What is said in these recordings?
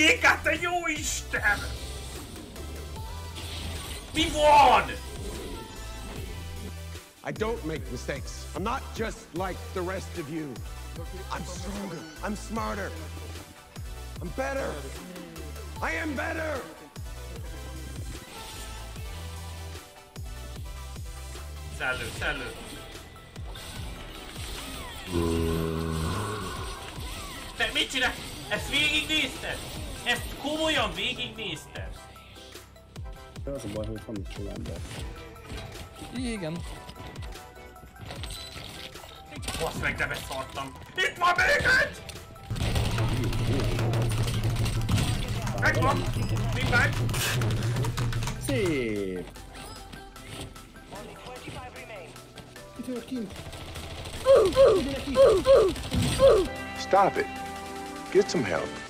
a Doki GK, te jó Isten! Mi van? I don't make mistakes. I'm not just like the rest of you. I'm stronger. I'm smarter. I'm better. I am better. Szellő, szellő. Te mit csinál? Ezt végignézted? Ezt komolyan végignézted? Az a baj, hogy van itt ember. Igen. Basz meg, de beszartam. Itt van még egy! Megvan! Mind! Szép! Itt vagyok kint! Stop it. Get some help.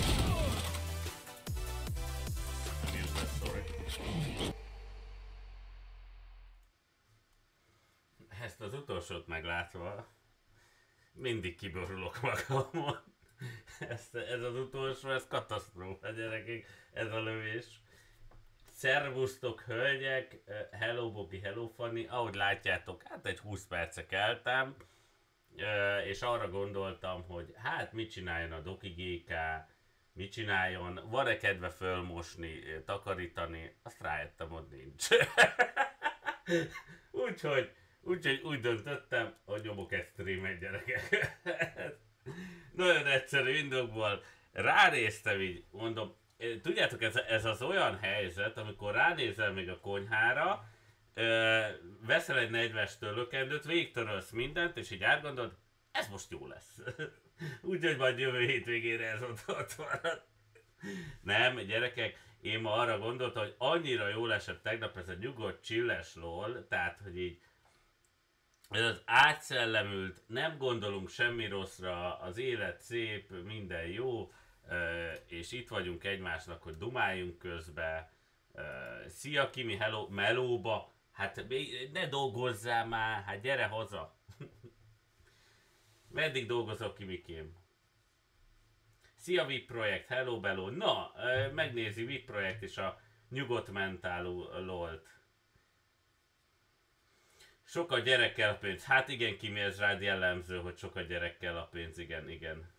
meglátva, mindig kiborulok magamon. Ez, ez az utolsó, ez katasztrófa, gyerekek, ez a lövés. Szervusztok, hölgyek, hello Bobby, hello Fanny, ahogy látjátok, hát egy 20 perce keltem, és arra gondoltam, hogy hát mit csináljon a Doki GK, mit csináljon, van-e kedve fölmosni, takarítani, azt rájöttem, hogy nincs. úgyhogy, úgyhogy úgy döntöttem, hogy nyomok egy streamet gyerekek. Nagyon egyszerű indokból ránéztem így, mondom, tudjátok, ez, ez az olyan helyzet, amikor ránézel még a konyhára, ö, veszel egy 40-es tőlőkendőt, végigtörölsz mindent, és így átgondolod, ez most jó lesz. Úgyhogy majd jövő hétvégére ez ott, ott. Nem, gyerekek, én ma arra gondoltam, hogy annyira jól esett tegnap ez a nyugodt, csilles lol, tehát, hogy így ez az átszellemült, nem gondolunk semmi rosszra, az élet szép, minden jó, és itt vagyunk egymásnak, hogy dumáljunk közbe. Szia Kimi, hello, melóba, hát ne dolgozzál már, hát gyere haza. Meddig dolgozok ki, Mikém? Szia VIP projekt, hello bello. Na, megnézi VIP projekt is a nyugodt mentálú lolt. Sok a gyerekkel a pénz. Hát igen, Kimi, ez rád jellemző, hogy sok a gyerekkel a pénz, igen, igen.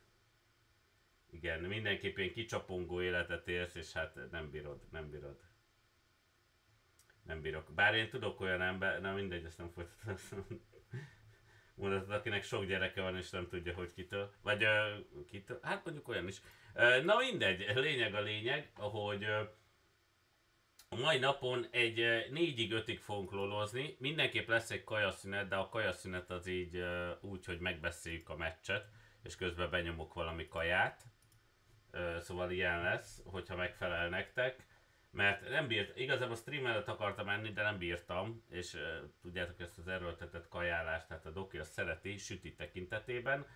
Igen, mindenképp ilyen kicsapongó életet élsz, és hát nem bírod, nem bírod. Nem bírok. Bár én tudok olyan ember, na mindegy, ezt nem folytatom. Mondatod, akinek sok gyereke van, és nem tudja, hogy kitől. Vagy uh, kitől, hát mondjuk olyan is. Uh, na mindegy, lényeg a lényeg, hogy uh, a mai napon egy 4-ig 5-ig fogunk lolozni. Mindenképp lesz egy kajaszünet, de a kajaszünet az így uh, úgy, hogy megbeszéljük a meccset, és közben benyomok valami kaját szóval ilyen lesz, hogyha megfelel nektek. Mert nem bírt, igazából stream előtt akartam menni, de nem bírtam, és tudjátok ezt az erőltetett kajálást, tehát a doki azt szereti süti tekintetében,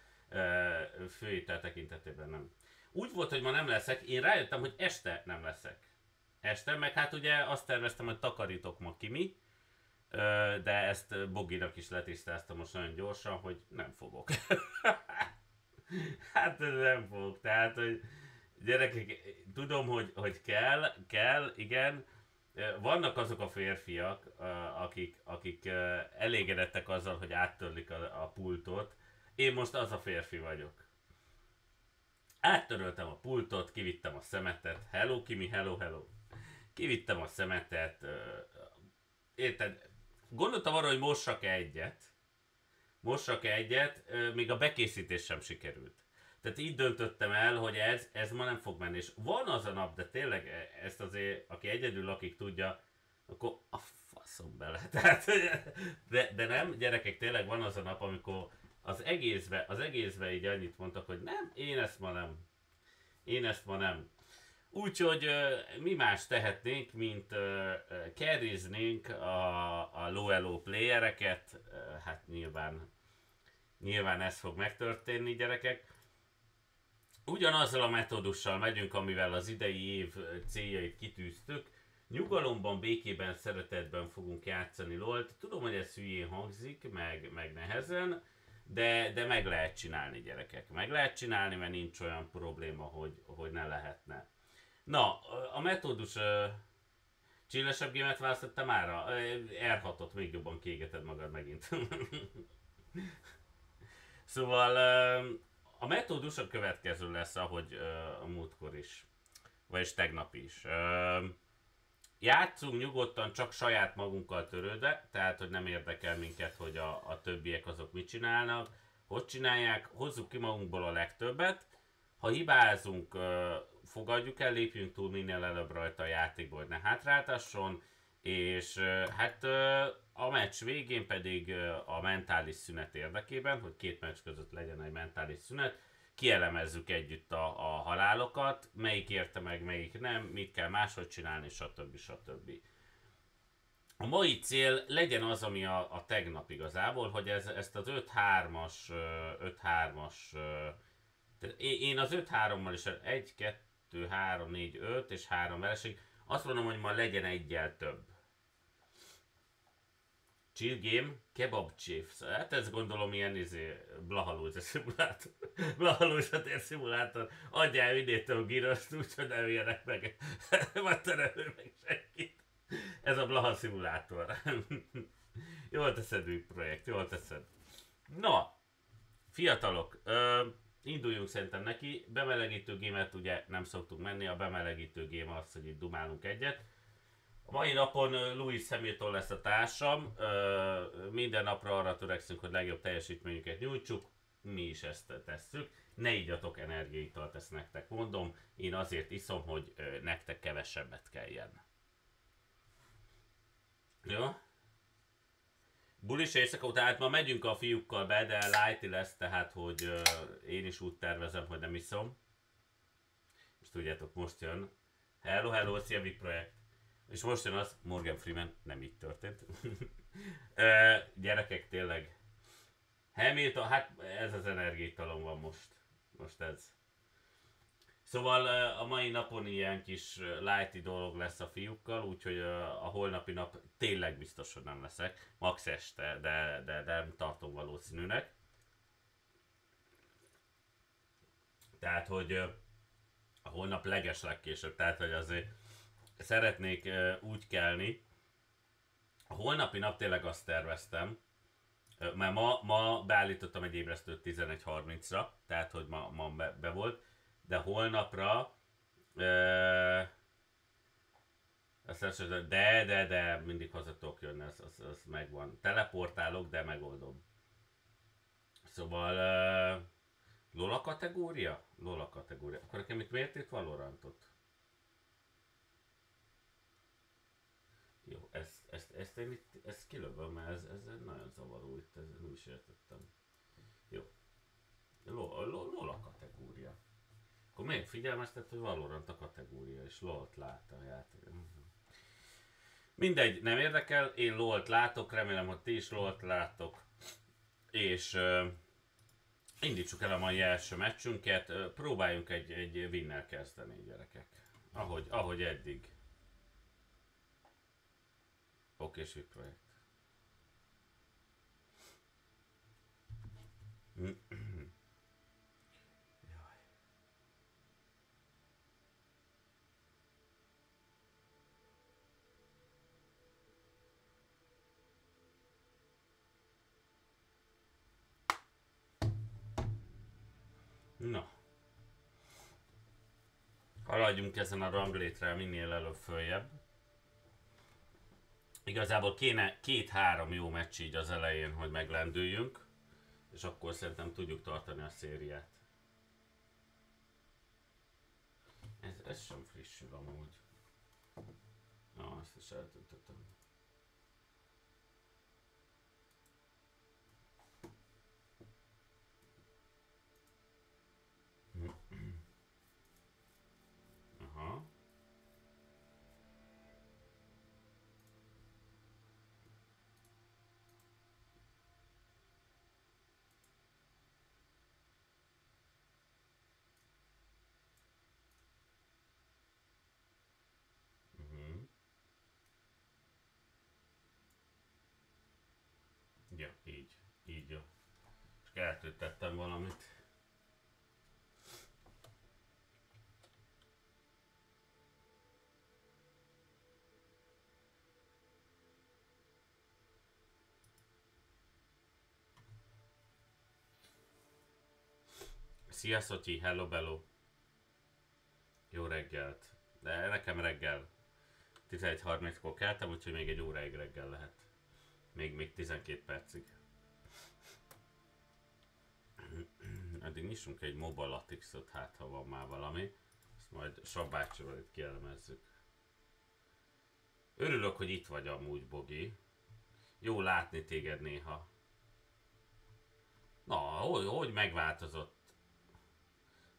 főétel tekintetében nem. Úgy volt, hogy ma nem leszek, én rájöttem, hogy este nem leszek. Este, meg hát ugye azt terveztem, hogy takarítok ma Kimi, de ezt Boginak is letisztáztam most nagyon gyorsan, hogy nem fogok. hát nem fogok, tehát hogy gyerekek, tudom, hogy, hogy kell, kell, igen. Vannak azok a férfiak, akik, akik elégedettek azzal, hogy áttörlik a, a pultot. Én most az a férfi vagyok. Áttöröltem a pultot, kivittem a szemetet. Hello, Kimi, hello, hello. Kivittem a szemetet. Érted? Gondoltam arra, hogy mossak egyet. Mossak egyet, még a bekészítés sem sikerült. Tehát így döntöttem el, hogy ez, ez ma nem fog menni. És van az a nap, de tényleg e, ezt azért, aki egyedül lakik tudja, akkor a faszom bele. Tehát, de, de nem, gyerekek, tényleg van az a nap, amikor az egészbe, az egészbe így annyit mondtak, hogy nem, én ezt ma nem. Én ezt ma nem. Úgyhogy mi más tehetnénk, mint uh, a, a low elo playereket, hát nyilván, nyilván ez fog megtörténni gyerekek. Ugyanazzal a metódussal megyünk, amivel az idei év céljait kitűztük. Nyugalomban, békében, szeretetben fogunk játszani LOL-t. Tudom, hogy ez hülyén hangzik, meg, meg nehezen, de, de meg lehet csinálni gyerekek. Meg lehet csinálni, mert nincs olyan probléma, hogy, hogy ne lehetne. Na, a metódus... Csillesebb gémet választottam már? r 6 még jobban kégeted magad megint. szóval a metódus a következő lesz, ahogy a múltkor is, vagyis tegnap is. Játszunk nyugodtan csak saját magunkkal törődve, tehát hogy nem érdekel minket, hogy a, a többiek azok mit csinálnak, hogy csinálják, hozzuk ki magunkból a legtöbbet, ha hibázunk, fogadjuk el, lépjünk túl minél előbb rajta a játékból, ne hátráltasson, és hát a meccs végén pedig a mentális szünet érdekében, hogy két meccs között legyen egy mentális szünet, kielemezzük együtt a, a halálokat, melyik érte meg, melyik nem, mit kell máshogy csinálni, stb. stb. A mai cél legyen az, ami a, a tegnap igazából, hogy ez, ezt az 5-3-as, 5-3-as, én az 5-3-mal is 1, 2, 3, 4, 5 és 3 vereség, azt mondom, hogy ma legyen egyel több Chill game, kebab chiefs. Hát ez gondolom ilyen izé, blahalúza szimulátor. blahalúza tér szimulátor. Adjál vidétől giroszt, úgyhogy ne üljenek meg. Vagy te ne meg senkit. Ez a blaha szimulátor. jól teszed, projekt, jól teszed. No, fiatalok, ö, induljunk szerintem neki. Bemelegítő gémet ugye nem szoktunk menni, a bemelegítő gém az, hogy itt dumálunk egyet. A mai napon Louis Hamilton lesz a társam, minden napra arra törekszünk, hogy legjobb teljesítményünket nyújtsuk, mi is ezt tesszük. Ne igyatok energiaitalt, ezt nektek mondom, én azért iszom, hogy nektek kevesebbet kelljen. Jó? Bulis éjszaka után, hát ma megyünk a fiúkkal be, de lighty lesz, tehát hogy ö, én is úgy tervezem, hogy nem iszom. És tudjátok, most jön. Hello, hello, szia Big Projekt. És most jön az, Morgan Freeman, nem így történt. ö, gyerekek, tényleg. Hamilton, hát ez az energiétalom van most. Most ez. Szóval a mai napon ilyen kis lighty dolog lesz a fiúkkal, úgyhogy a holnapi nap tényleg biztos, hogy nem leszek. Max este, de, de, de nem tartom valószínűnek. Tehát, hogy a holnap leges legkésőbb, tehát, hogy azért szeretnék úgy kelni. A holnapi nap tényleg azt terveztem, mert ma, ma beállítottam egy ébresztőt 11.30-ra, tehát, hogy ma, ma be, be volt, de holnapra hogy de, de, de, mindig haza tudok jönni, az, az, az megvan. Teleportálok, de megoldom. Szóval uh, Lola kategória? Lola kategória. Akkor nekem itt miért itt Valorantot? Jó, ezt, ezt, ezt én itt, ezt kilövöm, mert ez, ez nagyon zavaró itt, ez nem is értettem. Jó. Lola, Lola kategória. Akkor miért figyelmeztet, hogy Valorant a kategória, és LOL-t lát a játék. Mindegy, nem érdekel, én LOL-t látok, remélem, hogy ti is LOL-t látok. És uh, indítsuk el a mai első meccsünket, uh, próbáljunk egy, egy winner kezdeni, gyerekek. Ahogy, ahogy eddig. Oké, és projekt. Jaj. Na. Haladjunk ezen a ranglétre minél előbb följebb. Igazából kéne két-három jó meccs így az elején, hogy meglendüljünk. És akkor szerintem tudjuk tartani a szériát. Ez, ez sem frissül amúgy. Na, ezt is eltöltöttem. Aha. Mhm. Ja, így. Így jó. Csak eltöltettem valamit. Szia Szotyi, hello bello. Jó reggelt. De nekem reggel 11.30-kor keltem, úgyhogy még egy óráig reggel lehet. Még, még 12 percig. Addig nyissunk egy Mobile Latixot, hát ha van már valami. Ezt majd Sabácsival itt kielemezzük. Örülök, hogy itt vagy amúgy, Bogi. Jó látni téged néha. Na, hogy, hogy megváltozott?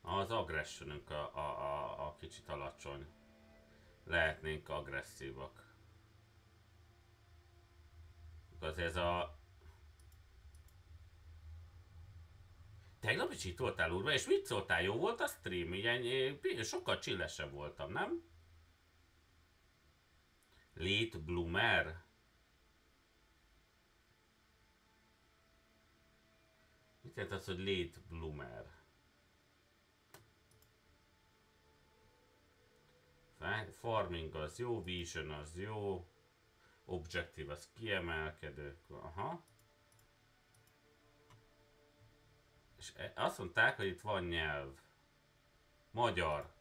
Az aggressionünk a, a, a, a kicsit alacsony. Lehetnénk agresszívak. Tehát ez a... Tegnap is itt voltál úrva, és mit szóltál? Jó volt a stream? Igen, sokkal csillesebb voltam, nem? Late Bloomer? Mit jelent az, hogy late bloomer? Farming az jó, vision az jó objective az kiemelkedő, aha. És e- azt mondták, hogy itt van nyelv. Magyar.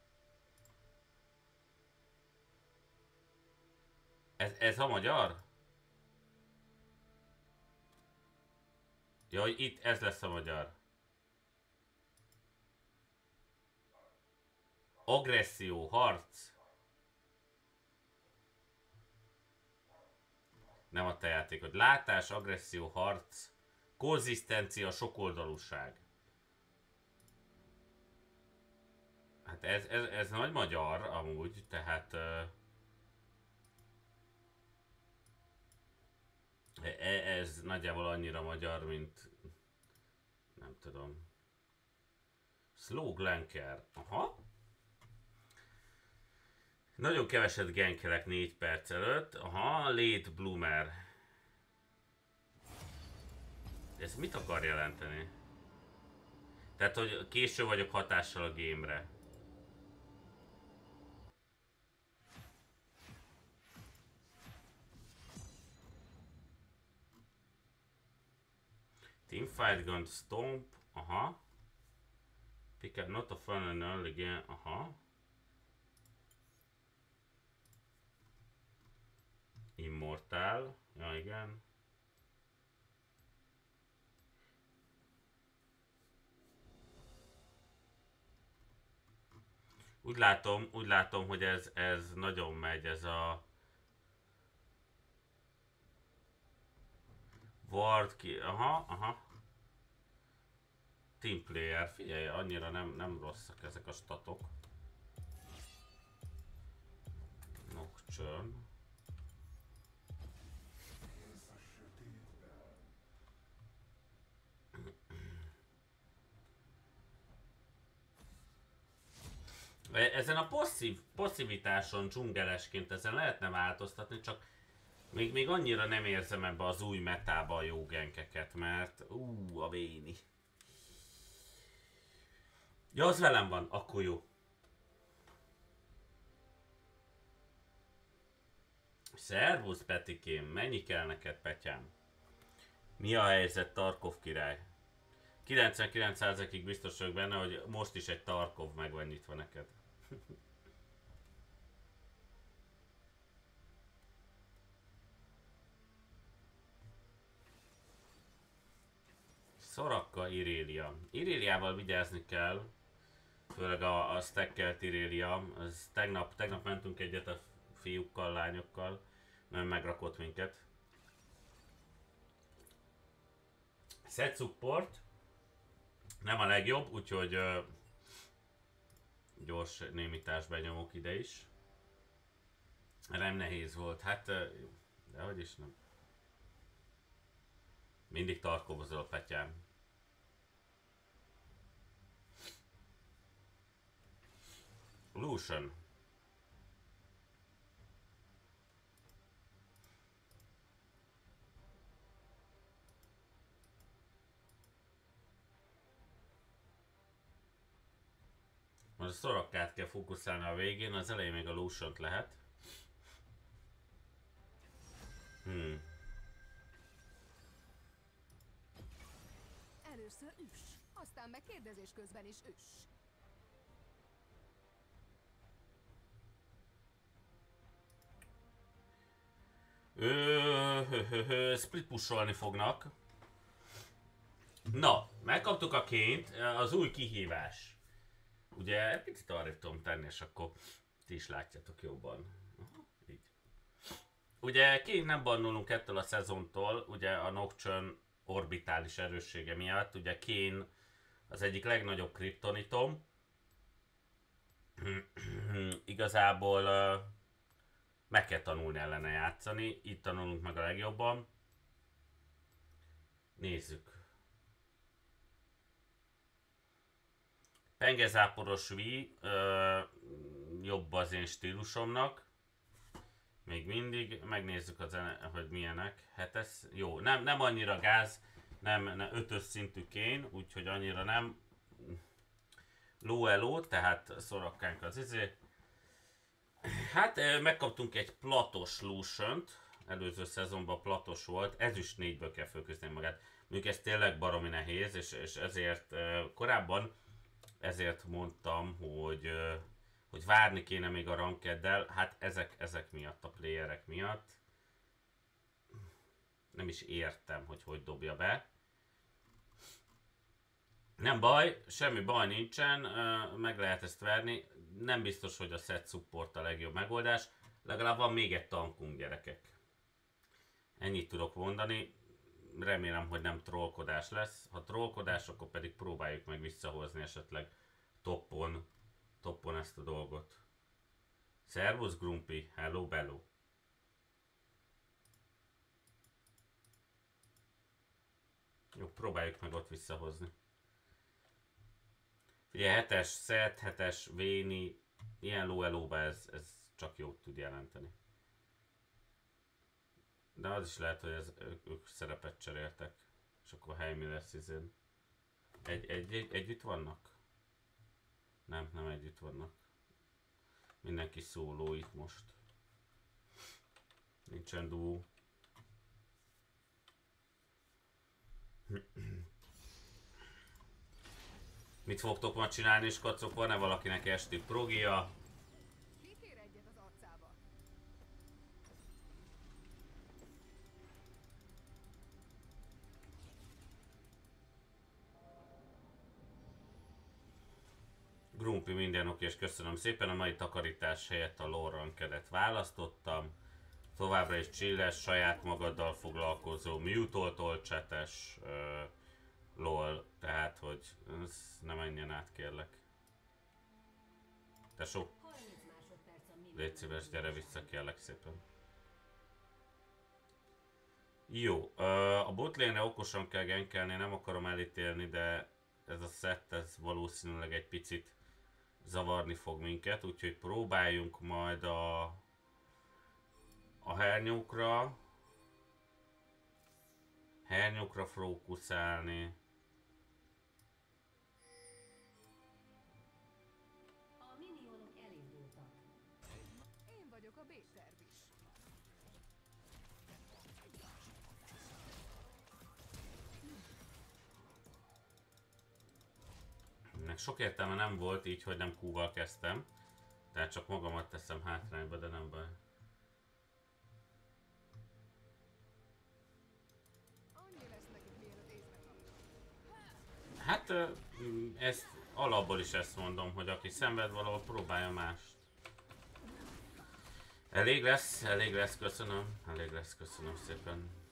Ez, ez a magyar? Jaj, itt ez lesz a magyar. Agresszió, harc. Nem a te játékod. Látás, agresszió, harc. Konzisztencia, sokoldalúság. Hát ez, ez, ez nagy magyar amúgy, tehát... Uh, E- ez nagyjából annyira magyar, mint nem tudom. Slow Glenker. Aha. Nagyon keveset genkelek 4 perc előtt. Aha, Late Bloomer. Ez mit akar jelenteni? Tehát, hogy késő vagyok hatással a gémre. Teamfight Gun Stomp. Aha. Pick up not a fun and early game. Aha. Immortal. Ja, igen. Úgy látom, úgy látom, hogy ez, ez nagyon megy, ez a Ward ki, aha, aha. Team player, figyelj, annyira nem, nem rosszak ezek a statok. Nocturne. E- Ezen a passzív, passzívitáson dzsungelesként ezen lehetne változtatni, csak még, még annyira nem érzem ebbe az új metába a jó genkeket, mert ú, a véni. Ja, az velem van, akkor jó. Szervusz Petikém, mennyi kell neked Petyám? Mi a helyzet Tarkov király? 99%-ig biztos vagyok benne, hogy most is egy Tarkov meg van nyitva neked. Szorakka Irélia. Iréliával vigyázni kell, főleg a, a stackelt Irélia. Ez tegnap, tegnap mentünk egyet a fiúkkal, lányokkal, nagyon megrakott minket. Set support, nem a legjobb, úgyhogy gyors némítás benyomok ide is. Nem nehéz volt, hát de hogy is nem. Mindig tarkózol, Petyám. Lucian. Most a szorakkát kell fókuszálni a végén, az elején még a lucian lehet. Hmm. Először üss, aztán meg kérdezés közben is üss. Ö, split pusolni fognak. Na, megkaptuk a ként, az új kihívás. Ugye egy picit arra tudom tenni, és akkor ti is látjátok jobban. Aha, így. Ugye ként nem bannolunk ettől a szezontól, ugye a Nocturne orbitális erőssége miatt. Ugye Kén az egyik legnagyobb kriptonitom. Igazából meg kell tanulni ellene játszani, itt tanulunk meg a legjobban. Nézzük. Pengezáporos V, ö, jobb az én stílusomnak. Még mindig, megnézzük a zene, hogy milyenek. Ez jó, nem, nem annyira gáz, Nem, nem ötös szintű kén, úgyhogy annyira nem. Low elo, tehát szorakkánk az izé. Hát megkaptunk egy platos lucian előző szezonban platos volt, ez is négyből kell fölközni magát. Mondjuk ez tényleg baromi nehéz, és, és ezért korábban ezért mondtam, hogy hogy várni kéne még a rankeddel, hát ezek, ezek miatt, a playerek miatt. Nem is értem, hogy hogy dobja be. Nem baj, semmi baj nincsen, meg lehet ezt verni. Nem biztos, hogy a set support a legjobb megoldás. Legalább van még egy tankunk, gyerekek. Ennyit tudok mondani. Remélem, hogy nem trollkodás lesz. Ha trollkodás, akkor pedig próbáljuk meg visszahozni esetleg toppon, toppon ezt a dolgot. Servus Grumpy, hello bello. Jó, próbáljuk meg ott visszahozni. Ugye hetes set, hetes véni, ilyen low elóba ez, ez csak jót tud jelenteni. De az is lehet, hogy ez, ők, ők szerepet cseréltek. És akkor helymi lesz izén. Egy, egy, egy, együtt vannak? Nem, nem együtt vannak. Mindenki szóló itt most. Nincsen duó. Mit fogtok ma csinálni, skacok? Van-e valakinek esti progia? Grumpy minden oké, és köszönöm szépen. A mai takarítás helyett a Lorrankedet választottam. Továbbra is chilles, saját magaddal foglalkozó, mutoltól csetes uh, LOL, tehát hogy ez ne menjen át kérlek. Tesó, légy szíves, gyere vissza kérlek szépen. Jó, ö, a botlane okosan kell genkelni, nem akarom elítélni, de ez a set, ez valószínűleg egy picit zavarni fog minket, úgyhogy próbáljunk majd a, a hernyókra, hernyókra fókuszálni. Én vagyok a B-terv sok értelme nem volt így, hogy nem Q-val kezdtem. Tehát csak magamat teszem hátrányba, de nem baj. Hát ezt alapból is ezt mondom, hogy aki szenved valahol, próbálja mást. Elég lesz, elég lesz, köszönöm. Elég lesz, köszönöm szépen.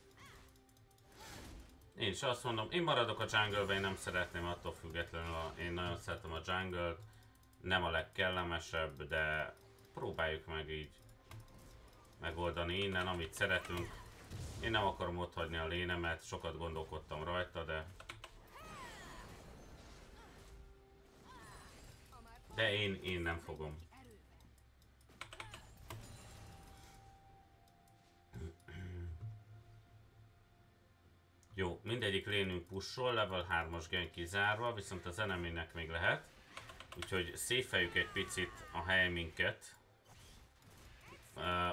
Én is azt mondom, én maradok a jungle én nem szeretném attól függetlenül, a, én nagyon szeretem a jungle nem a legkellemesebb, de próbáljuk meg így megoldani innen, amit szeretünk. Én nem akarom ott hagyni a lénemet, sokat gondolkodtam rajta, de De én, én nem fogom. Jó, mindegyik lénünk pushol, level 3-as gen kizárva, viszont az enemynek még lehet. Úgyhogy széfeljük egy picit a hely minket.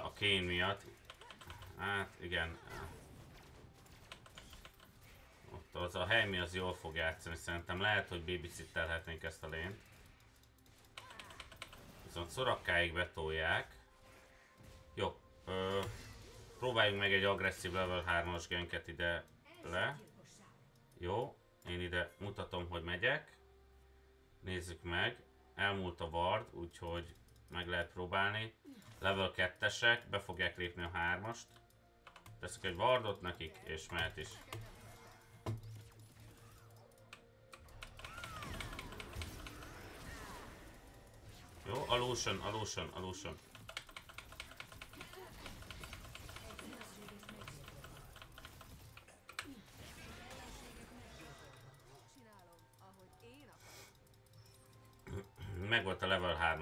A kén miatt. Hát igen. Ott az a hely mi az jól fog játszani, szerintem lehet, hogy babysittelhetnénk ezt a lényt. Viszont szorakkáig betolják. Jó, ö, próbáljunk meg egy agresszív level 3-as genket ide le. Jó, én ide mutatom, hogy megyek. Nézzük meg. Elmúlt a ward, úgyhogy meg lehet próbálni. Level 2-esek, be fogják lépni a 3-ast. Teszek egy wardot nekik, és mehet is. Jó, alóson, alóson. Csinálom,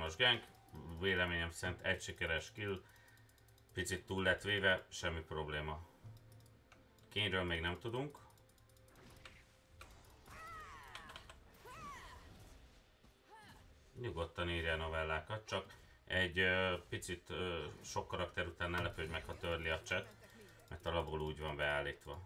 hármas gánk, véleményem szerint egy sikeres kill, picit túl lett véve, semmi probléma. Kényről még nem tudunk. Nyugodtan írja a novellákat, csak egy ö, picit ö, sok karakter után ne lepődj meg, ha törli a cset, mert a labol úgy van beállítva.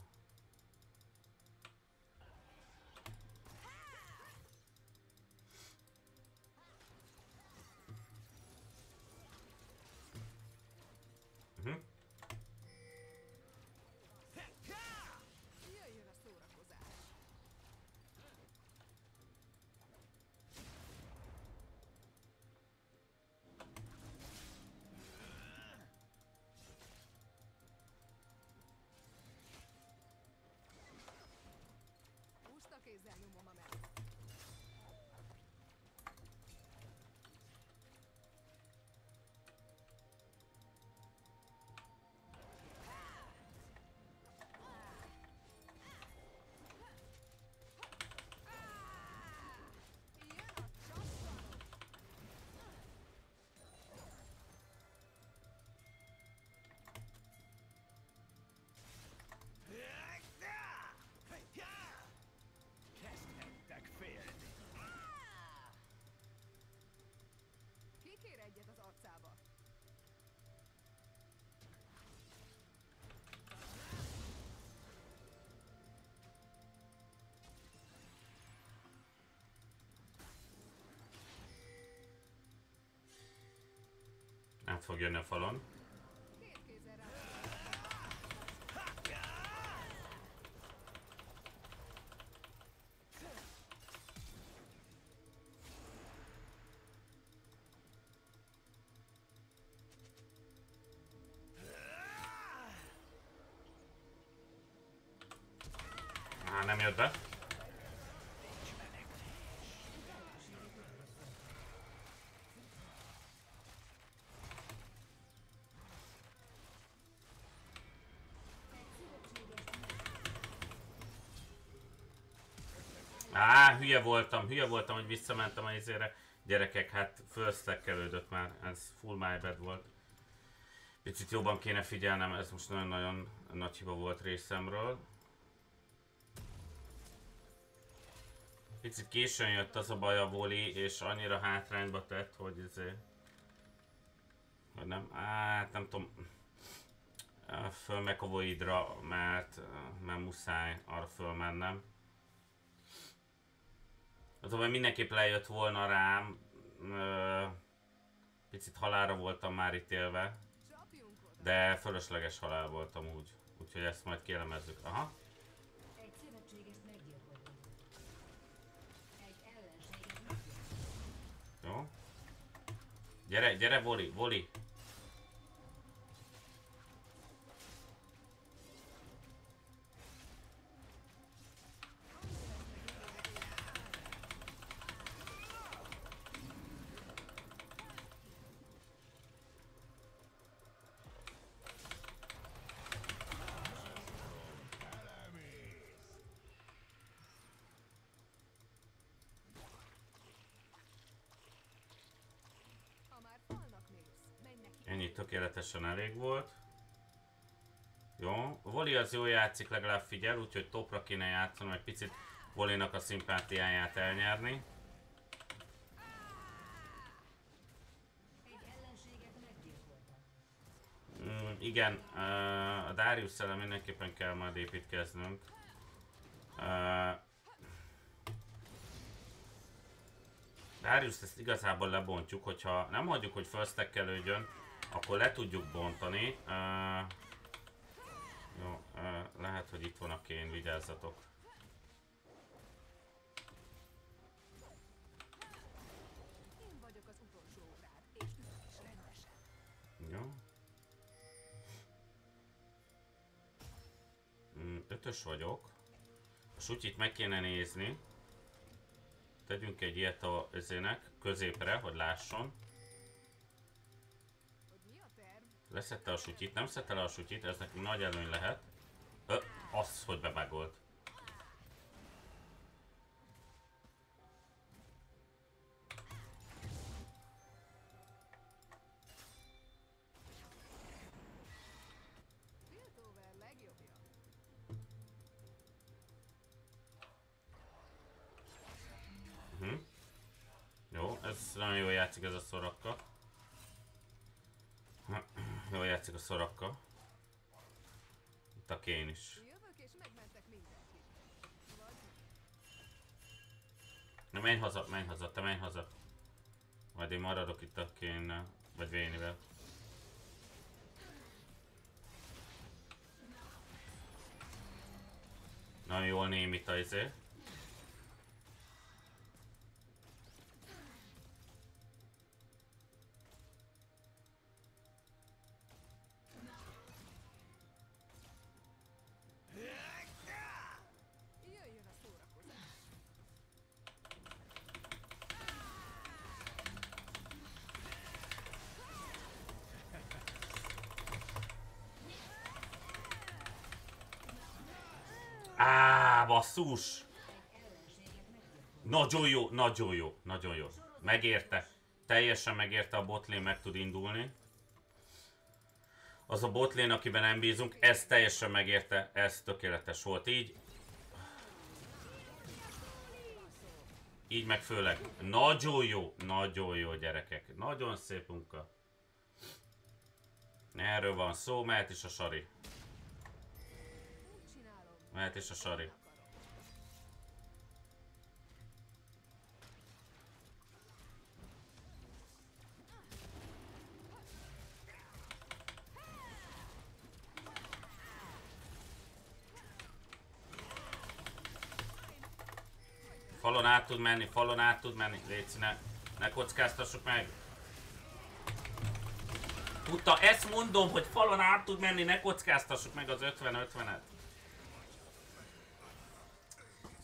Át fog jönni Á, hülye voltam, hülye voltam, hogy visszamentem a izére. Gyerekek, hát fölsztekkelődött már, ez full my bad volt. Picit jobban kéne figyelnem, ez most nagyon-nagyon nagy hiba volt részemről. Picit későn jött az a baj a voli, és annyira hátrányba tett, hogy izé... Vagy nem, hát nem tudom... Föl McAvoidra, mert, mert muszáj arra fölmennem. Tudom, hogy mindenképp lejött volna rám. Picit halára voltam már ítélve. De fölösleges halál voltam úgy. Úgyhogy ezt majd kielemezzük. Aha. Jó. Gyere, gyere, Voli, Voli. Tökéletesen elég volt. Jó. Voli az jó játszik, legalább figyel, úgyhogy topra kéne játszani, egy picit Volinak a szimpátiáját elnyerni. Mm, igen, a darius ellen mindenképpen kell majd építkeznünk. Darius ezt igazából lebontjuk, hogyha nem hagyjuk, hogy fölsztekkelődjön, akkor le tudjuk bontani. Uh, jó, uh, lehet, hogy itt van a kén, vigyázzatok. Én vagyok az utolsó órád, és ülök is rendesen. Jó. Mm, ötös vagyok. A sutyit meg kéne nézni. Tegyünk egy ilyet a özének, középre, hogy lásson. Hogy mi a terv? Leszette a sutyit, nem szedte le a sutyit, ez nekünk nagy előny lehet. Ö, az, hogy. Piltover legjobbja. Mhm. Jó, ez nagyon jól játszik ez a szorakka. Jól játszik a szorakka. Itt a kén is. Na menj haza, menj haza, te menj haza. Majd én maradok itt a kénnel, vagy vénivel. Nagyon jól némít a izé. Basszus! Nagyon jó, nagyon jó, nagyon jó. Megérte. Teljesen megérte a botlén meg tud indulni. Az a botlén, akiben nem bízunk, ez teljesen megérte, ez tökéletes volt. Így Így meg főleg. Nagyon jó, nagyon jó gyerekek. Nagyon szép munka. Erről van szó, mehet is a sari. Mehet is a sari. Falon át tud menni, falon át tud menni. Léci, ne, ne kockáztassuk meg. Tudta, ezt mondom, hogy falon át tud menni, ne kockáztassuk meg az 50-50-et.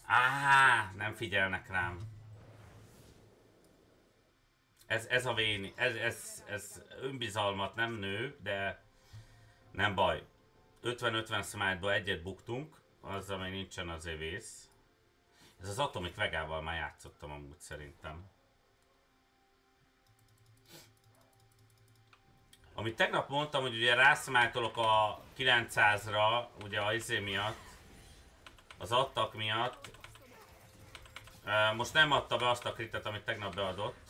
Á, nem figyelnek rám. Ez, ez a vén, ez, ez, ez önbizalmat nem nő, de nem baj. 50-50 smite egyet buktunk, azzal még nincsen azért vész. Ez az Atomic Vegával már játszottam amúgy szerintem. Amit tegnap mondtam, hogy ugye rászmáltolok a 900-ra, ugye a izé miatt, az attak miatt. Most nem adta be azt a kritet, amit tegnap beadott.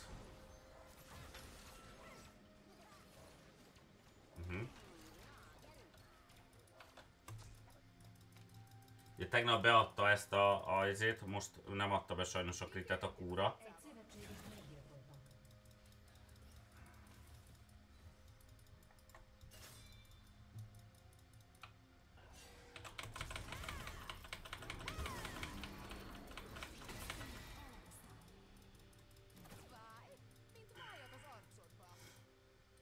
Uh-huh. Ugye tegnap beadta ezt a, a most nem adta be sajnos a kritet a kúra.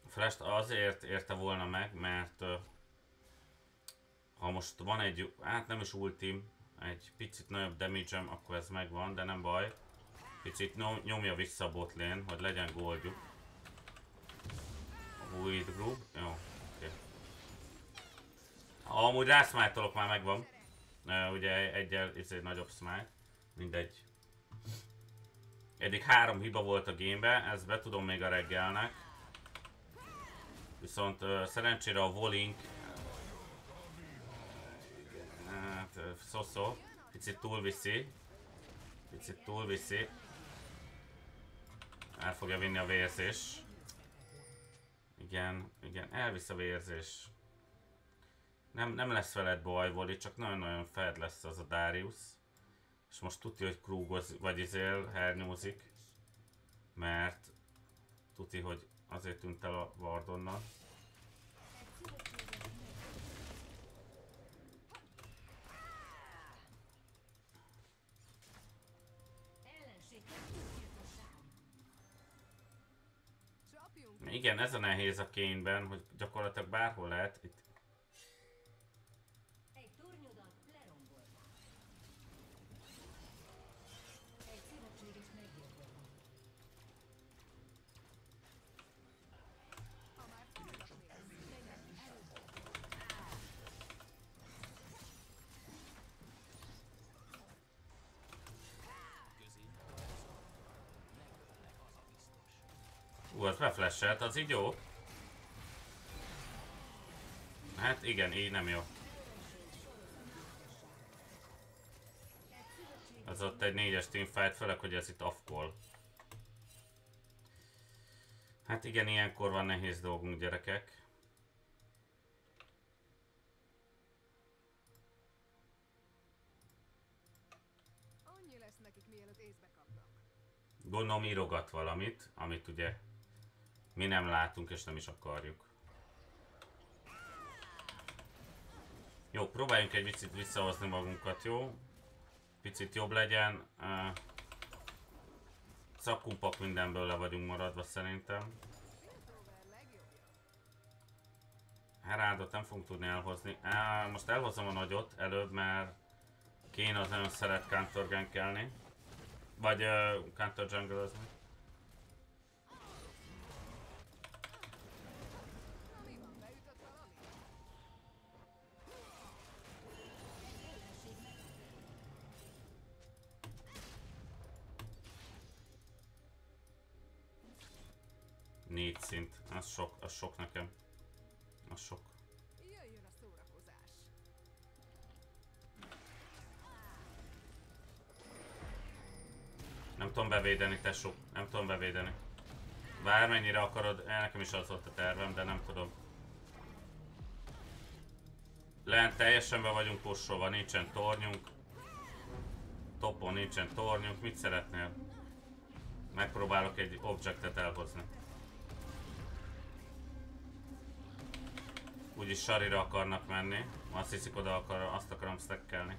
Flash azért érte volna meg, mert ha most van egy, hát nem is ultim, egy picit nagyobb damage akkor ez megvan, de nem baj. Picit nyom- nyomja vissza a botlane, hogy legyen goldjuk. Új group, jó, oké. Amúgy rászmájtolok már megvan. Ö, Ugye egyel egy nagyobb smite. Mindegy. Eddig három hiba volt a gamebe, ezt betudom még a reggelnek. Viszont ö, szerencsére a Volink Hát, ö, szó-szó. Picit túlviszi. Picit túlviszi. El fogja vinni a vérzés. Igen, igen, elvisz a vérzés. Nem, nem lesz veled baj, Voli, csak nagyon-nagyon fed lesz az a Darius. És most tudja, hogy krúgoz, vagy izél, hernyózik. Mert tuti, hogy azért tűnt el a Vardonnal. Igen, ez a nehéz a kényben, hogy gyakorlatilag bárhol lehet. Itt Egy tornyodat lerombolták. Egy szövetségest meggyilkoltak. Ha már fognak mész, legyen előbb. Ú, az az így jó. Hát igen, így nem jó. Ez ott egy négyes teamfight, főleg, hogy ez itt off-call. Hát igen, ilyenkor van nehéz dolgunk, gyerekek. Annyi lesz nekik, mielőtt észbe kapnak. Gondolom írogat valamit, amit ugye mi nem látunk és nem is akarjuk. Jó, próbáljunk egy picit visszahozni magunkat, jó? Picit jobb legyen. Uh, Szakkumpak mindenből le vagyunk maradva szerintem. Heraldot nem fogunk tudni elhozni. Á, most elhozom a nagyot előbb, mert Kane az nagyon szeret counter. Vagy uh, counter junglezni. Na szint. Az sok, az sok nekem. Az sok. Jöjjön a szórakozás. Nem tudom bevédeni, tesó. Nem tudom bevédeni. Bármennyire akarod, eh, nekem is az volt a tervem, de nem tudom. Lent teljesen be vagyunk pusolva, nincsen tornyunk. Topon nincsen tornyunk, mit szeretnél? Megpróbálok egy objektet elhozni. Úgyis sarira akarnak menni. Azt hiszik oda akar, azt akarom stackelni.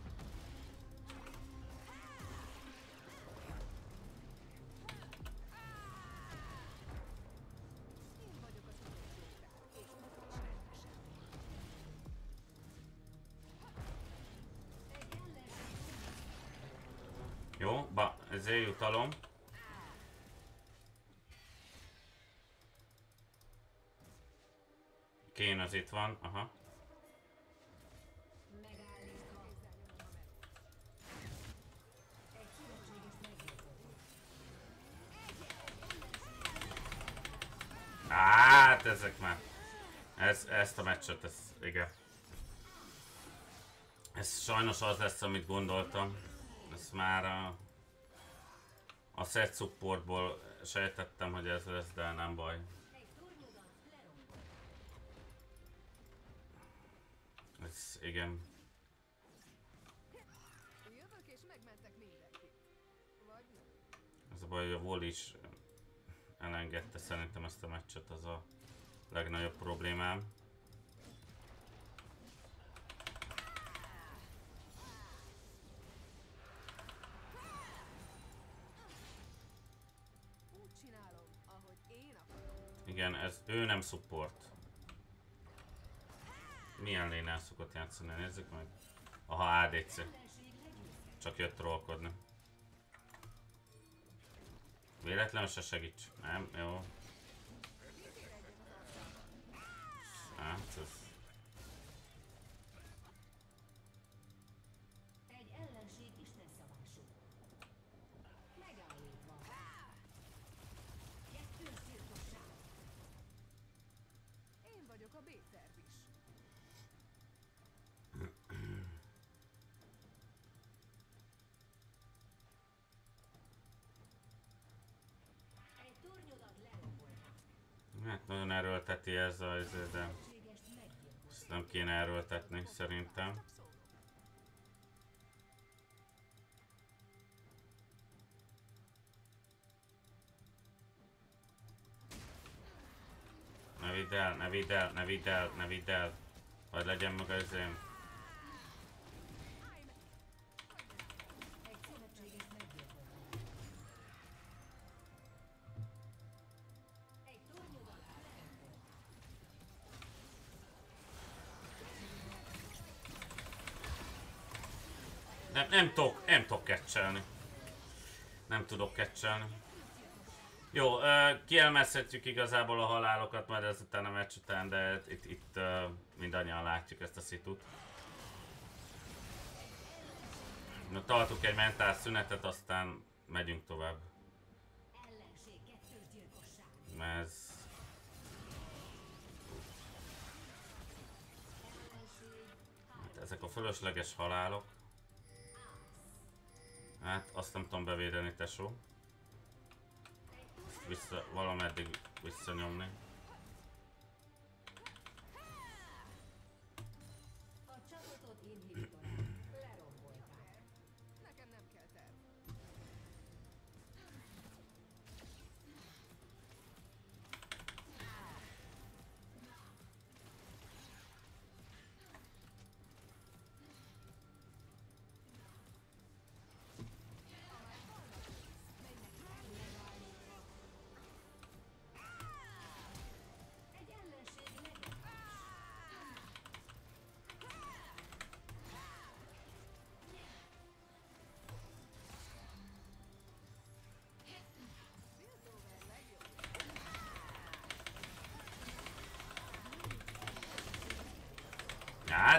Jó, ba, ezért jutalom. Kén az itt van, aha. Hát ezek már. Ez, ezt a meccset, ez, igen. Ez sajnos az lesz, amit gondoltam. Ez már a, a set supportból sejtettem, hogy ez lesz, de nem baj. Ez, igen. Jövök és megmentek mindenkit. Vagy nem. Ez a baj, hogy a Wall is elengedte szerintem ezt a meccset, az a legnagyobb problémám. Igen, ez ő nem support. Milyen lénál szokott játszani, nézzük meg. Aha, ADC. Csak jött trollkodni. Véletlenül se segíts. Nem, jó. Hát, ez... Egy ellenség istenszabású. Megállítva. Kettős gyilkosság. Én vagyok a B-terv is. Egy tornyodat lerombolták. Hát nagyon erőlteti ez a, de ezt nem kéne erőltetni szerintem. Ne vidd el, ne vidd el, ne vidd el, ne vidd el. Vagy legyen meg az én. Nem, tudok, nem tudok catchelni. Nem tudok catchelni. Jó, ö, kielmezhetjük igazából a halálokat majd ezután a meccs után, de itt, itt ö, mindannyian látjuk ezt a szitut. Na, tartunk egy mentál szünetet, aztán megyünk tovább. Ez... Hát ezek a fölösleges halálok. Hát azt nem tudom bevédeni, tesó. vissza, valameddig visszanyomni.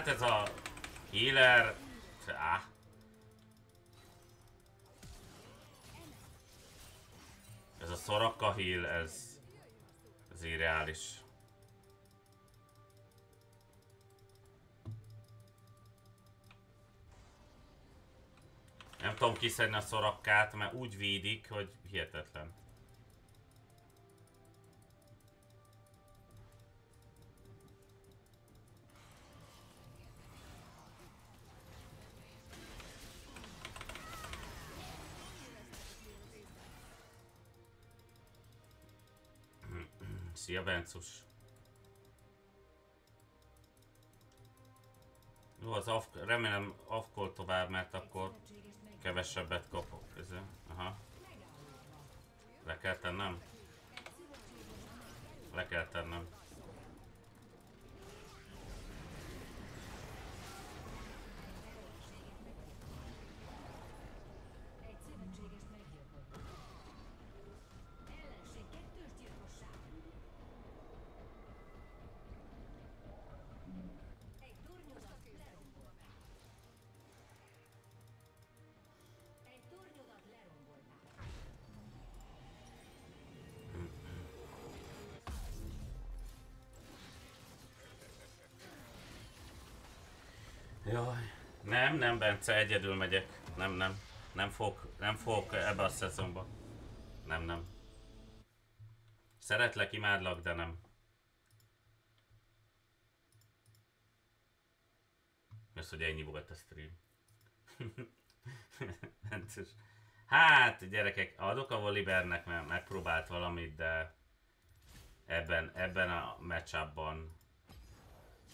Hát ez a healer... Á. Ez a Soraka heal, ez... Ez irreális. Nem tudom kiszedni a szorakkát, mert úgy védik, hogy hihetetlen. Szia, Bencus. Jó, az af, remélem afkol tovább, mert akkor kevesebbet kapok. Ez, aha. Le kell tennem? Le kell tennem. Jaj. Nem, nem, Bence, egyedül megyek. Nem, nem. Nem fogok, nem fogok ebbe a szezonba. Nem, nem. Szeretlek, imádlak, de nem. Az, hogy ennyi volt a stream. Hát, gyerekek, adok a Volibernek, mert megpróbált valamit, de ebben, ebben a matchupban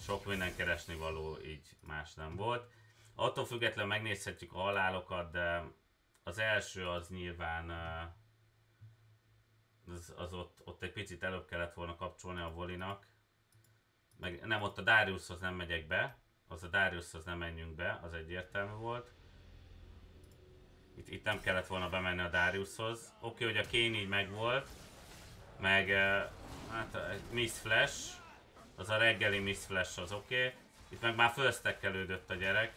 sok minden keresni való, így más nem volt. Attól függetlenül megnézhetjük a halálokat, de az első az nyilván az, az ott, ott egy picit előbb kellett volna kapcsolni a volinak. Meg nem, ott a Dariushoz nem megyek be, az a Dariushoz nem menjünk be, az egyértelmű volt. Itt, itt nem kellett volna bemenni a Dariushoz. Oké, okay, hogy a Kane így megvolt, meg hát Miss Flash, az a reggeli Miss Flash az oké. Okay. Itt meg már fölsztekkelődött a gyerek.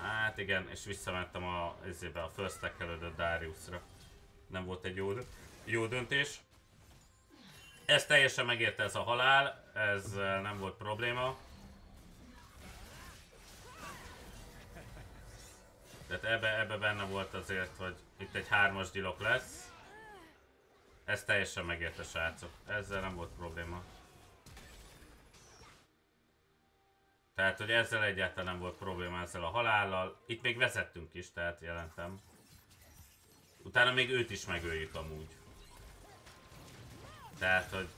Hát igen, és visszamentem a, ezébe a fölsztekkelődött Dariusra. Nem volt egy jó, jó döntés. Ez teljesen megérte ez a halál, ez nem volt probléma. Tehát ebbe, ebbe benne volt azért, hogy itt egy hármas gyilok lesz. Ez teljesen megérte srácok. Ezzel nem volt probléma. Tehát, hogy ezzel egyáltalán nem volt probléma ezzel a halállal. Itt még vezettünk is, tehát jelentem. Utána még őt is megöljük amúgy. Tehát, hogy...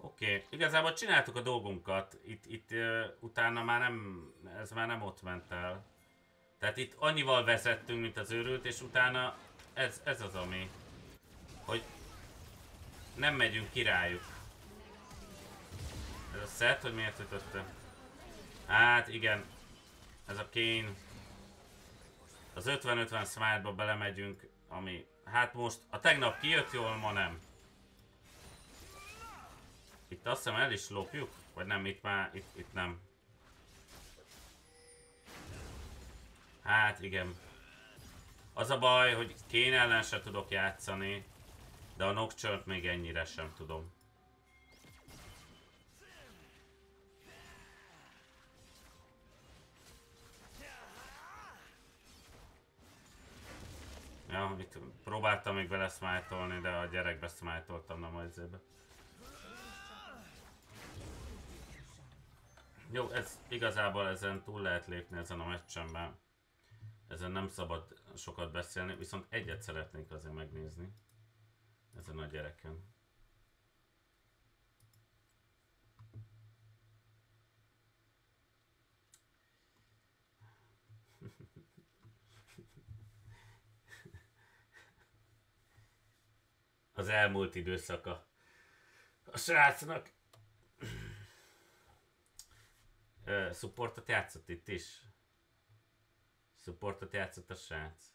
Oké, okay. igazából csináltuk a dolgunkat, itt, itt uh, utána már nem, ez már nem ott ment el. Tehát itt annyival vezettünk, mint az őrült, és utána ez, ez az ami, hogy nem megyünk királyuk. Ez a set, hogy miért ütötte? Hát igen, ez a Kane. Az 50-50 smite-ba belemegyünk, ami hát most a tegnap kijött jól, ma nem. Itt azt hiszem el is lopjuk? Vagy nem, itt már, itt, itt nem. Hát igen. Az a baj, hogy kén ellen se tudok játszani, de a nocturne még ennyire sem tudom. Ja, itt próbáltam még vele smite de a gyerekbe smite nem az. Jó, ez igazából ezen túl lehet lépni ezen a meccsemben. Ezen nem szabad sokat beszélni, viszont egyet szeretnék azért megnézni. Ezen a gyereken. Az elmúlt időszaka. A srácnak. Supportot játszott itt is. Supportot játszott a srác.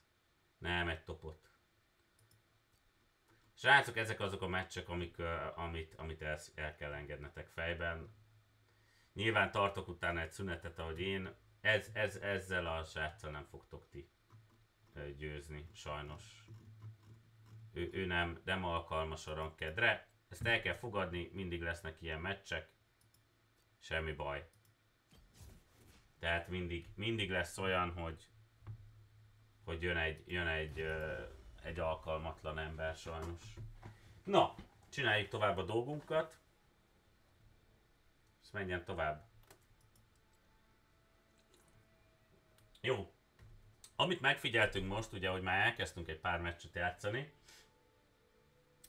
Nem, egy topot. Srácok, ezek azok a meccsek, amik, amit, amit el, el kell engednetek fejben. Nyilván tartok utána egy szünetet, ahogy én. Ez, ez, ezzel a sráccal nem fogtok ti győzni, sajnos. Ő, ő nem, nem alkalmas a rankedre. Ezt el kell fogadni, mindig lesznek ilyen meccsek. Semmi baj. Tehát mindig, mindig lesz olyan, hogy hogy jön egy, jön egy, egy alkalmatlan ember sajnos. Na, csináljuk tovább a dolgunkat. És menjen tovább. Jó. Amit megfigyeltünk most, ugye, hogy már elkezdtünk egy pár meccset játszani.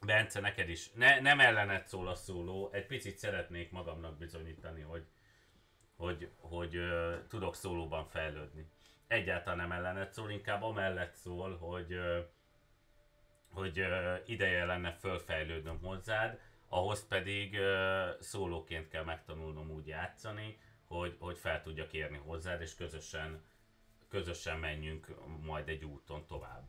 Bence, neked is. Ne, nem ellened szól a szóló. Egy picit szeretnék magamnak bizonyítani, hogy, hogy, hogy uh, tudok szólóban fejlődni egyáltalán nem ellenet szól, inkább amellett szól, hogy, hogy ideje lenne fölfejlődnöm hozzád, ahhoz pedig szólóként kell megtanulnom úgy játszani, hogy, hogy fel tudjak érni hozzád, és közösen, közösen menjünk majd egy úton tovább.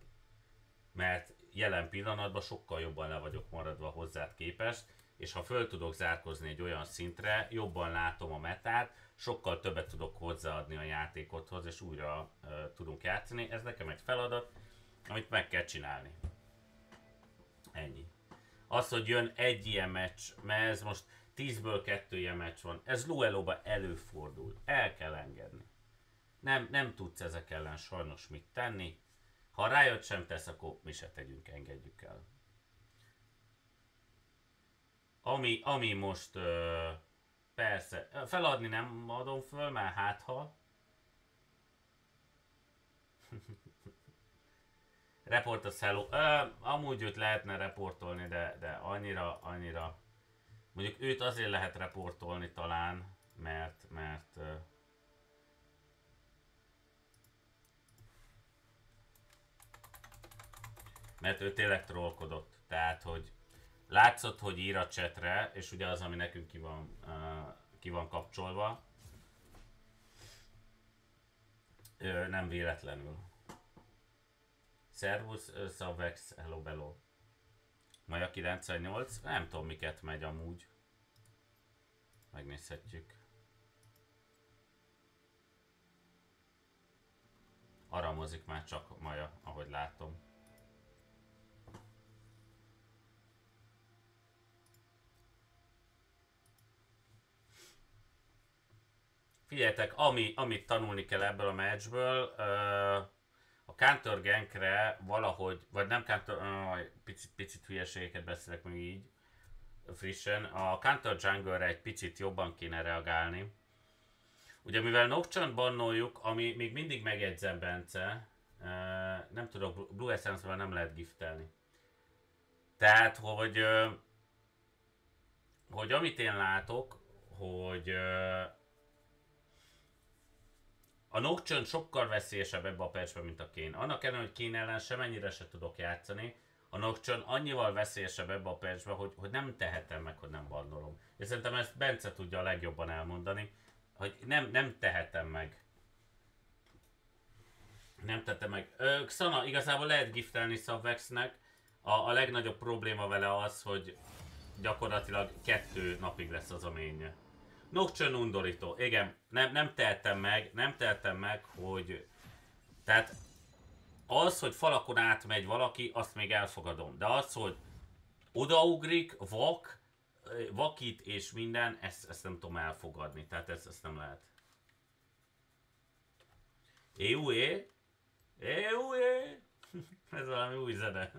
Mert jelen pillanatban sokkal jobban le vagyok maradva hozzád képest, és ha föl tudok zárkozni egy olyan szintre, jobban látom a metát, sokkal többet tudok hozzáadni a játékothoz, és újra uh, tudunk játszani. Ez nekem egy feladat, amit meg kell csinálni. Ennyi. Az, hogy jön egy ilyen meccs, mert ez most 10-ből 2 ilyen meccs van, ez Luelóba előfordul. El kell engedni. Nem, nem tudsz ezek ellen sajnos mit tenni. Ha rájött sem tesz, akkor mi se tegyünk, engedjük el. Ami, ami most uh, persze, feladni nem adom föl, mert hát ha. Report az hello. Ö, amúgy őt lehetne reportolni, de, de annyira, annyira. Mondjuk őt azért lehet reportolni talán, mert, mert mert ő tényleg trollkodott. Tehát, hogy Látszott, hogy ír a chatre, és ugye az, ami nekünk ki van, uh, ki van kapcsolva. Ö, nem véletlenül. Servus, Savex, hello, bello. Maja 98, nem tudom miket megy amúgy. Megnézhetjük. Aramozik már csak Maja, ahogy látom. Figyeljetek, ami, amit tanulni kell ebből a meccsből, a Counter Gankre valahogy, vagy nem Counter, picit, picit hülyeségeket beszélek még így frissen, a Counter Jungle-re egy picit jobban kéne reagálni. Ugye mivel Nocturne bannoljuk, ami még mindig megjegyzem Bence, nem tudok, Blue Essence-vel nem lehet giftelni. Tehát, hogy, hogy amit én látok, hogy a Nocturne sokkal veszélyesebb ebbe a percbe, mint a Kane. Annak ellenére, hogy Kane ellen semennyire se tudok játszani, a Nocturne annyival veszélyesebb ebbe a percbe, hogy, hogy nem tehetem meg, hogy nem bandolom. És szerintem ezt Bence tudja a legjobban elmondani, hogy nem, nem tehetem meg. Nem tette meg. Ö, Xana, igazából lehet giftelni Subvexnek. A, a legnagyobb probléma vele az, hogy gyakorlatilag kettő napig lesz az a ménye. Nocturne undorító. Igen, nem, nem tehetem meg, nem tehetem meg, hogy... Tehát az, hogy falakon átmegy valaki, azt még elfogadom. De az, hogy odaugrik, vak, vakít és minden, ezt, ezt nem tudom elfogadni. Tehát ezt, ezt nem lehet. EUE? EUE? Ez valami új zene.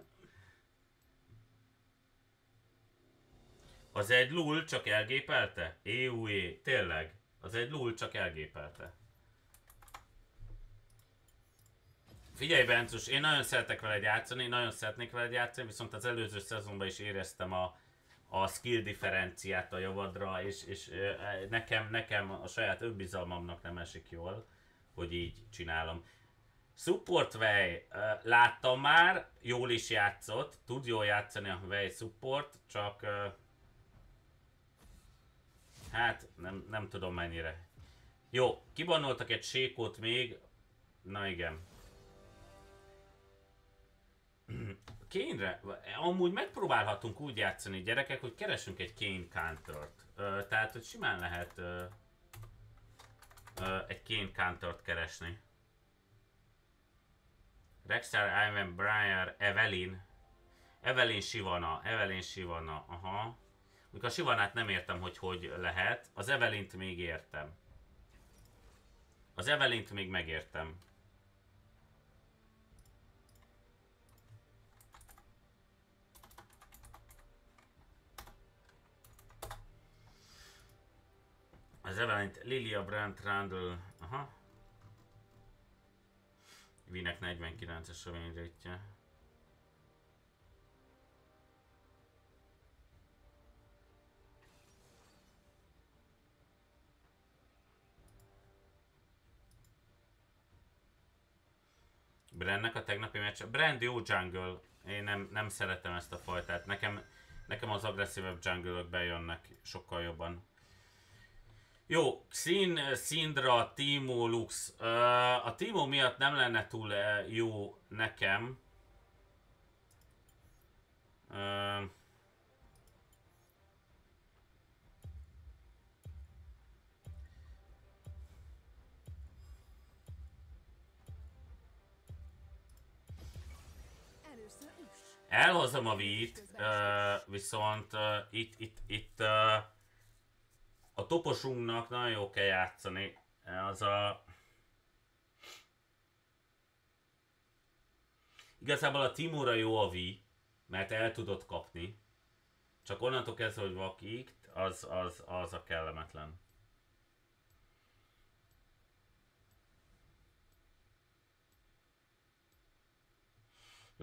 Az egy lul csak elgépelte? Éúé, tényleg. Az egy lul csak elgépelte. Figyelj Bencus, én nagyon szeretek vele játszani, nagyon szeretnék vele játszani, viszont az előző szezonban is éreztem a, a skill differenciát a javadra, és, és nekem, nekem a saját önbizalmamnak nem esik jól, hogy így csinálom. Support Vej, láttam már, jól is játszott, tud jól játszani a Vej support, csak hát nem, nem tudom mennyire. Jó, kibannoltak egy sékót még, na igen, Kénre, amúgy megpróbálhatunk úgy játszani gyerekek, hogy keresünk egy Kane countert. Ö, tehát, hogy simán lehet ö, ö, egy Kane countert keresni. Rexar, Ivan, Brian, Evelyn. Evelyn Sivana, Evelyn Sivana, aha. Mikor a Sivanát nem értem, hogy hogy lehet. Az Evelynt még értem. Az Evelynt még megértem. Az Evelynt Lilia Brandt Randall, aha. Vinek 49-es a Brennek a tegnapi meccs. Brand jó jungle. Én nem, nem szeretem ezt a fajtát. Nekem, nekem az agresszívebb jungle bejönnek sokkal jobban. Jó, Xin, Sindra, Timo, Lux. A Timo miatt nem lenne túl jó nekem. Elhozom a vít, viszont itt, itt, itt a toposunknak nagyon jó kell játszani. Az a... Igazából a Timura jó a Ví, mert el tudod kapni. Csak onnantól kezdve, hogy vakít, az, az, az a kellemetlen.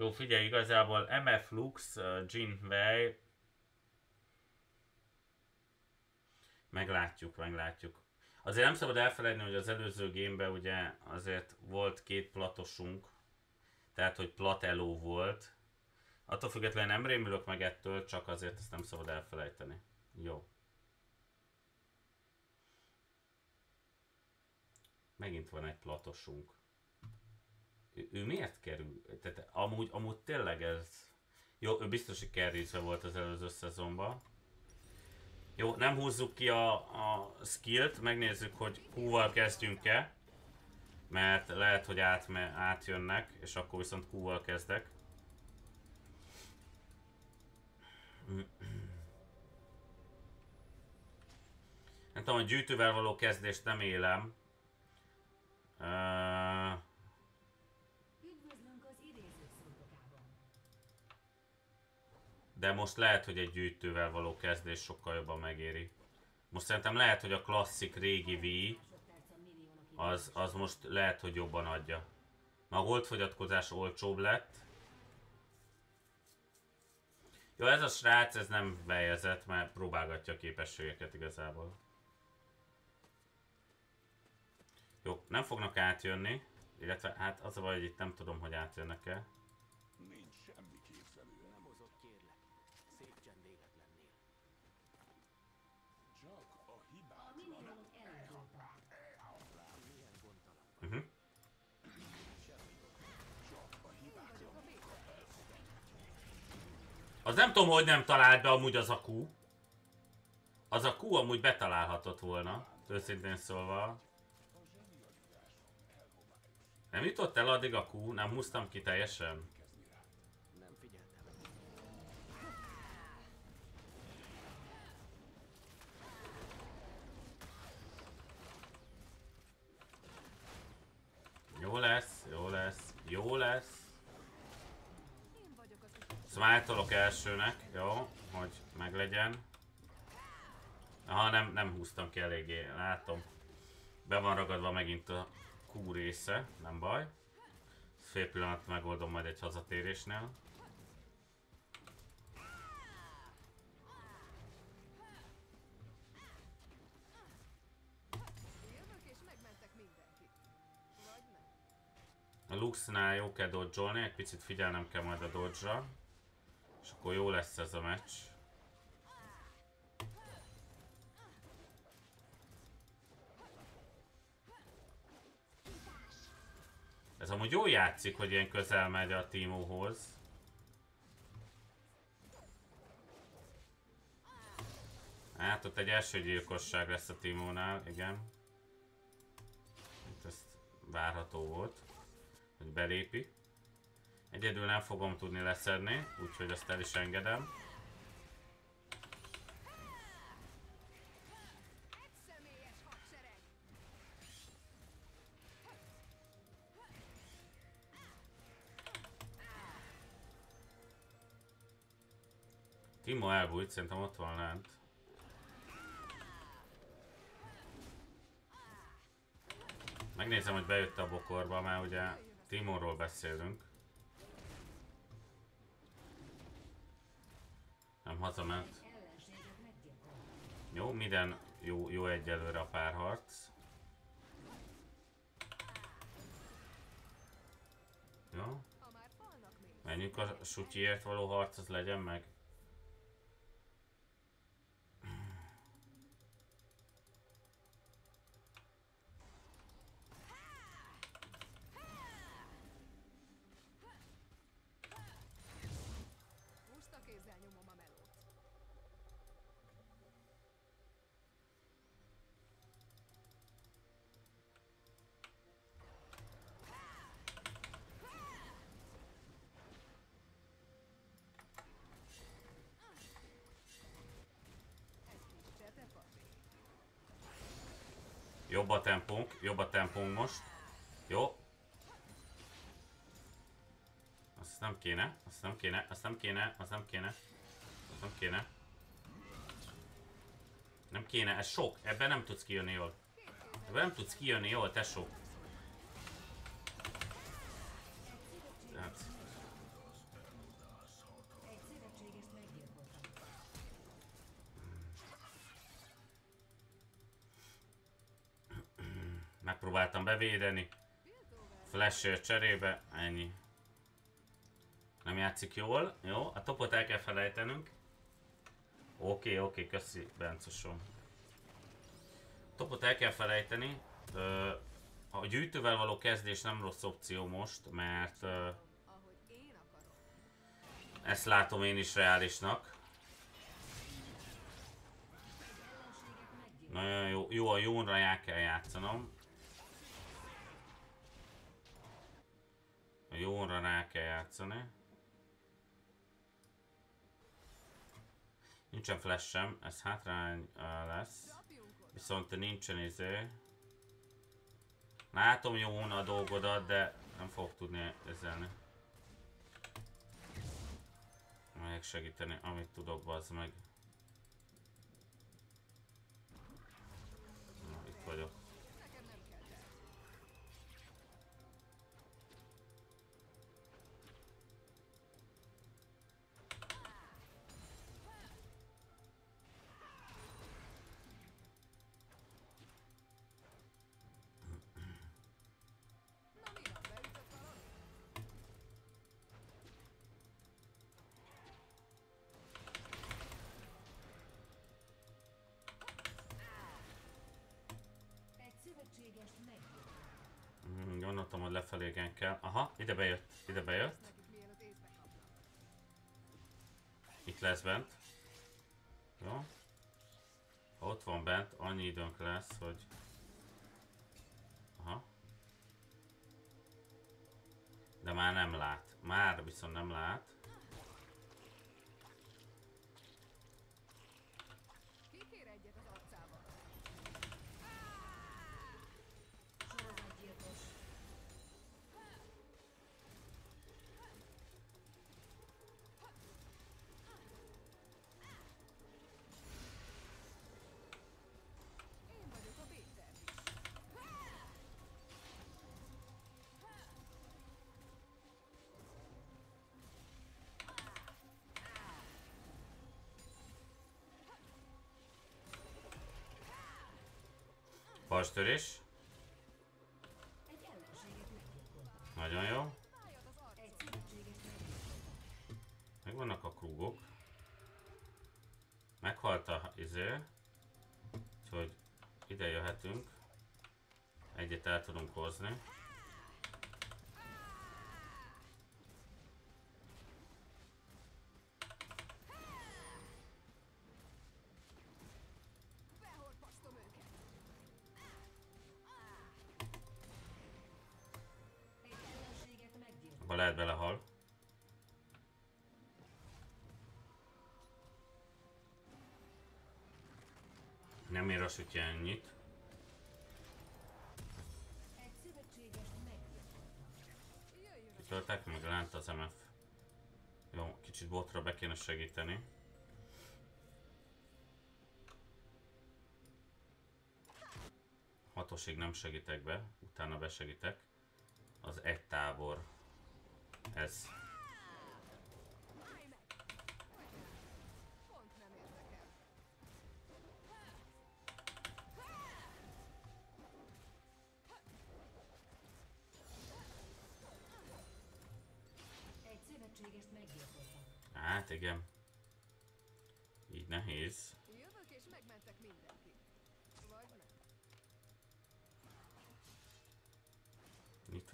Jó, figyelj, igazából MF Lux, uh, Jin Wei, Meglátjuk, meglátjuk. Azért nem szabad elfelejteni, hogy az előző gameben ugye azért volt két platosunk, tehát hogy plateló volt. Attól függetlenül nem rémülök meg ettől, csak azért ezt nem szabad elfelejteni. Jó. Megint van egy platosunk. Ő, ő miért kerül? Tehát amúgy, amúgy tényleg ez... Jó, ő biztos, hogy kerülve volt az előző szezonban. Jó, nem húzzuk ki a, a skillt, megnézzük, hogy Q-val kezdjünk-e. Mert lehet, hogy átme, átjönnek, és akkor viszont Q-val kezdek. Nem tudom, hogy gyűjtővel való kezdést nem élem. Uh, De most lehet, hogy egy gyűjtővel való kezdés sokkal jobban megéri. Most szerintem lehet, hogy a klasszik régi V az, az most lehet, hogy jobban adja. Ma a holdfogyatkozás olcsóbb lett. Jó, ez a srác, ez nem bejezett, mert próbálgatja a képességeket igazából. Jó, nem fognak átjönni. Illetve, hát az a baj, hogy itt nem tudom, hogy átjönnek-e. Az nem tudom, hogy nem talált be amúgy az a Q. Az a Q amúgy betalálhatott volna, őszintén szólva. Nem jutott el addig a Q, nem húztam ki teljesen. Jó lesz, jó lesz, jó lesz. Smite-olok elsőnek, jó, hogy meglegyen. Aha, nem, nem húztam ki eléggé, látom. Be van ragadva megint a Q része, nem baj. Fél pillanat megoldom majd egy hazatérésnél. A Luxnál jó kell dodge egy picit figyelnem kell majd a dodge-ra. És akkor jó lesz ez a meccs. Ez amúgy jól játszik, hogy ilyen közel megy a Timóhoz. Hát ott egy első gyilkosság lesz a Timónál, igen. Itt ezt várható volt, hogy belépi. Egyedül nem fogom tudni leszedni, úgyhogy azt el is engedem. Timo elbújt, szerintem ott van lent. Megnézem, hogy bejött a bokorba, mert ugye Timorról beszélünk. Hazament. Jó, minden jó, jó egyelőre a párharc. Jó, menjünk a sutyiért való harc, az legyen meg. Puszta kézzel nyomom a melót. Egy kis csetepapi. Jobb a tempónk, jobb a tempónk most. Jó. Azt nem kéne, azt nem kéne, azt nem kéne, azt nem kéne. Azt nem kéne. Nem kéne, ez sok, ebben nem tudsz kijönni jól. Ebben nem tudsz kijönni jól, tesó. Megpróbáltam bevédeni. Flash cserébe, ennyi. Nem játszik jól, jó? A topot el kell felejtenünk. Oké, oké, okay, köszi, Bencosom. Topot el kell felejteni. Ö, a gyűjtővel való kezdés nem rossz opció most, mert ö, ezt látom én is reálisnak. Nagyon jó, jó a jónra el kell játszanom. A jónra rá kell játszani. Nincsen flash sem, ez hátrány lesz. Viszont nincsen izé. Látom jón a dolgodat, de nem fog tudni ezelni. Megyek segíteni, amit tudok, bazd meg. Na, itt vagyok. Gondoltam, hogy lefelé igen kell. Aha, ide bejött, ide bejött. Itt lesz bent. Jó. Ha ott van bent, annyi időnk lesz, hogy... Aha. De már nem lát. Már viszont nem lát. Ellenséget meggyilkoltak. Nagyon jó. Megvannak a krúgok. Meghalt a izé. Úgyhogy ide jöhetünk. Egyet el tudunk hozni. Nem ér a sütje ennyit. Kitöltek meg lent az MF. Jó, kicsit botra be kéne segíteni. Hatosig nem segítek be, utána besegítek. Az egy tábor. Ez.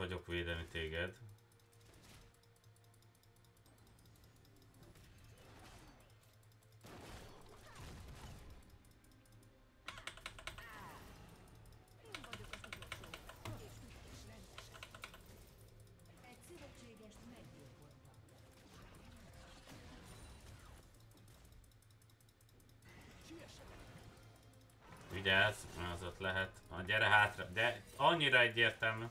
Vagyok védeni téged. Vigyázz, az ott lehet. Na, gyere hátra, de annyira egyértelmű.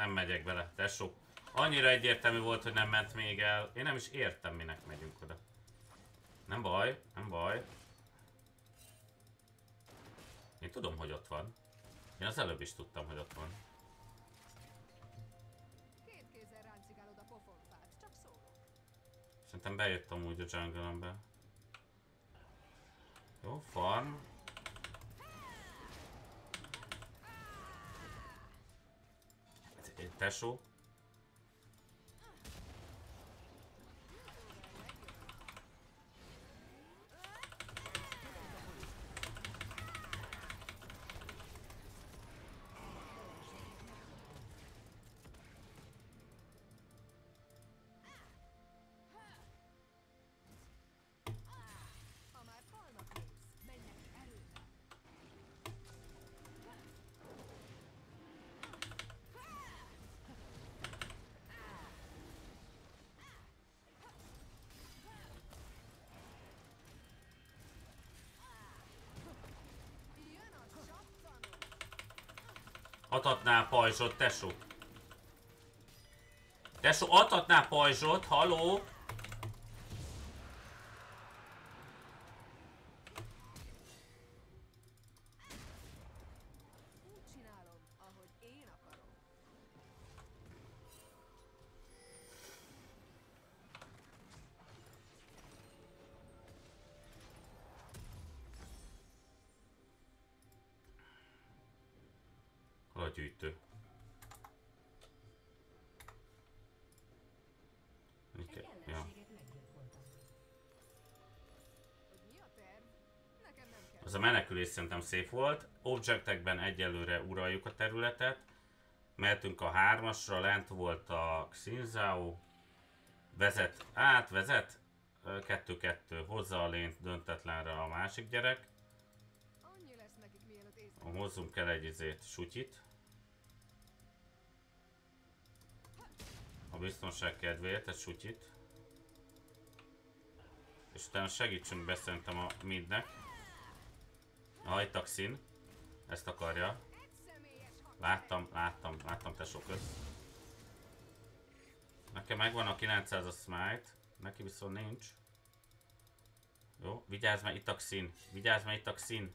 Nem megyek bele, tesó. Annyira egyértelmű volt, hogy nem ment még el. Én nem is értem, minek megyünk oda. Nem baj, nem baj. Én tudom, hogy ott van. Én az előbb is tudtam, hogy ott van. Szerintem bejött amúgy a jungle be. Jó, farm. Tesó. Adhatnál pajzsot, tesó. Tesó, adhatnál pajzsot, haló? Menekülés szerintem szép volt. Objectekben egyelőre uraljuk a területet. Mehetünk a hármasra, lent volt a Xinzao. Vezet, át, vezet. Ö, Kettő-kettő, hozza a lényt döntetlenre a másik gyerek. Hozzunk el egy izét, sutyit. A biztonság kedvéért egy sutyit. És utána segítsünk be szerintem a midnek. A hajtaxin. Ezt akarja. Láttam, láttam, láttam te sok köz. Nekem megvan a 900 a smite, neki viszont nincs. Jó, vigyázz mert itt a szín, vigyázz mert itt a szín.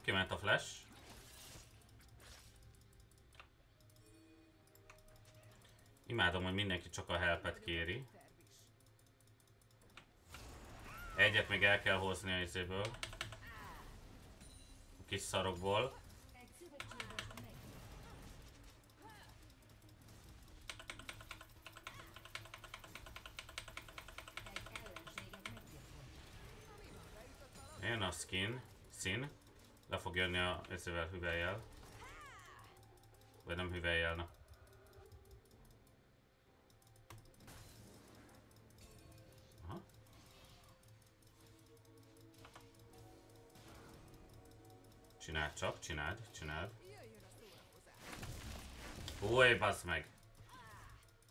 Kiment a flash. Imádom, hogy mindenki csak a helpet kéri. Egyet még el kell hozni a izéből. A kis szarokból. Jön a skin, szín. Jönni a ezzel hüvelyel. Vagy nem hüvelyel, na. Aha. Csináld csak, csináld, csináld. Új, bazd meg!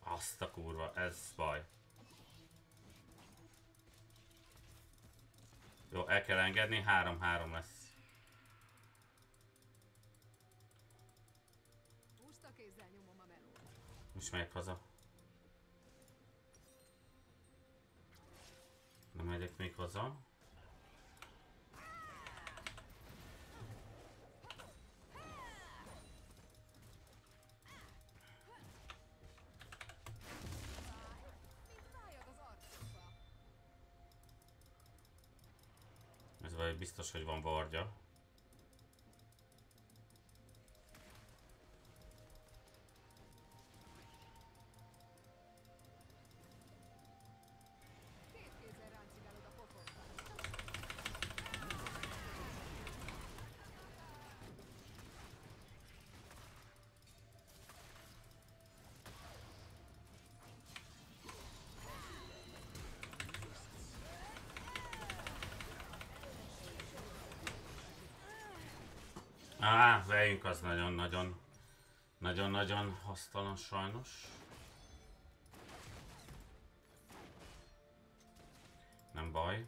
Azt a kurva, ez baj. Jó, el kell engedni, 3-3 lesz. Most megyek haza. Nem megyek még haza. Ez vagy biztos, hogy van bardja. Á, vejünk az nagyon-nagyon, nagyon-nagyon hasztalan sajnos. Nem baj.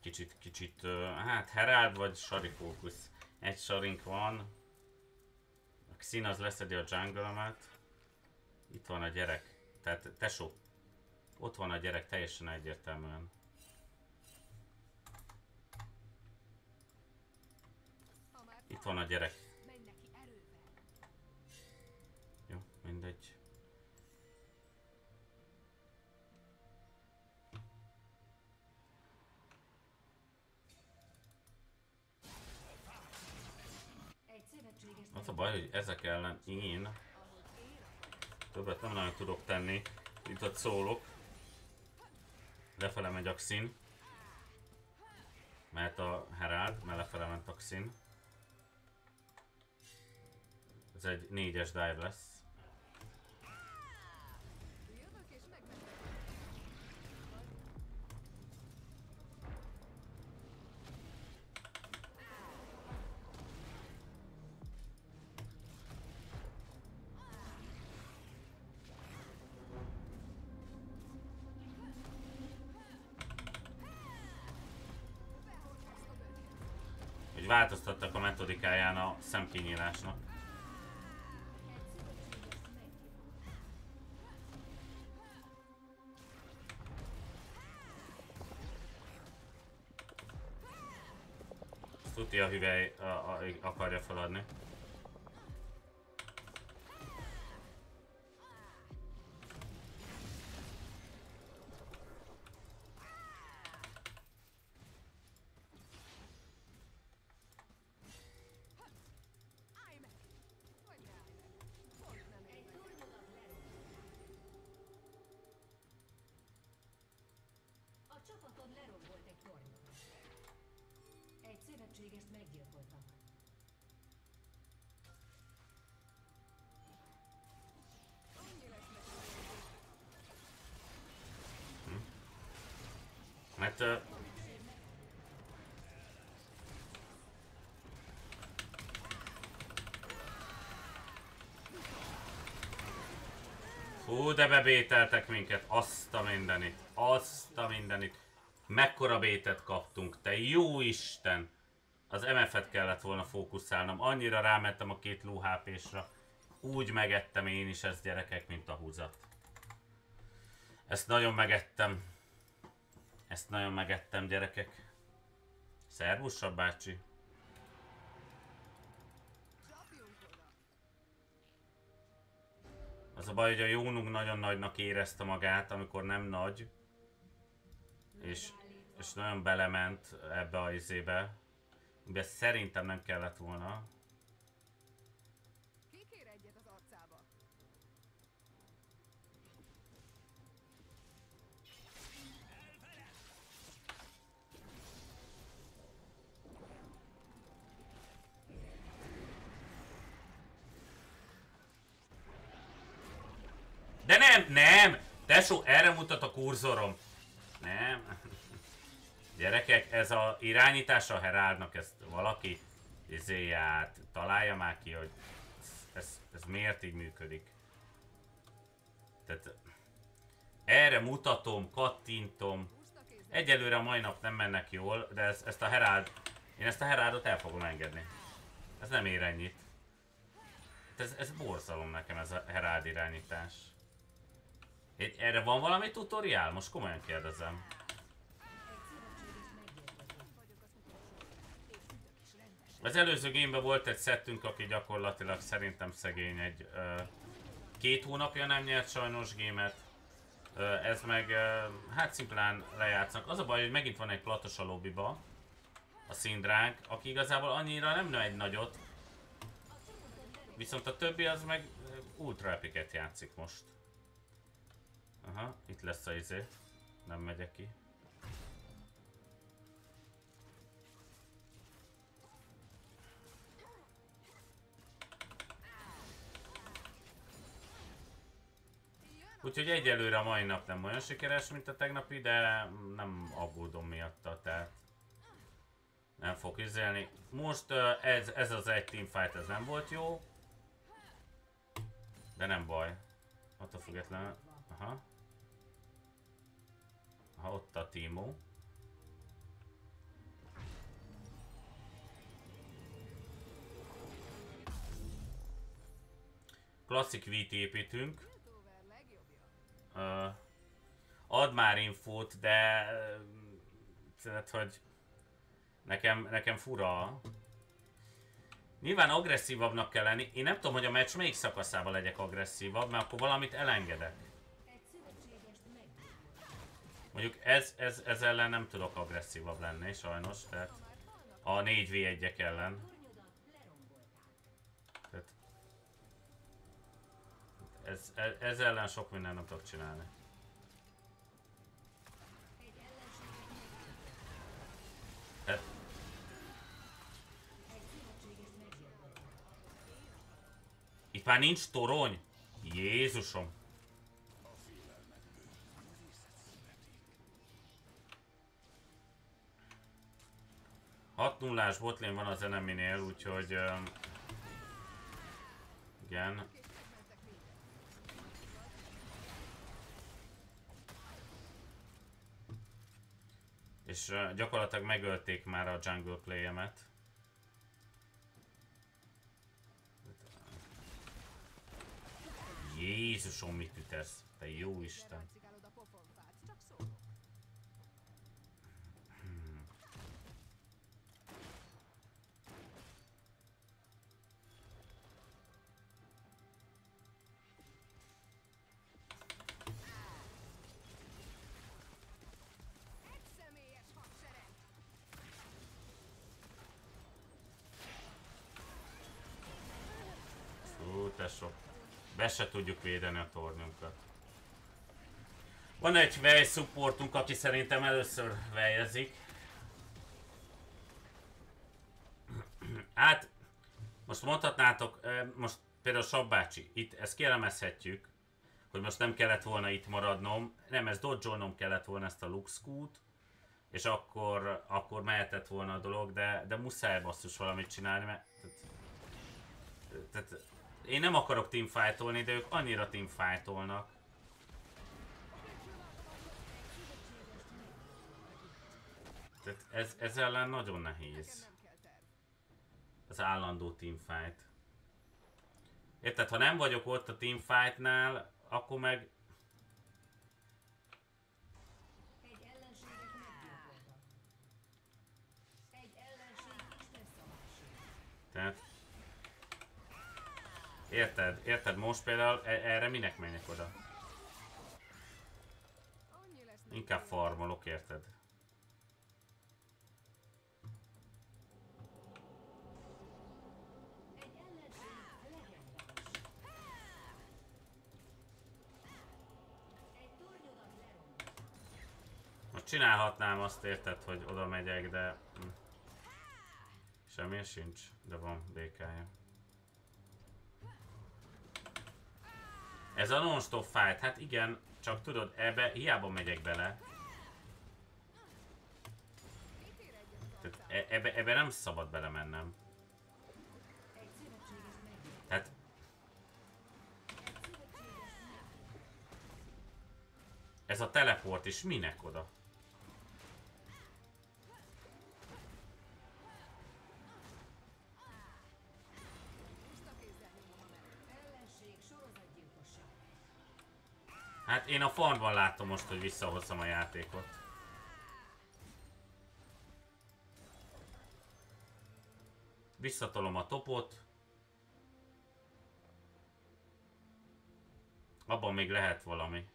Kicsit, kicsit, hát Herald vagy Sari fókusz. Egy sarink van. A Xin az leszedi a jungle Itt van a gyerek. Tehát tesó. Ott van a gyerek teljesen egyértelműen. Ha már Itt van a gyerek. Jó, mindegy. Az a baj, hogy ezek ellen én többet nem nagyon tudok tenni. Itt ott szólok. Lefele megy a Xin. Mehet a Herald, mert lefele ment a Xin. Ez egy négyes dive lesz. Hogy változtattak a metodikáján a szemkinyílásnak. A hüvely a, a, akarja feladni. Ö, Hú, de bebételtek minket, azt a mindenit, azt a mindenit. Mekkora bétet kaptunk, te jó Isten! Az MF-et kellett volna fókuszálnom, annyira rámentem a két ló HP-sra. Úgy megettem én is ezt gyerekek, mint a húzat. Ezt nagyon megettem. Ezt nagyon megettem gyerekek. Szervusz, bácsi. Az a baj, hogy a Jónunk nagyon nagynak érezte magát, amikor nem nagy. És, és nagyon belement ebbe a izébe. De szerintem nem kellett volna. De nem, nem! Tesó, erre mutat a kurzorom. Nem. Gyerekek, ez a irányítása a Heraldnak, ezt valaki izéját találja már ki, hogy ez, ez miért így működik. Tehát erre mutatom, kattintom. Egyelőre a mai nap nem mennek jól, de ez, ezt a Herald, én ezt a Heraldot el fogom engedni. Ez nem ér ennyit. Ez, ez borzalom nekem ez a Herald irányítás. Erre van valami tutoriál? Most komolyan kérdezem. Az előző gameben volt egy szettünk, aki gyakorlatilag szerintem szegény egy ö, két hónapja nem nyert sajnos gémet. Ö, ez meg ö, hát szimplán lejátszanak. Az a baj, hogy megint van egy platos a lobbiba, a szindránk, aki igazából annyira nem nő egy nagyot. Viszont a többi az meg ultra epiket játszik most. Aha, itt lesz a izé. Nem megyek ki. Úgyhogy egyelőre a mai nap nem olyan sikeres, mint a tegnapi, de nem aggódom miatta, tehát nem fog üzelni. Most ez, ez az egy teamfight, ez nem volt jó, de nem baj. Attól függetlenül, aha. Aha, ott a Timo. Klasszik VT építünk. Ö, ad már infót, de... Tehát, hogy... Nekem, nekem fura. Nyilván agresszívabbnak kell lenni. Én nem tudom, hogy a meccs melyik szakaszában legyek agresszívabb, mert akkor valamit elengedek. Mondjuk ez, ez, ez ellen nem tudok agresszívabb lenni, sajnos, tehát a 4v1-ek ellen. Tehát ez, ez, ez ellen sok mindent nem tudok csinálni. Tehát itt már nincs torony? Jézusom! Hat nullás botlén van az eneminél, úgyhogy... öm, igen. És ö, gyakorlatilag megölték már a jungle play-emet. Jézusom, mit ütesz? Te jó Isten. Be se tudjuk védeni a tornyunkat. Van egy vej supportunk, aki szerintem először vejezik. Hát, most mondhatnátok, most például Sabbácsi, itt ezt kielemezhetjük, hogy most nem kellett volna itt maradnom, nem, ez dodge kellett volna ezt a Luxkút, és akkor, akkor mehetett volna a dolog, de, de muszáj basszus valamit csinálni, mert tehát, tehát én nem akarok teamfightolni, de ők annyira teamfightolnak. Tehát ez, ez ellen nagyon nehéz. Az állandó teamfight. Érted, ha nem vagyok ott a teamfightnál, akkor meg... Tehát Érted? Érted? Most például e- erre minek menjek oda? Inkább farmolok, érted? Most csinálhatnám azt, érted, hogy oda megyek, de... Semmi sincs, de van békája. Ez a non-stop fight, hát igen, csak tudod, ebbe hiába megyek bele. Tehát e- ebbe, ebbe nem szabad belemennem. Tehát ez a teleport is minek oda? Hát én a farmban látom most, hogy visszahozzam a játékot. Visszatolom a topot. Abban még lehet valami.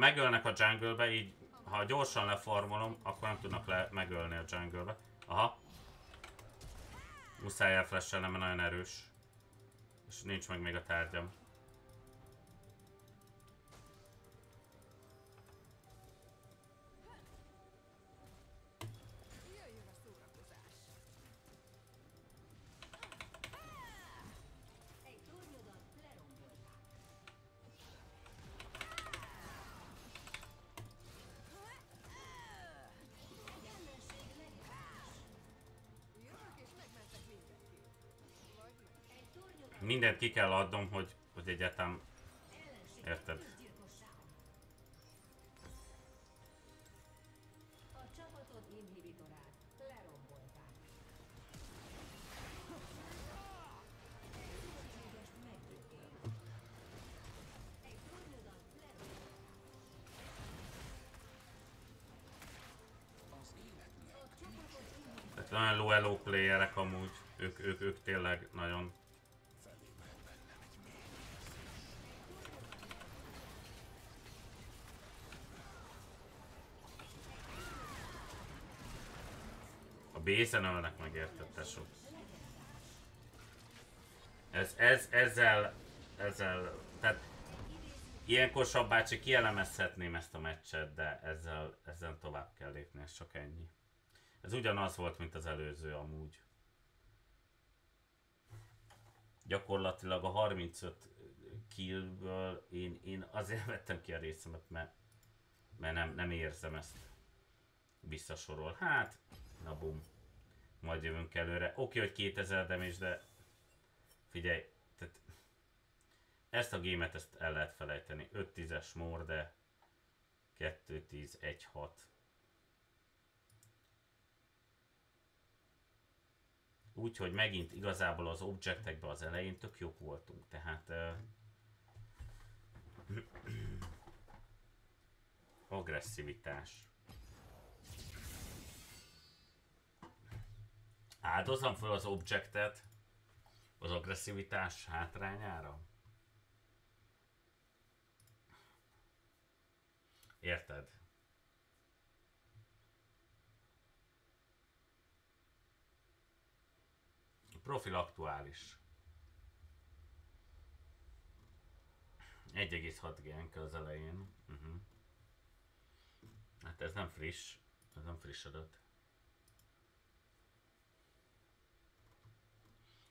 Megölnek a jungle így ha gyorsan leformolom, akkor nem tudnak le megölni a jungle Aha. Muszáj elflashelnem, mert nagyon erős. És nincs meg még a tárgyam. Mindent ki kell adnom, hogy, hogy ellenség Érted. Tehát nagyon low elo playerek amúgy. Ők, ők, ők tényleg nagyon... A bészen ölnek meg érted, tesó. Ez, ez, ezzel, ezzel, tehát ilyenkor Sabbácsi kielemezhetném ezt a meccset, de ezzel, ezzel tovább kell lépni, ez csak ennyi. Ez ugyanaz volt, mint az előző amúgy. Gyakorlatilag a 35 killből én, én azért vettem ki a részemet, mert, mert nem, nem érzem ezt visszasorol. Hát, na bum. Majd jövünk előre. Oké, hogy 2000 damage, de figyelj, tehát ezt a gémet ezt el lehet felejteni. 5-10-es mór, de 2-10-1-6. Úgyhogy megint igazából az objektekben az elején tök jók voltunk, tehát uh, agresszivitás. Áldozom fel az objektet az agresszivitás hátrányára? Érted? Profil aktuális. 1,6 GNK az elején. Uh-huh. Hát ez nem friss. Ez nem friss adat.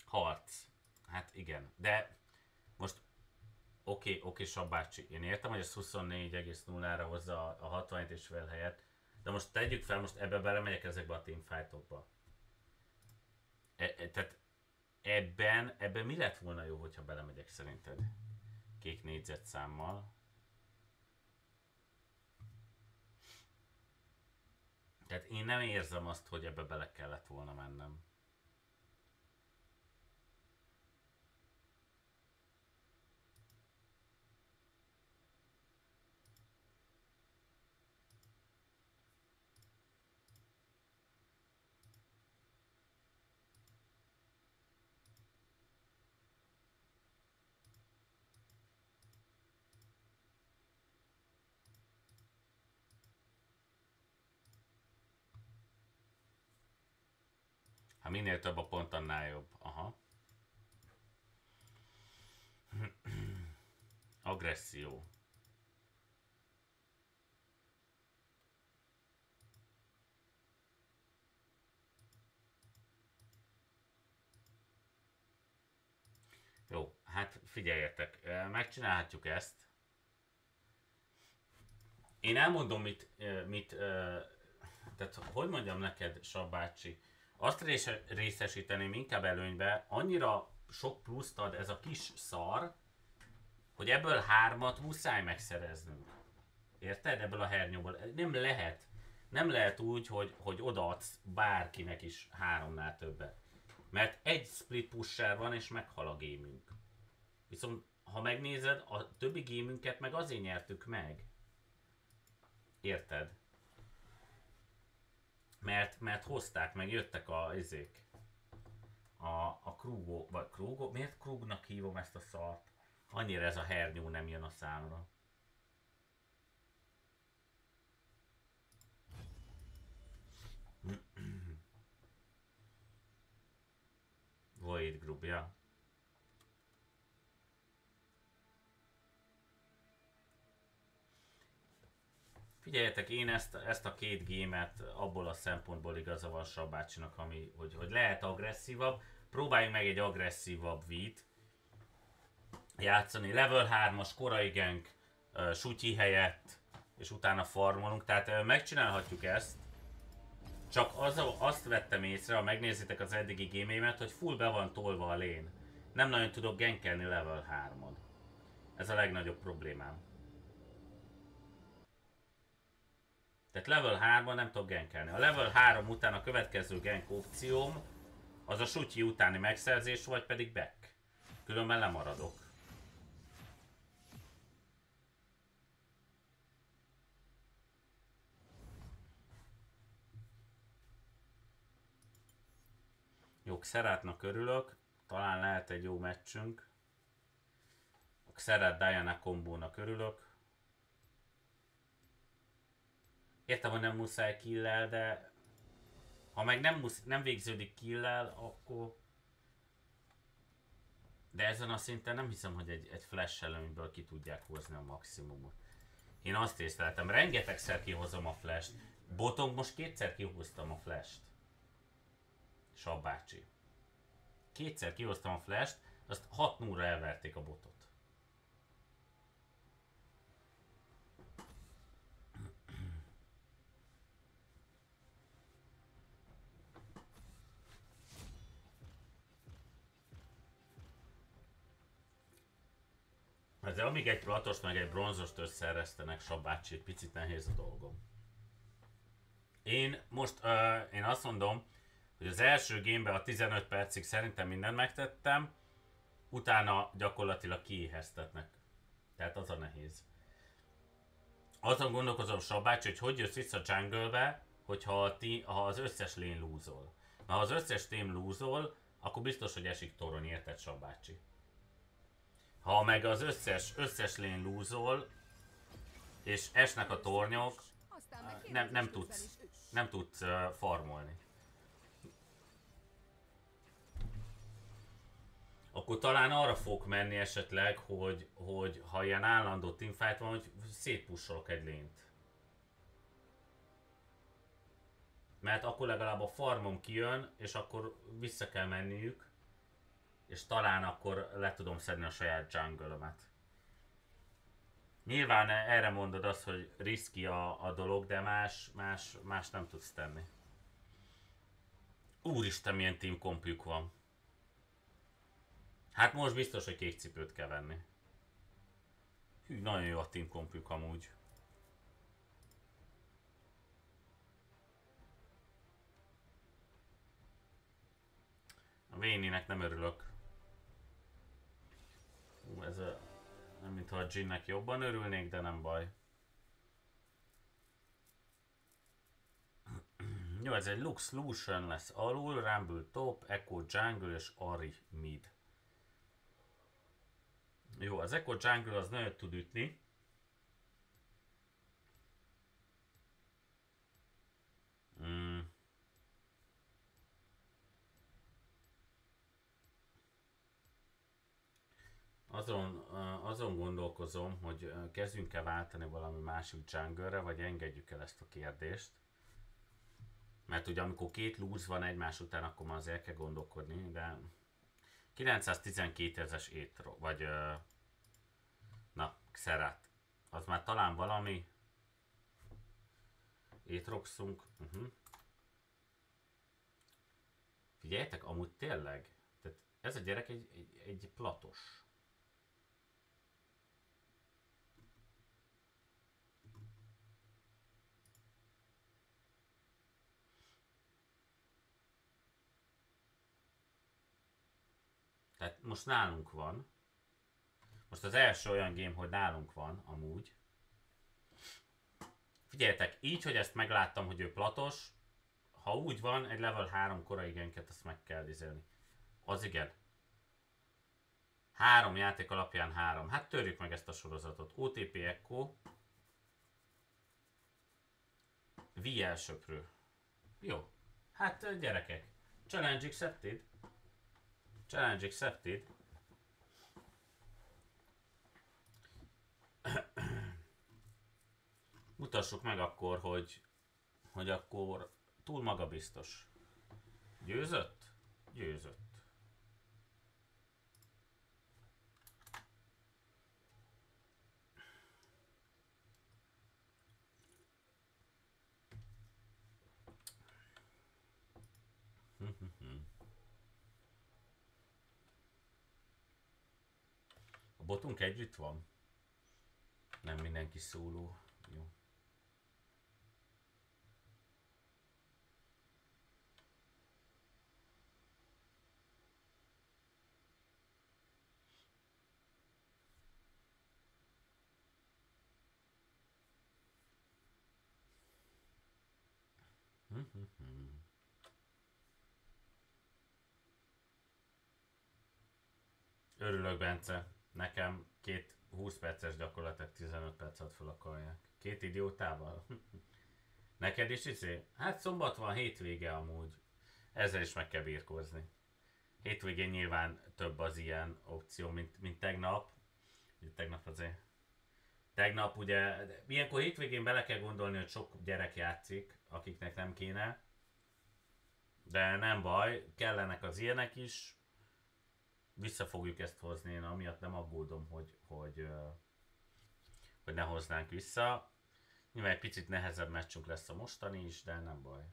Harc. Hát igen. De most oké, oké, okay. Én értem, hogy ez 24,0-ra hozza a 67 és fél helyet. De most tegyük fel, most ebbe belemegyek ezekbe a teamfightokba. ebben, ebben mi lett volna jó, hogyha belemegyek szerinted? Kék négyzetszámmal. Tehát én nem érzem azt, hogy ebbe bele kellett volna mennem. Ha minél több a pont, annál jobb. Aha. Agresszió. Jó, hát figyeljetek, megcsinálhatjuk ezt. Én elmondom, mit, mit tehát hogy mondjam neked, Sabácsi, azt része, részesíteném inkább előnybe, annyira sok pluszt ad ez a kis szar, hogy ebből hármat muszáj megszereznünk. Érted? Ebből a hernyóból. Nem lehet. Nem lehet úgy, hogy, hogy odaadsz bárkinek is háromnál többet. Mert egy split pusher van, és meghal a gémünk. Viszont, ha megnézed, a többi gémünket meg azért nyertük meg. Érted? Mert, mert hozták, meg jöttek a izék. A, a Krugo, vagy Krugo, miért Krugnak hívom ezt a szart? Annyira ez a hernyó nem jön a számra. Void Group, Figyeljetek, én ezt, ezt a két gémet abból a szempontból igaza van Sabácsinak, ami, hogy, hogy lehet agresszívabb. Próbáljunk meg egy agresszívabb vít játszani. Level 3-as korai gank, uh, sutyi helyett, és utána farmolunk. Tehát megcsinálhatjuk ezt. Csak az, azt vettem észre, ha megnézitek az eddigi gémémet, hogy full be van tolva a lén. Nem nagyon tudok genkelni level 3-on. Ez a legnagyobb problémám. Tehát level 3-ban nem tudok genkelni. A level 3 után a következő genk opcióm az a sutyi utáni megszerzés, vagy pedig back. Különben lemaradok. Jó, Xerátnak örülök. Talán lehet egy jó meccsünk. A Xerát Diana kombónak örülök. Értem, hogy nem muszáj killel, de ha meg nem, musz, nem végződik killel, akkor... De ezen a szinten nem hiszem, hogy egy, egy flash előnyből ki tudják hozni a maximumot. Én azt észleltem, rengetegszer kihozom a flash-t. Botong most kétszer kihoztam a flash-t. Sabbácsi. Kétszer kihoztam a flash-t, azt 6 0 elverték a botot. Hát de amíg egy platost meg egy bronzost összeresztenek Sabácsi, picit nehéz a dolgom. Én most, uh, én azt mondom, hogy az első gémben a 15 percig szerintem mindent megtettem, utána gyakorlatilag kiéheztetnek. Tehát az a nehéz. Azon gondolkozom Sabács, hogy hogy jössz vissza jungle hogyha ti, ha az összes lén lúzol. Na, ha az összes tém lúzol, akkor biztos, hogy esik torony, érted Sabácsi? Ha meg az összes, összes lén lúzol, és esnek a tornyok, nem, nem tudsz, nem tudsz farmolni. Akkor talán arra fog menni esetleg, hogy, hogy ha ilyen állandó teamfight van, hogy szétpussolok egy lént. Mert akkor legalább a farmom kijön, és akkor vissza kell menniük, és talán akkor le tudom szedni a saját jungle Nyilván erre mondod azt, hogy riski a, a dolog, de más, más, más nem tudsz tenni. Úristen, milyen team kompjuk van. Hát most biztos, hogy kék cipőt kell venni. Hű, nagyon jó a team kompjuk amúgy. A Véninek nem örülök. Ú, ez a... Nem mintha a Ginnek jobban örülnék, de nem baj. Jó, ez egy Lux Lucian lesz alul, Rumble top, Echo Jungle és Ari mid. Jó, az Echo Jungle az nagyon tud ütni. Mm. Azon, azon gondolkozom, hogy kezdjünk el váltani valami másik jungle vagy engedjük el ezt a kérdést. Mert ugye amikor két lúz van egymás után, akkor már az el kell gondolkodni, de 912 ezes étro, vagy na, Xerat. Az már talán valami étroxunk. Uh-huh. Figyeljetek, amúgy tényleg, tehát ez a gyerek egy, egy, egy platos. Tehát most nálunk van. Most az első olyan game, hogy nálunk van, amúgy. Figyeljetek, így, hogy ezt megláttam, hogy ő platos, ha úgy van, egy level 3 korai genket ezt meg kell dizelni. Az igen. Három játék alapján három. Hát törjük meg ezt a sorozatot. OTP Echo. VL söprő. Jó. Hát gyerekek. Challenge accepted. Challenge accepted. Mutassuk meg akkor, hogy, hogy akkor túl magabiztos. Győzött? Győzött. A botunk együtt van? Nem mindenki szóló. Jó. Örülök, Bence. Nekem két 20 perces gyakorlatilag 15 perc alatt fel akarják. Két idiótával? Neked is izé? Hát szombat van, hétvége amúgy. Ezzel is meg kell birkózni. Hétvégén nyilván több az ilyen opció, mint, mint tegnap. Ugye tegnap azért. Tegnap ugye, ilyenkor hétvégén bele kell gondolni, hogy sok gyerek játszik, akiknek nem kéne. De nem baj, kellenek az ilyenek is, vissza fogjuk ezt hozni, én amiatt nem aggódom, hogy, hogy, hogy ne hoznánk vissza. Nyilván egy picit nehezebb meccsünk lesz a mostani is, de nem baj.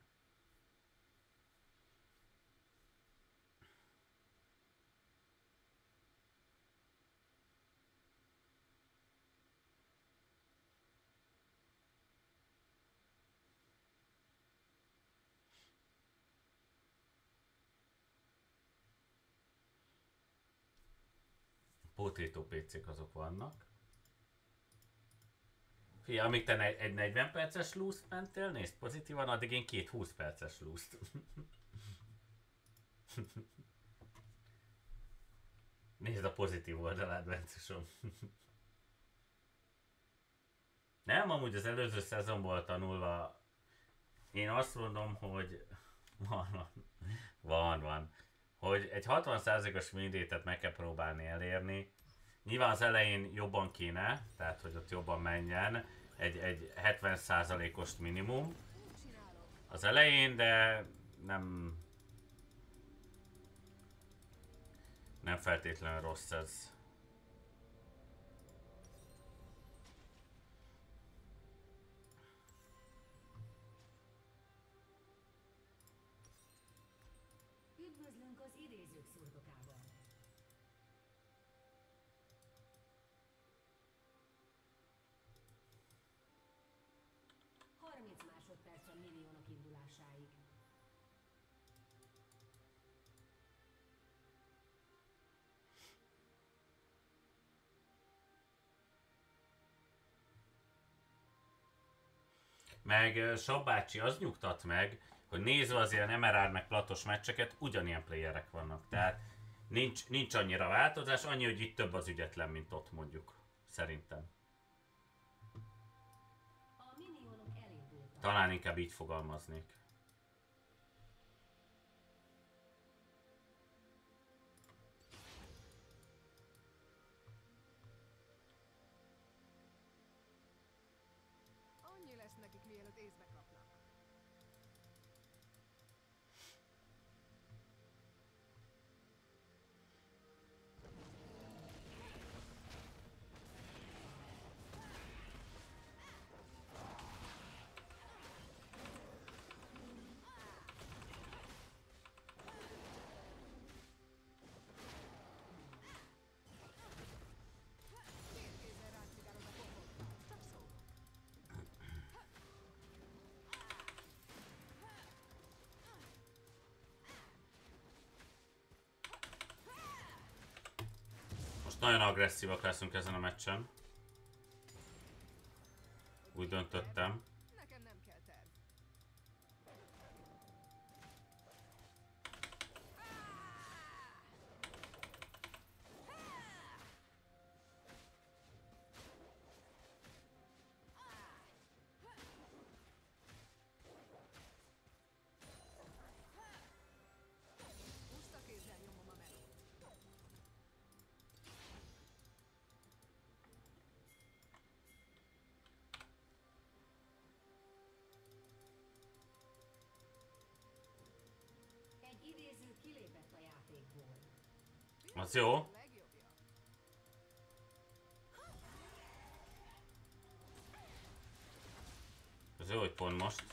Potato PC-k azok vannak. Fia, amíg te egy 40 perces lúzt mentél, nézd pozitívan, addig én két 20 perces lúzt. Nézd a pozitív oldalát, Bencusom. Nem, amúgy az előző szezonból tanulva, én azt mondom, hogy van, van, van, van hogy egy 60%-os mindétet meg kell próbálni elérni. Nyilván az elején jobban kéne, tehát hogy ott jobban menjen, egy, egy 70%-os minimum az elején, de nem nem feltétlenül rossz ez. Meg Sabbácsi az nyugtat meg, hogy nézve az ilyen MRR meg platos meccseket, ugyanilyen playerek vannak. Tehát nincs, nincs annyira változás, annyi, hogy itt több az ügyetlen, mint ott mondjuk. Szerintem. Talán inkább így fogalmaznék. Nagyon agresszívak leszünk ezen a meccsen. Úgy döntöttem. Az jó. A legjobbja. Az jó, hogy pont most.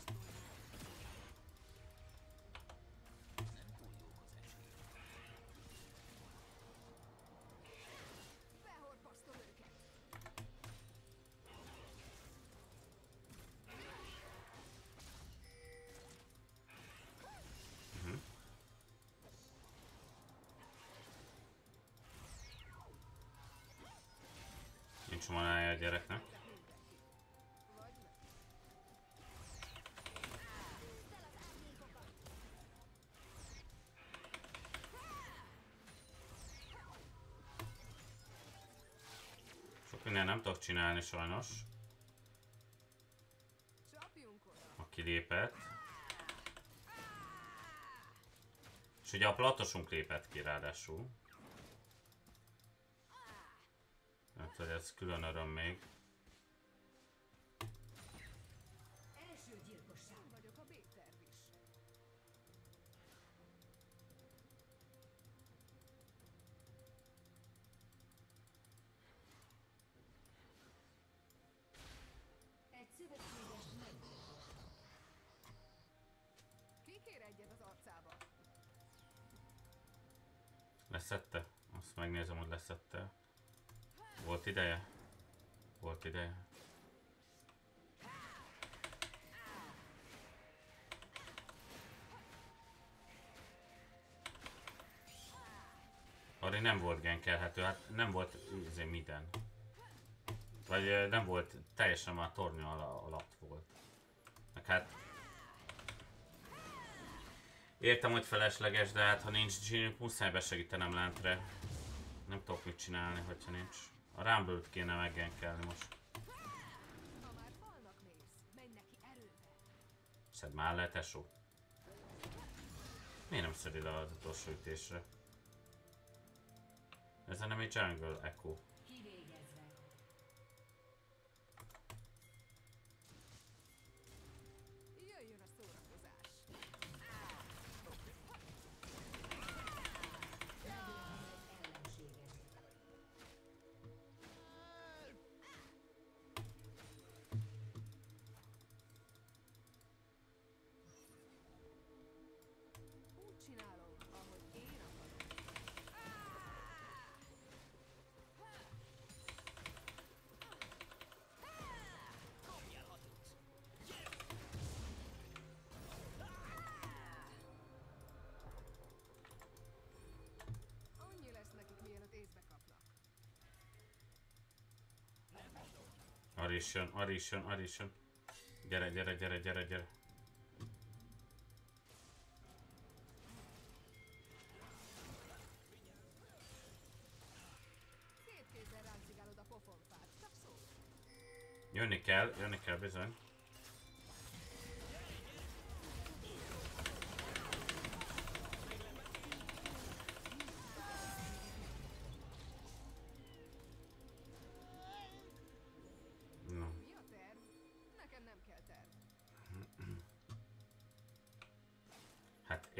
Nincs manája a gyereknek. Sok minden nem tudok csinálni sajnos. A kilépett. És ugye a platosunk lépett ki ráadásul. Hát, hogy ez külön öröm még. Nem volt genkelhető, hát nem volt izé minden. Vagy nem volt, teljesen már tornya ala- alatt volt. Meg hát... Értem, hogy felesleges, de hát ha nincs zsírünk, muszáj besegítenem lántre. Nem tudok mit csinálni, hogyha nincs. A rumble kéne meggenkelni most. Szed már le, tesó. Miért nem szedi le az utolsó ütésre? Ez nem egy jungle echo. Arra is jön, arra is jön, arra is jön. Gyere, gyere, gyere, gyere, gyere. Jönni kell, jönni kell bizony.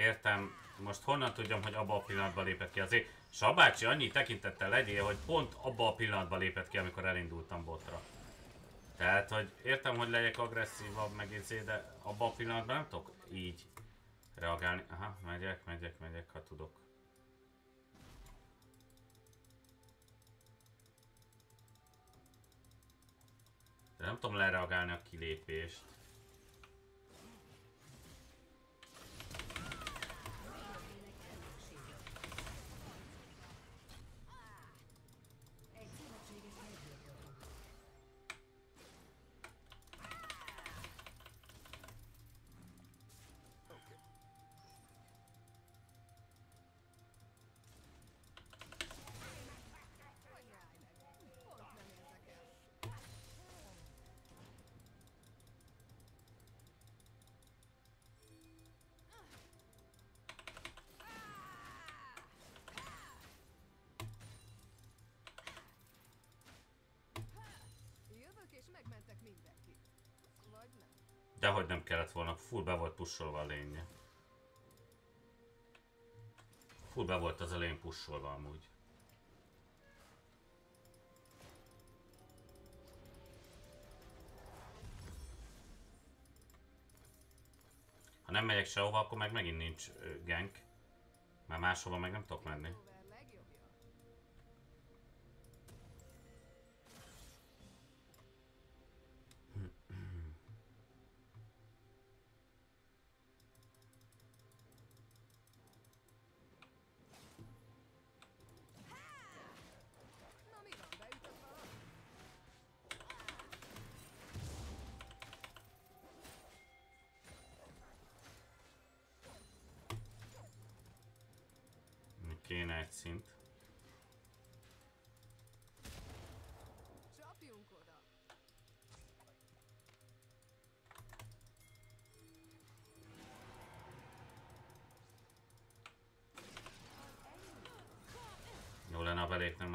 Értem, most honnan tudjam, hogy abban a pillanatban lépett ki azért. Sabácsi annyi tekintettel legyél, hogy pont abban a pillanatban lépett ki, amikor elindultam botra. Tehát, hogy értem, hogy legyek agresszívabb, meg izé, de abban a pillanatban nem tudok így reagálni. Aha, megyek, megyek, megyek, ha tudok. De nem tudom lereagálni a kilépést. Dehogy nem kellett volna, full be volt pusolva a lénye. Full be volt az a lény pusolva amúgy. Ha nem megyek sehova, akkor meg megint nincs gank. Már máshova meg nem tudok menni.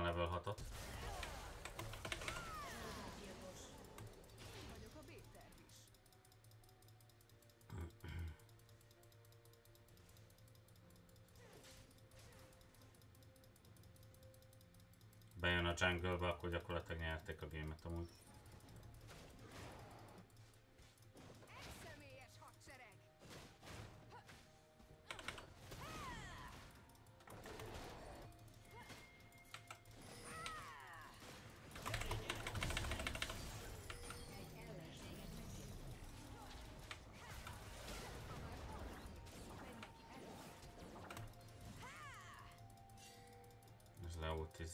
Level 6-ot. Én vagyok a B-terv is. Bejön a jungle-be, akkor gyakorlatilag nyerték a gémet amúgy.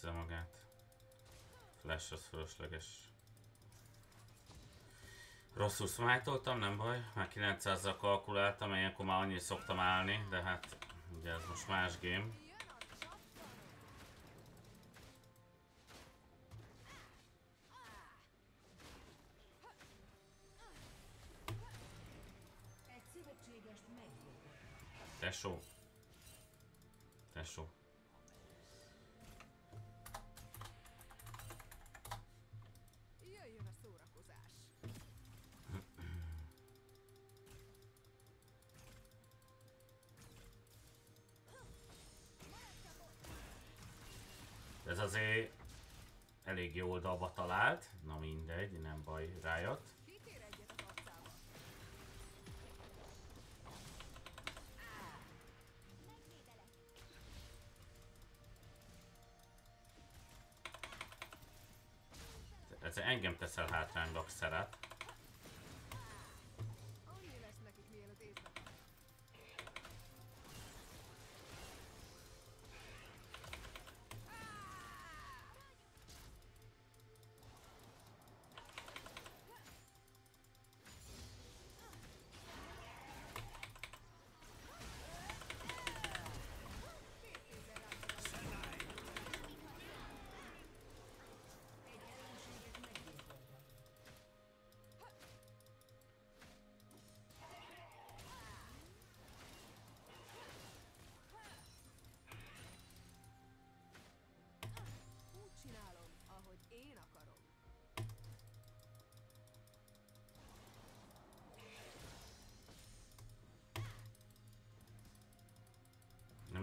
Leultizza magát. Flash az fölösleges. Rosszul smite nem baj. Már 900-zal kalkuláltam, ilyenkor már annyit szoktam állni, de hát ugye ez most más game. Tesó. Tesó. Oldalba talált. Na mindegy, nem baj, rájött. Ez engem teszel hátrányba, szeret.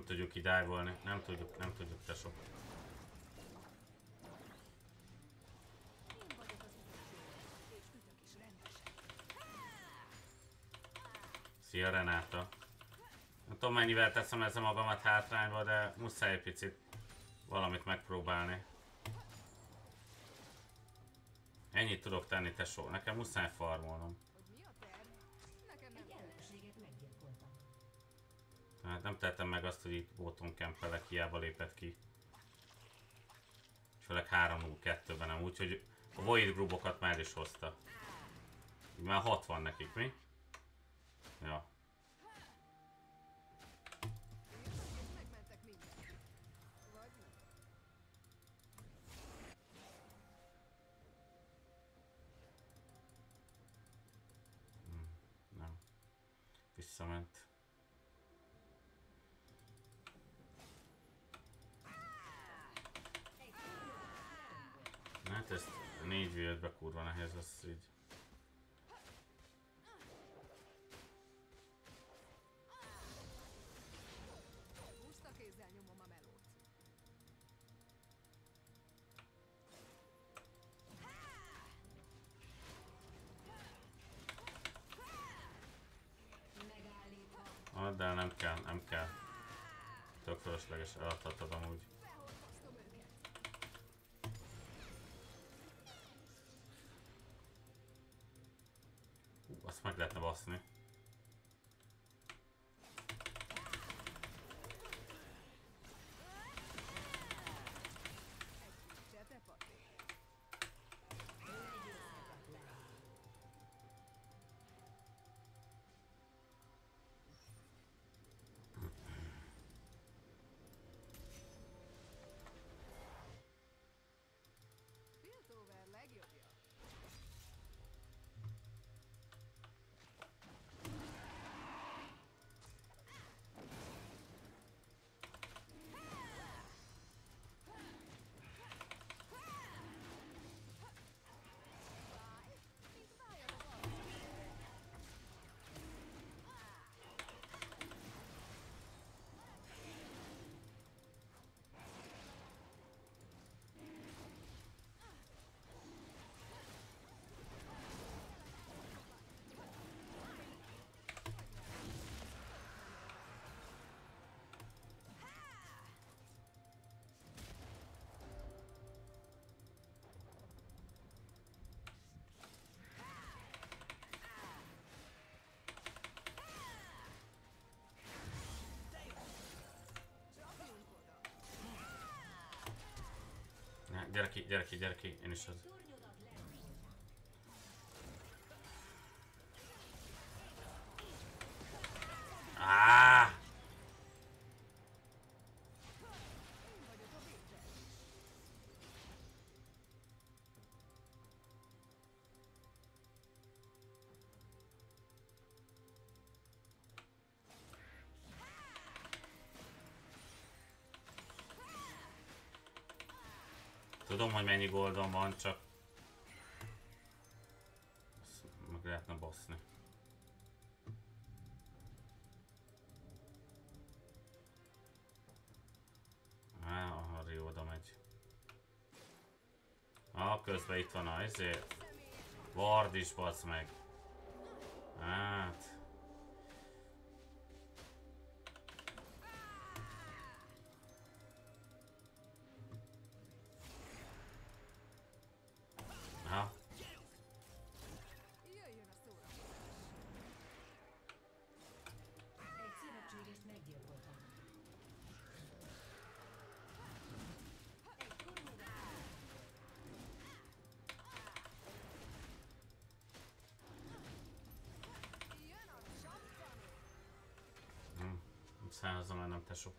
Nem tudjuk dive Nem tudjuk, nem tudjuk, tesó. Szia Renáta. Nem tudom mennyivel teszem ezzel magamat hátrányba, de muszáj egy picit valamit megpróbálni. Ennyit tudok tenni, tesó. Nekem muszáj farmolnom. Nem tettem meg azt, hogy itt bóton kempelek, hiába lépett ki. És főleg 3-0-2-ben nem, úgyhogy a Void grubokat már is hozta. Már 60 nekik, mi? Ja. El, nem kell, nem kell. Tök fölösleges, eladhatod amúgy. Ne, gyere ki, gyere ki, gyere ki, én Tudom, hogy mennyi goldon van, csak... Meg lehetne baszni. Á, a Harry oda megy. Ah, közben itt van a ezért. Ward is, basz meg. Hát... már nem tesó.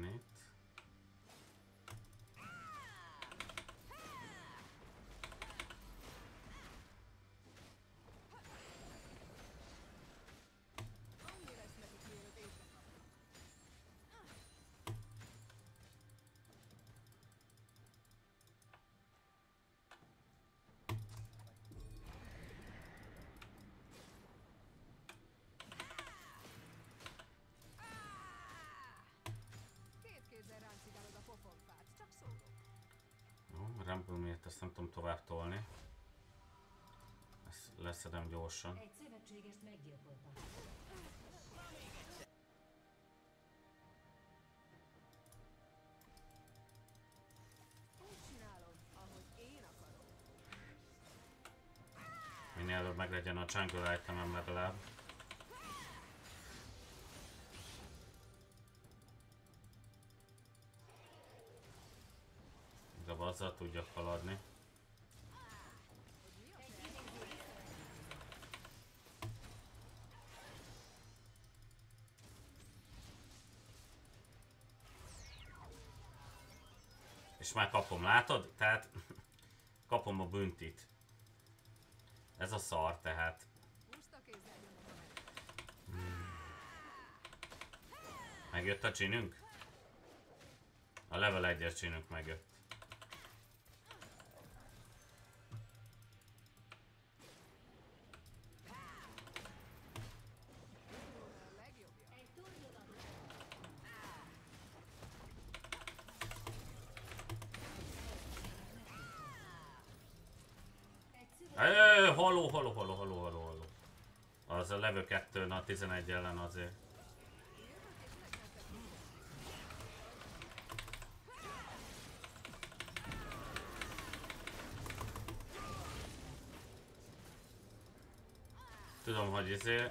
Tenni Jó, Rumble miért ezt nem tudom tovább tolni. Ezt leszedem gyorsan. Egy szövetségest akarom. Minél előbb meglegyen a jungle itemem legalább. Azzal tudjak haladni. És már kapom, látod? Tehát kapom a büntit. Ez a szar, tehát. Megjött a csinünk? A level 1-es csinünk megjött. A legjobbja. Egy tornyodat Egy szövetséges Ej, haló, haló, haló, haló, haló, haló. Az a level 2 a 11 ellen azért. Tudom, hogy izé...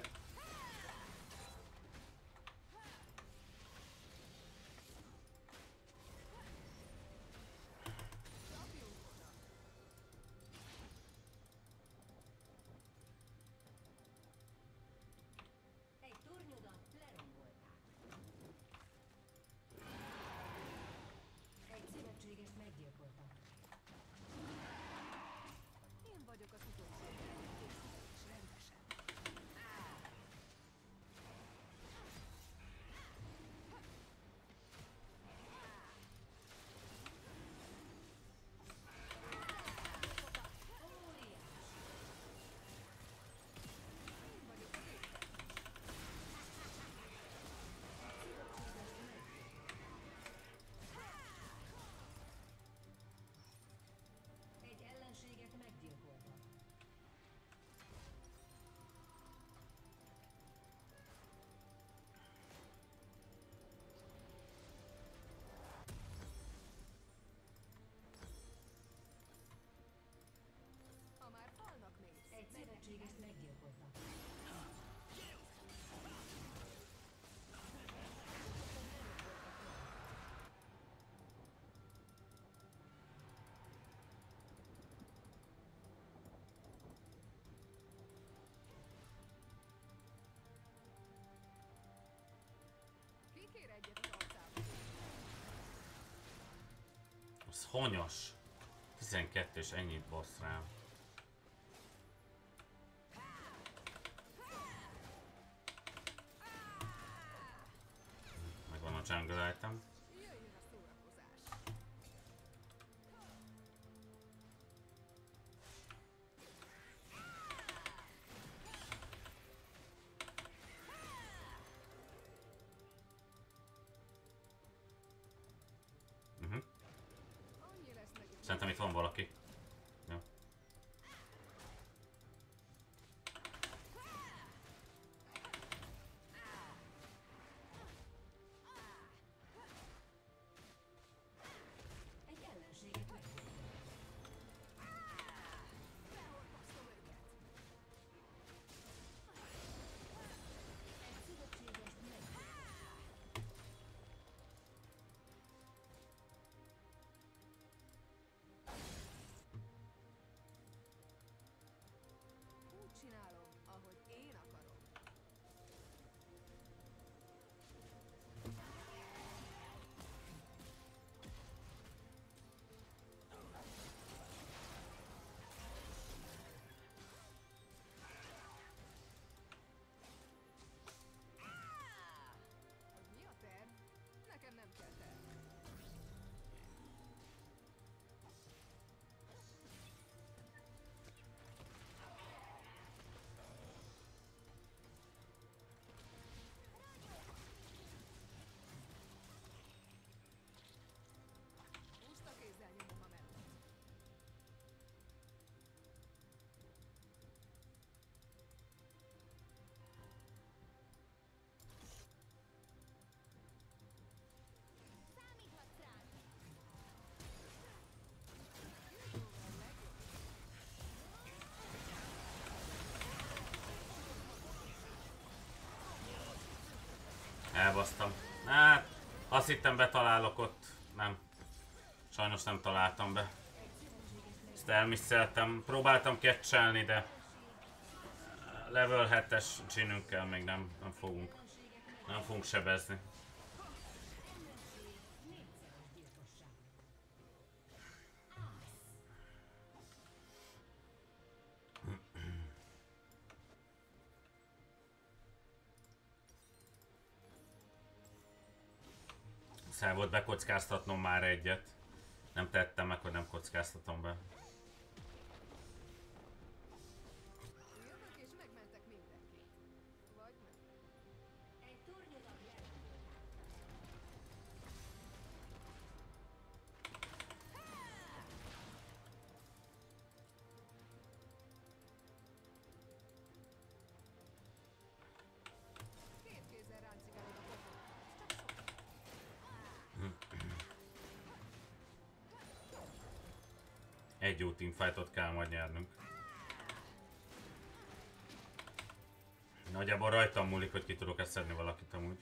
Az honyos. 12 és ennyit bassz rám. Szerintem itt van valaki. Elbasztam. Hát, azt hittem betalálok ott. Nem. Sajnos nem találtam be. Ezt elmisszeltem. Próbáltam catchelni, de level 7-es csinünkkel még nem, nem fogunk. Nem fogunk sebezni. Muszáj volt bekockáztatnom már egyet. Nem tettem meg, hogy nem kockáztatom be. Egy jó teamfightot kell majd nyernünk. Nagyjából rajtam múlik, hogy ki tudok ezt szedni valakit amúgy.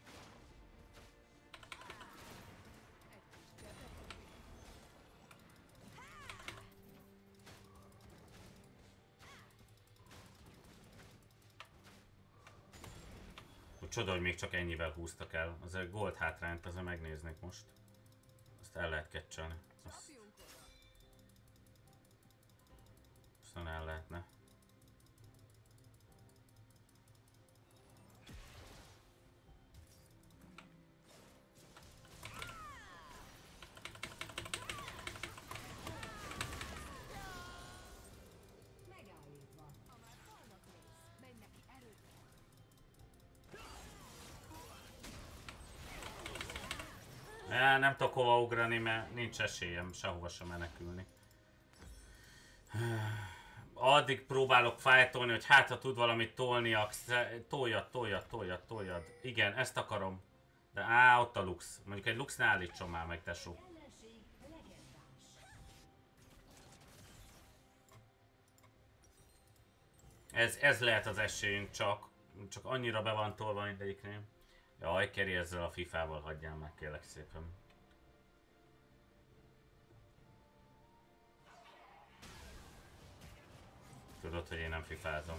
Csoda, hogy még csak ennyivel húztak el. Az egy gold hátrányt, azért megnéznék most. Azt el lehet kecselni. Azt, Ne, nem tudok hova ugrani, mert nincs esélyem sehova sem menekülni. Addig próbálok fájtolni, hogy hát ha tud valamit tolni, ak- toljad, toljad, toljad, toljad. Igen, ezt akarom. De á, ott a lux. Mondjuk egy lux ne állítson már meg, tesó. Ez, ez lehet az esélyünk csak. Csak annyira be van tolva mindegyiknél. Jaj, Keri, ezzel a FIFA-val hagyjál meg, kérlek szépen. Tudod, hogy én nem fifázom.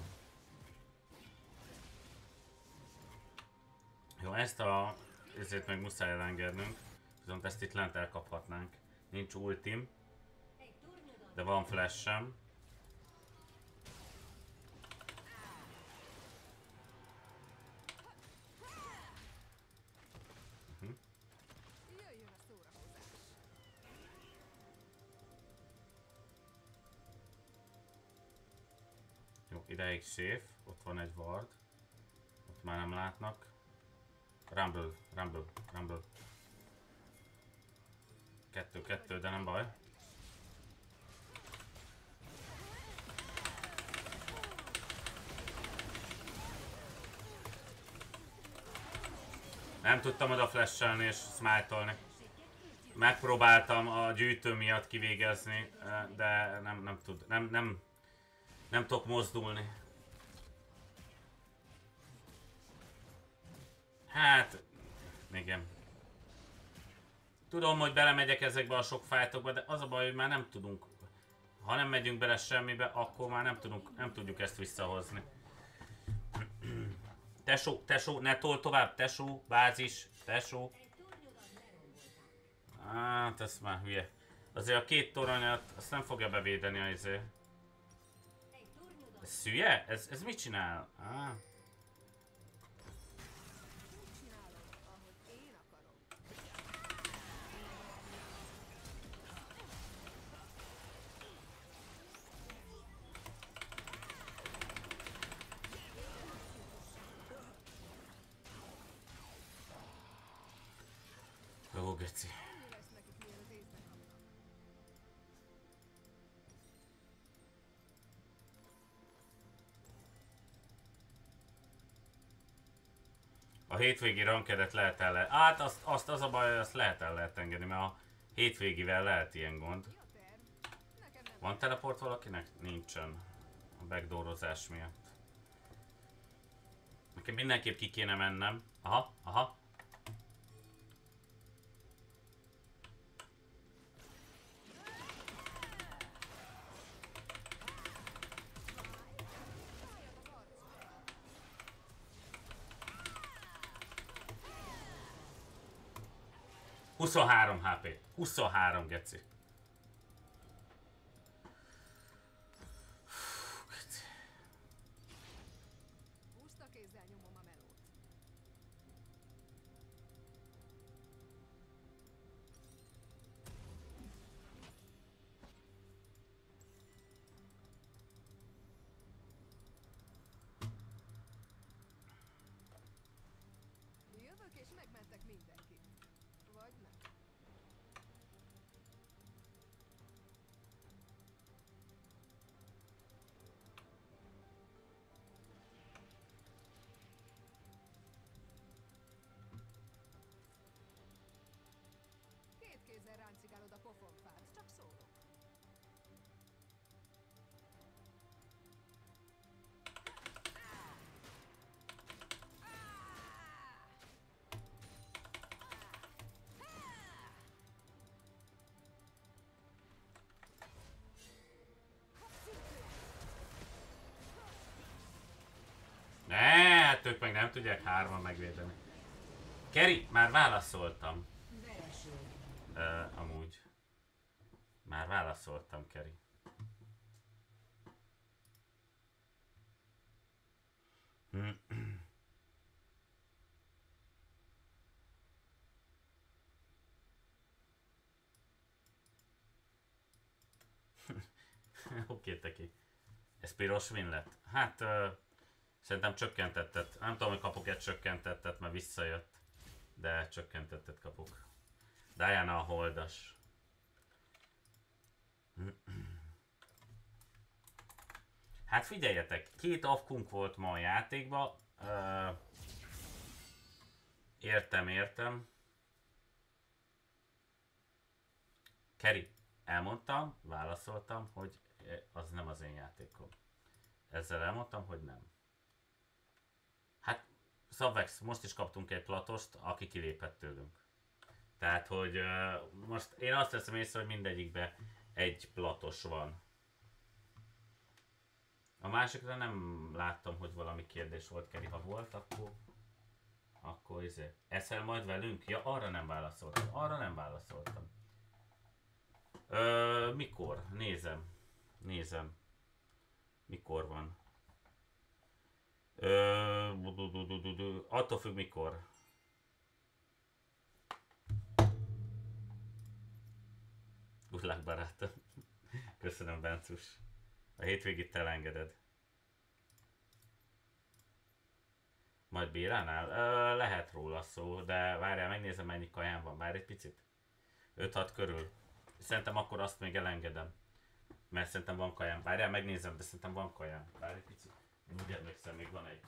Jó, ezt a... ezért meg muszáj elengednünk. Viszont ezt itt lent elkaphatnánk. Nincs ultim, de van flash-sem. Jöjjön ideig safe. Ott van egy ward. Ott már nem látnak. Rumble, Rumble, Rumble. Kettő, kettő, de nem baj. Nem tudtam oda flashelni és smite Megpróbáltam a gyűjtő miatt kivégezni, de nem, nem tud, nem, nem, nem tudok mozdulni. Hát, igen. Tudom, hogy belemegyek ezekbe a sok fájtokba, de az a baj, hogy már nem tudunk. Ha nem megyünk bele semmibe, akkor már nem, tudunk, nem tudjuk ezt visszahozni. Tesó, tesó, ne tol tovább, tesó, bázis, tesó. Hát, ez már hülye. Azért a két toronyat, azt nem fogja bevédeni az izé. Egy tornyodat Ez hülye? Ez, ez mit csinál? Ah. Úgy csinálom, ahogy én akarom. Jó, geci. Hétvégi rankedet lehet el lehet. Hát azt, azt az a baj, hogy azt lehet el lehet engedni, mert a hétvégivel lehet ilyen gond. Van teleport valakinek? Nincsen. A backdoorozás miatt. Nekem mindenképp ki kéne mennem. Aha, aha. 23 HP. 23 geci. Nem tudják hárman megvédeni. Keri, már válaszoltam. Vereség. Uh, amúgy. Már válaszoltam, Keri. Oké, teki. Ez piros win lett? Hát, uh, szerintem csökkentettet. Nem tudom, hogy kapok egy csökkentettet, mert visszajött. De csökkentettet kapok. Diana a holdas. Hát figyeljetek, két afkunk volt ma a játékban. Uh, értem, értem. Keri, elmondtam, válaszoltam, hogy az nem az én játékom. Ezzel elmondtam, hogy nem. Szabvex, most is kaptunk egy platost, aki kilépett tőlünk. Tehát, hogy uh, most én azt veszem észre, hogy mindegyikbe egy platos van. A másikra nem láttam, hogy valami kérdés volt, Keri. Ha volt, akkor... Akkor izé. Eszel majd velünk? Ja, arra nem válaszoltam. Arra nem válaszoltam. Ö, mikor? Nézem. Nézem. Mikor van? Ö, attól függ mikor. Luck, barátom. Köszönöm, Bencus. A hétvégét elengeded. Majd bíránál? Ö, lehet róla szó, de várjál, megnézem mennyi kaján van. Várj egy picit. 5-6 körül. Szerintem akkor azt még elengedem. Mert szerintem van kaján. Várjál, megnézem, de szerintem van kaján. Várj egy picit. Úgy emlékszem, még van egy.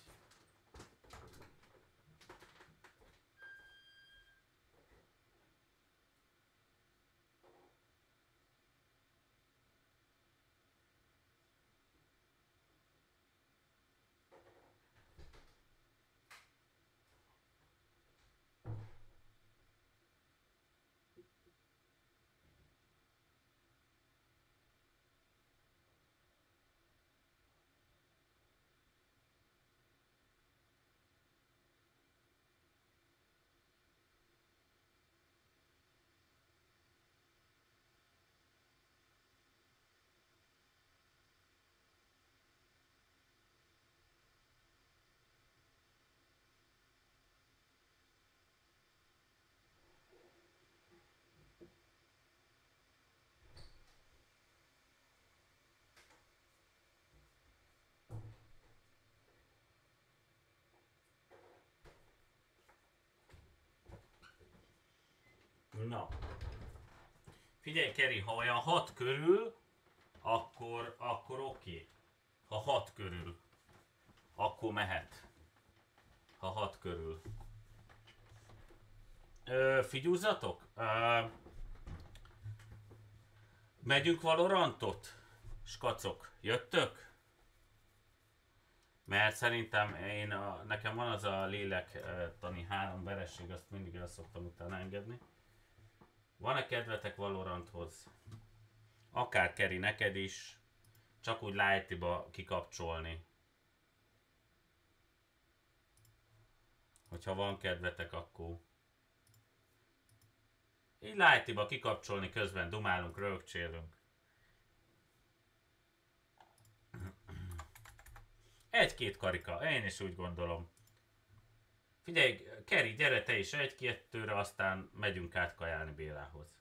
Na. Figyelj, Keri, ha olyan 6 körül, akkor, akkor oké. Ha 6 körül, akkor mehet. Ha 6 körül. Ö, figyúzzatok? Ö, megyünk Valorantot? Skacok, jöttök? Mert szerintem én a, nekem van az a lélek eh, tani három veresség, azt mindig el szoktam utána engedni. Van-e kedvetek Valoranthoz? Akár Keri neked is, csak úgy lightiba kikapcsolni. Hogyha van kedvetek, akkor... Így lightiba kikapcsolni, közben dumálunk, rögcsélünk. Egy-két karika, én is úgy gondolom. Figyelj, Keri, gyere te is egy-kettőre, aztán megyünk át kajálni Bélához.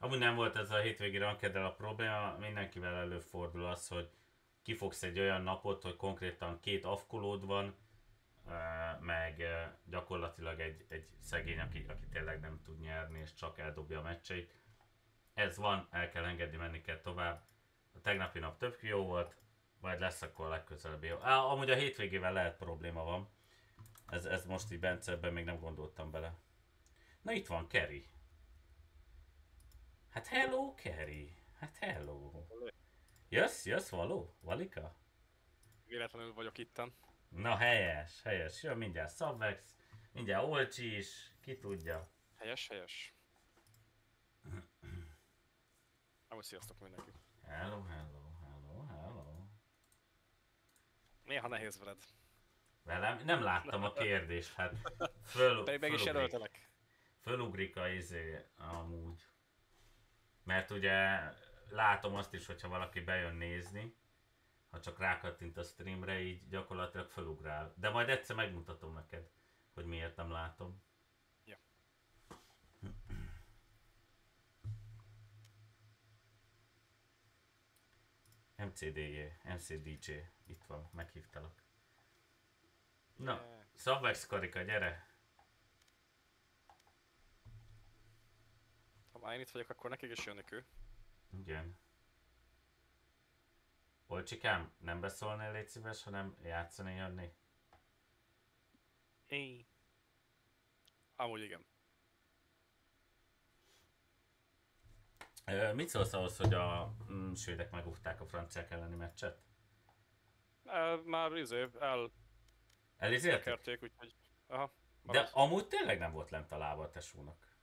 Amúgy nem volt ez a hétvégi rankeddel a probléma, mindenkivel előfordul az, hogy kifogsz egy olyan napot, hogy konkrétan két afkolód van, meg gyakorlatilag egy, egy szegény, aki, aki tényleg nem tud nyerni, és csak eldobja a meccseit. Ez van, el kell engedni, menni kell tovább. A tegnapi nap több jó volt, majd lesz akkor a legközelebbi jó. Á, amúgy a hétvégével lehet probléma van. Ez, ez most így Bence, ebben még nem gondoltam bele. Na itt van Kerry. Hát hello, Kerry. Hát hello. Jössz, jössz, való? Valika? Véletlenül vagyok itten. Na helyes, helyes. Jön mindjárt Subvex, mindjárt Olcsi is, ki tudja. Helyes, helyes. Amúgy sziasztok mindenki. Hello, hello, hello, hello. Néha nehéz veled. Velem? Nem láttam a kérdést, hát föl, Pedig meg is fölugrik- jelöltelek. Fölugrik a izé amúgy. Mert ugye látom azt is, hogyha valaki bejön nézni, ha csak rákattint a streamre, így gyakorlatilag fölugrál. De majd egyszer megmutatom neked, hogy miért nem látom. Ja. MCDJ, MCDJ, itt van, meghívtalak. Na, Yeah. Szabvex Karika, gyere! Ha már én itt vagyok, akkor nekik is jönnek ő. Igen. Olcsikám, nem beszólnél, légy szíves, hanem játszani jönni? Hey. Amúgy igen. Ö, mit szólsz ahhoz, hogy a mm, svédek megúgták a franciák elleni meccset? Uh, már izé, el Elizéltek? tekerték, úgyhogy... Aha. De amúgy tényleg nem volt lent a lába a tesónak.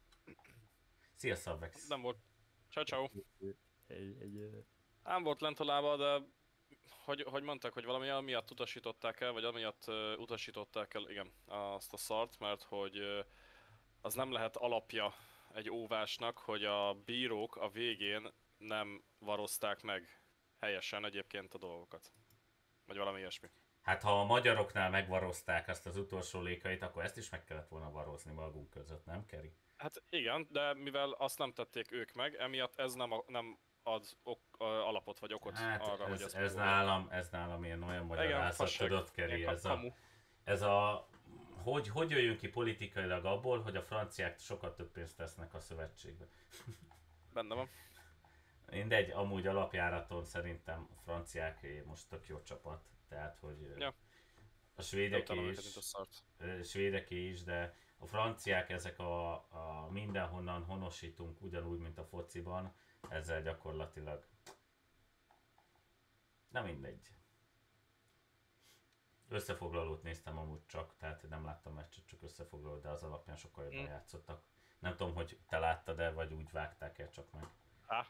Szia Szabvex! Nem volt. Ciao, ciao. Egy, egy, Nem volt lent a lába, de hogy, hogy mondták, hogy valami olyan miatt utasították el, vagy amiatt uh, utasították el, igen, azt a szart, mert hogy uh, az nem lehet alapja egy óvásnak, hogy a bírók a végén nem varozták meg helyesen egyébként a dolgokat. Vagy valami ilyesmi. Hát ha a magyaroknál megvarozták azt az utolsó lékait, akkor ezt is meg kellett volna varozni magunk között, nem Keri? Hát igen, de mivel azt nem tették ők meg, emiatt ez nem, a, nem ad ok, alapot vagy okot Hát arra, hogy ez, ezt ez megoldják. nálam, ez nálam ilyen olyan magyarázat, tudod Keri, ez a, ez a hogy, hogy jöjjünk ki politikailag abból, hogy a franciák sokkal több pénzt tesznek a szövetségbe. Benne van. Mindegy, amúgy alapjáraton szerintem a franciák most tök jó csapat, tehát hogy Ja. a svédeké őket, is, a ö, svédeké is, de a franciák ezek a, a mindenhonnan honosítunk ugyanúgy, mint a fociban, ezzel gyakorlatilag na mindegy. Összefoglalót néztem amúgy csak, tehát nem láttam meccset, csak összefoglalót, de az alapján sokkal jobban Mm. játszottak. Nem tudom, hogy te láttad el, vagy úgy vágták el csak meg. Á.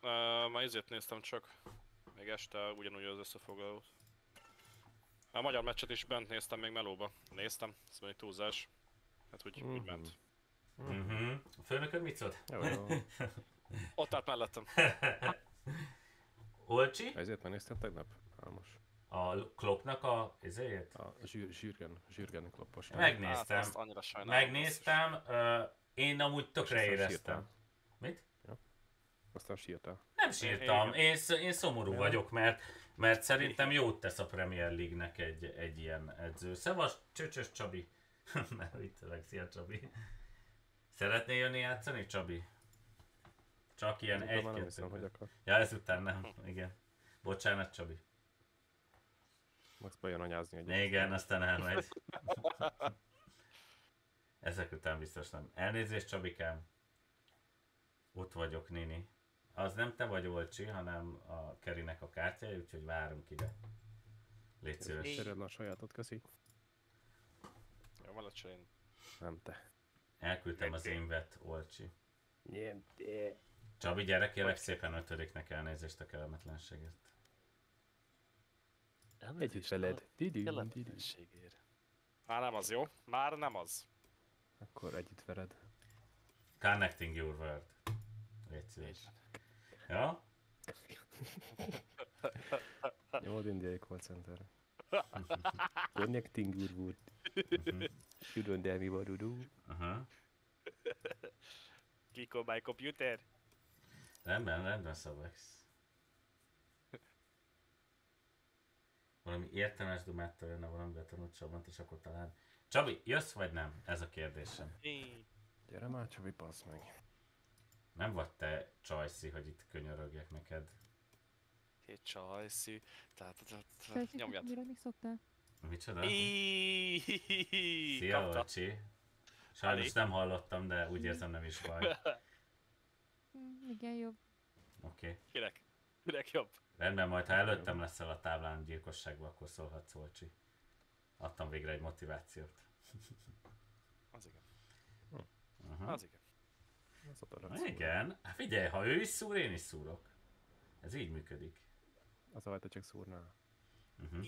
Uh, már ezért néztem csak. Még este ugyanúgy az összefoglalót. A magyar meccset is bent néztem még melóba. Néztem, ez mondjuk túlzás. Hát úgy, úgy ment. Mhm. A főnököd mit szólt? Jó, jó. Ott állt mellettem. Olcsi? Ezért megnéztem tegnap? Álmos. A Kloppnak a izéjét? A zsűr, zsűrgen, zsűrgen kloppos. Hát, Megnéztem. azt annyira sajnálom. Megnéztem, ö, én amúgy tökre éreztem. sírtál. Mit? Aztán sírtál. Nem sírtam, én, én szomorú Ja. vagyok, mert, mert szerintem jót tesz a Premier League-nek egy, egy ilyen edző. Szevas, csöcsös Csabi. Nem viccelek, szia Csabi. Szeretnél jönni játszani, Csabi? Csak ilyen már nem egy hiszem, hogy akar. Ja, ezután nem, igen. Bocsánat, Csabi. Max bejön anyázni egy. Igen, aztán elmegy. Ezek után biztos nem. Elnézést, Csabikám. Ott vagyok, Nini. Az nem te vagy Olcsi, hanem a Kerinek a kártyája, úgyhogy várunk ide. Légy szíves. A sajátot, köszi. Jó, van én. Nem te. Elküldtem az invet, Olcsi. Niente. Csabi, gyere kérlek szépen ötödiknek elnézést a kellemetlenségért. Együtt veled. Kellemetlenségért. Már nem az, jó? Már nem az. Akkor együtt veled. Connecting your world. Légy szíves. Ja? Nyolc indiai call center. Connecting your wood. You don't tell me what to do. Aha. Click on my computer. Rendben, rendben szavax. Valami értelmes dumát törölne valamivel tanult Csabant, és akkor talán... Csabi, jössz vagy nem? Ez a kérdésem. Gyere már Csabi, passz meg. Nem vagy te csajszi, hogy itt könyörögjek neked. Hé, csajszű. Tehát, tehát, Felcsik, nyomjad. mire mi szoktál? Micsoda? Szia. Olcsi. Sajnos nem hallottam, de úgy érzem nem is baj. Hm, igen, jobb. Oké. Okay. Kinek? Kinek jobb? Rendben, majd ha előttem leszel a táblán gyilkosságban, akkor szólhatsz, Olcsi. Adtam végre egy motivációt. Az igen. Aha. Az igen. Az operáció. igen, hát figyelj, ha ő is szúr, én is szúrok. Ez így működik. Az a te csak szúrnál. Uh-huh.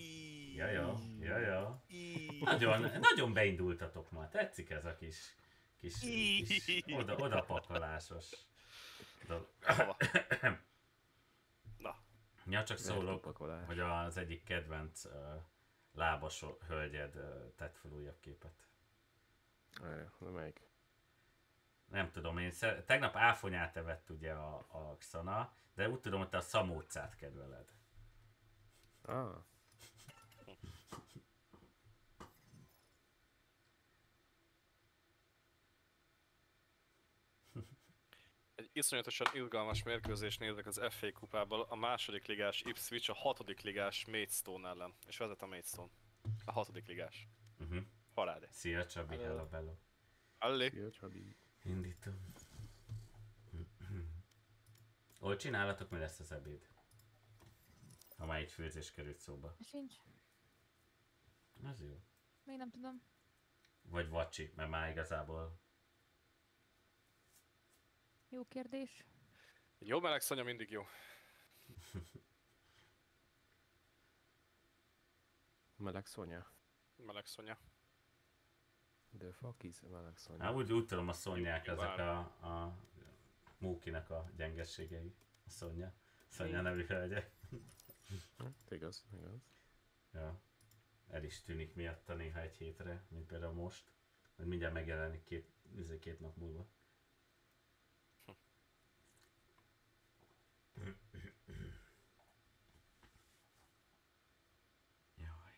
Ja, ja, ja, ja. Nagyon, nagyon beindultatok ma, tetszik ez a kis, kis, kis oda, odapakolásos. Oda... Na. Ja, csak szólok, hogy az egyik kedvenc uh, lábas hölgyed uh, tett fel újabb képet. De melyik? Nem tudom, én szer- tegnap áfonyát evett ugye a, a Xana, de úgy tudom, hogy te a szamócát kedveled. Ah. Egy iszonyatosan izgalmas mérkőzés nézek az FA kupából, a második ligás Ipswich a hatodik ligás Maidstone ellen. És vezet a Maidstone. A hatodik ligás. Uh-huh. Parádé. Szia Csabi, Hello. hello. Alli. Szia Csabi. Indítom. Hol csinálatok, mi lesz az ebéd? Ha már egy főzés került szóba. Sincs. Az jó. Még nem tudom. Vagy vacsi, mert már igazából... Jó kérdés. Jó meleg szanya mindig jó. Meleg Szonya. Meleg szonya. The fuck is meleg Szonya? Hát úgy, úgy tudom, a szonyák ezek a, a Múkinak a gyengességei. A Szonya. Szonya nevű hölgye. Hát, igaz, igaz. Ja. El is tűnik miatta néha egy hétre, mint például most. Mert mindjárt megjelenik két, izé, két nap múlva. Jaj.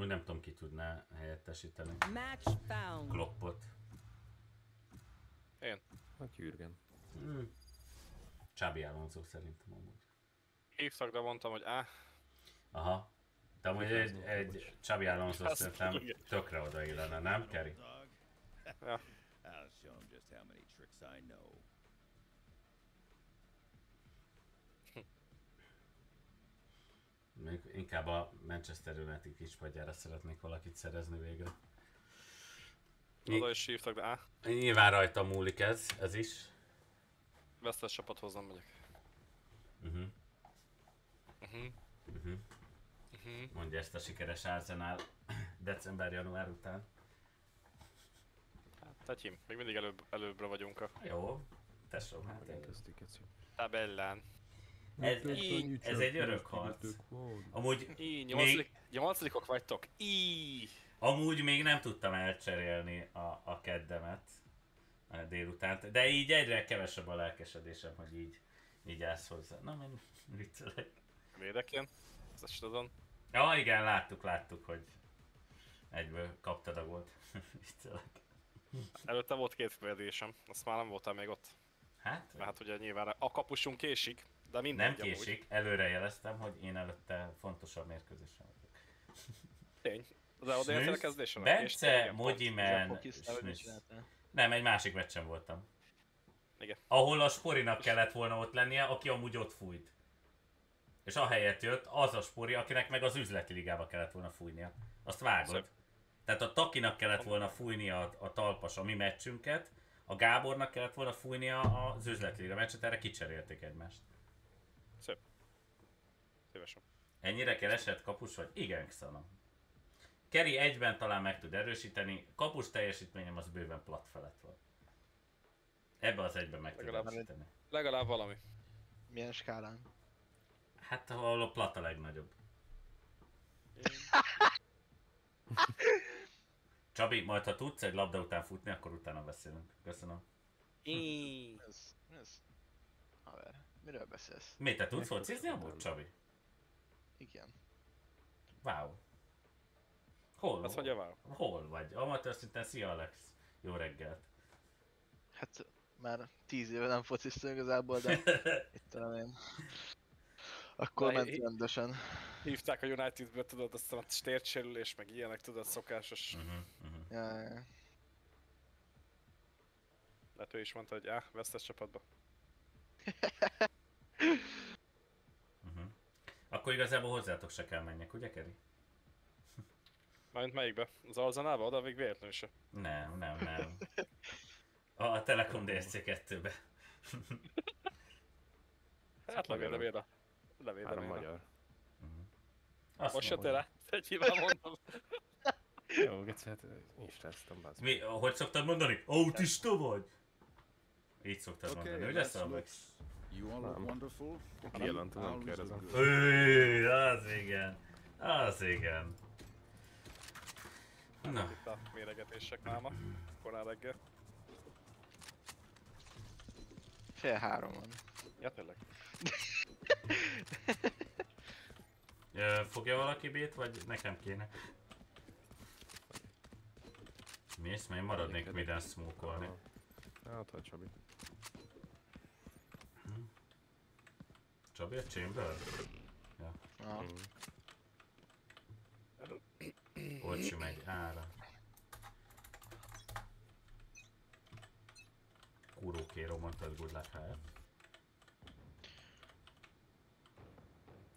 Amúgy nem tudom, ki tudná helyettesíteni. Match found. Kloppot. Én. Hát Jürgen. Hmm. Csábi Alonso szerintem amúgy. Hívtak, de mondtam, hogy áh. Aha. De amúgy egy, egy Csábi Alonso szerintem tökre odaillene, nem, Keri? Ja. I'll show him just how many tricks I know. Még inkább a Manchester United kispadjára szeretnék valakit szerezni végre. Oda is hívtak, de áh. Nyilván rajta múlik ez, ez is. Vesztes csapathoz nem megyek. Uh-huh. Uh-huh. Uh-huh. Uh-huh. Mondja ezt a sikeres Arsenal december-január után. Hát, Tetyim, még mindig előbb, előbbre vagyunk a Jó, tesó, hát keci. tabellán. Ez, így, ez egy örök harc. Amúgy Így, nyolcadik, nyolcadikok vagytok. Így. amúgy még nem tudtam elcserélni a, a keddemet a délutánt, de így egyre kevesebb a lelkesedésem, hogy így, így állsz hozzá. Na, men viccelek. Védekén. Ezt is tudom. Ja, igen, láttuk, láttuk, hogy egyből kaptad a gólt. viccelek. Előtte volt két védésem, azt már nem voltál még ott. Hát? Mert hát ugye nyilván a kapusunk késik, De mindegy Nem késik, előre jeleztem, hogy én előtte fontosabb mérkőzésen vagyok. Tény. De oda a kezdésen? Bence, Mogyimen? Nem, egy másik meccsen voltam. Igen. Ahol a Sporinak kellett volna ott lennie, aki amúgy ott fújt. És ahelyett jött az a Spori, akinek meg az üzleti ligába kellett volna fújnia. Azt vágod. Szép. Tehát a Takinak kellett volna fújnia a, a talpas a mi meccsünket, a Gábornak kellett volna fújnia az üzleti liga meccset, erre kicserélték egymást. Szép. Szívesen. Ennyire keresett kapus vagy? Igen, Xana. Keri egyben talán meg tud erősíteni, kapus teljesítményem az bőven plat felett van. Ebbe az egyben meg tud Legalább- erősíteni. Legalább valami. Milyen skálán? Hát ahol a plat a legnagyobb. Csabi, majd ha tudsz egy labda után futni, akkor utána beszélünk. Köszönöm. Ez, ez... Haver, miről beszélsz? Mi, te tudsz focizni amúgy, Csabi? Igen. Wow. Hol? Azt mondja, wow. Hol vagy? Amatőr szinten, szia Alex. Jó reggelt. Hát már tíz éve nem fociztam igazából, de itt talán én. Akkor Na, ment rendesen. Hívták a Unitedből, tudod, aztán a stértsérülés, meg ilyenek, tudod, szokásos. Uh-huh, uh-huh. Ja, ja. Lehet ő is mondta, hogy áh, vesztes csapatba. Uh-huh. Akkor igazából hozzátok se kell menjek, ugye Keri? Mármint melyikbe? Az Alzanába? Oda még véletlenül se. Nem, nem, nem. A, a Telekom DSC 2-be. Hát levél, levél. Levél, Három levél. magyar. Azt Most jöttél rá? Egy mondom. Jó, geci, hát én stresszeltem, bazd. Mi, hogy szoktad mondani? Autista vagy? Így szoktad Okay, mondani, ugye look Nem. wonderful. Kijelentem, nem kérdezem. Öööö, az igen. Az igen. Na, Itt a méregetések máma. Korán reggel. Fél három van. Ja, tényleg. fogja valaki bét, vagy nekem kéne? Mész, mert én maradnék minden smokolni. Hát, hogy Csabi. Csabi a chamber? Ja. Ah. Bocsi megy ára. Kuró kéró, mondta, hogy good luck hát.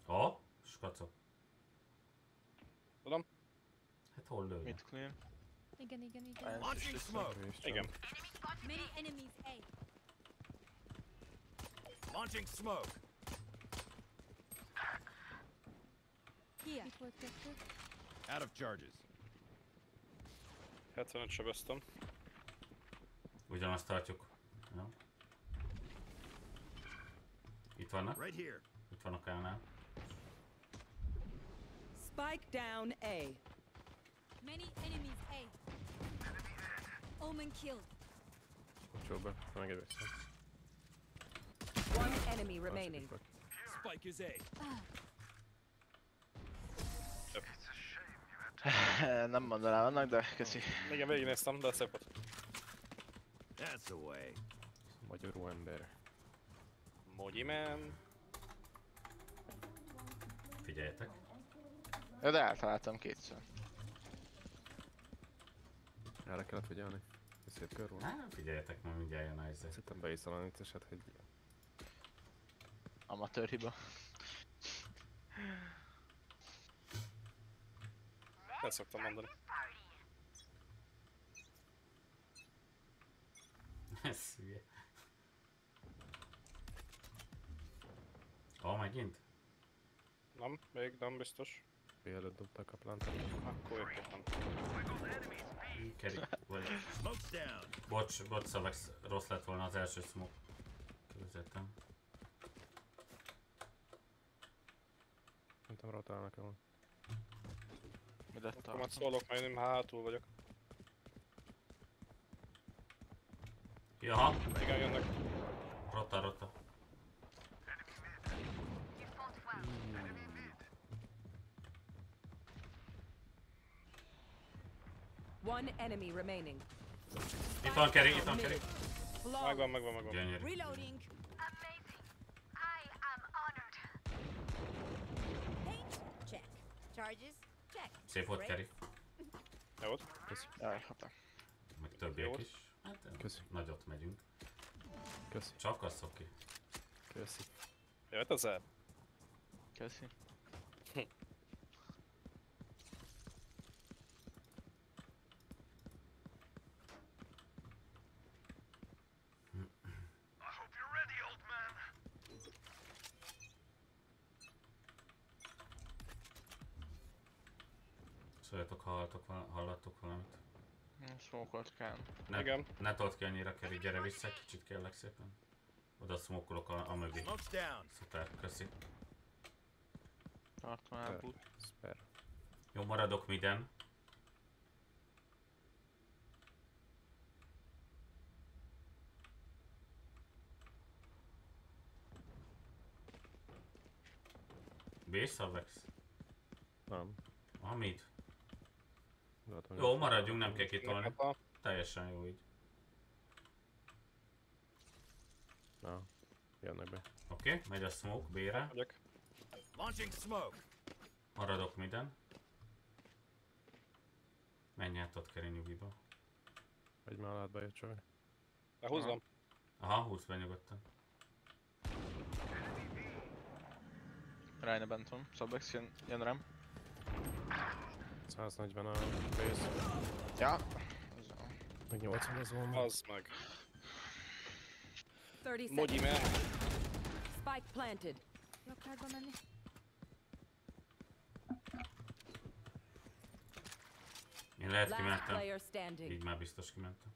A? Skacok. Tudom. Hát hol lőnek? Mit clear? Igen, igen, igen. Launching smoke. Igen. Many enemies A. Launching smoke. Here. Itt volt kettő. Out of charges. 75 sebeztem. Ugyanazt tartjuk. Jó. Itt vannak? Right here. Itt vannak elnál. Spike down A. Many enemies A. Omen killed. Kapcsol be, megérőztem. One enemy remaining. Spike is A. Ah. Nem mondanám annak, de köszi. Igen, végignéztem, de szép volt. That's the way. Magyarul ember. Mogyi man. Figyeljetek. Ja, de eltaláltam kétszer. Erre kellett figyelni. Szép kör volt. Hát figyeljetek, mert mindjárt jön a izé. Szerintem beiszom a hogy Amatőr hiba. Ezt szoktam mondani. Ez hülye. Ah, megint? Nem, még nem biztos. mielőtt dobtak a plant. Akkor épp nem. Keri, vagy... Bocs, bocs, Szalex, rossz lett volna az első smoke. Közöttem. Nem tudom, rotálnak el. Mi lett a... Majd szólok, majd én hátul vagyok. Jaha. Igen, jönnek. Rota, rota. One enemy remaining. Itt van Kerry, itt van Kerry. Megvan, megvan, megvan. Gyönyörű. Reloading. Charges. Szép volt, Keri. Jó volt. Köszi. Hoppá. Meg többiek is. Hát Köszi. nagyot megyünk. Köszi. Csak az ki. Köszi. Jöhet az el? Köszi. Hallottok, hallattok valamit. Smokolt kell. Ne, Igen. ne told ki annyira, Keri, gyere vissza kicsit kérlek szépen. Oda smokolok a, a mögé. Szuper, köszi. Tartom elbújt. Sper. Jó, maradok miden. Bész a Vex? Nem. Ah, Látom, Jó, maradjunk, nem kell kitolni. Teljesen jó így. Na, jönnek be. Oké, okay, megy a smoke B-re. Launching smoke. Maradok miden. Menj át ott Keri nyugiba. Egy mellett bejött csak. Lehúzom. Aha, húsz be nyugodtan. Rajna bent van. Szabex jön, jön rám. 140 a base. Ja. Meg 80 az van. Az meg. 30 Mogyi man. Spike planted. Lakhádba menni. Én lehet Last kimentem. player standing. Így már biztos kimentem.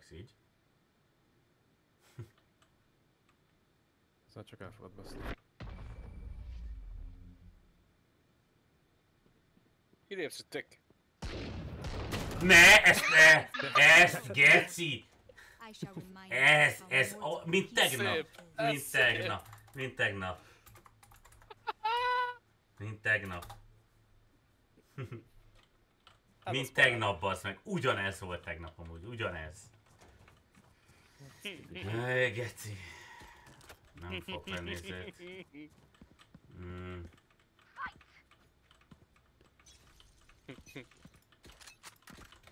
Szabex így? Ezzel csak el fogod baszni. Kilépsz itt tek. Ne, ezt ne! Ezt, geci! Ez, ez, ó, mint tegnap. Mint tegnap. Mint tegnap. Mint tegnap. Hát Mint az pará. tegnap, bazd meg. Ugyanez volt tegnap amúgy, ugyanez. Hey, geci. Nem fog venni ezért. Mm.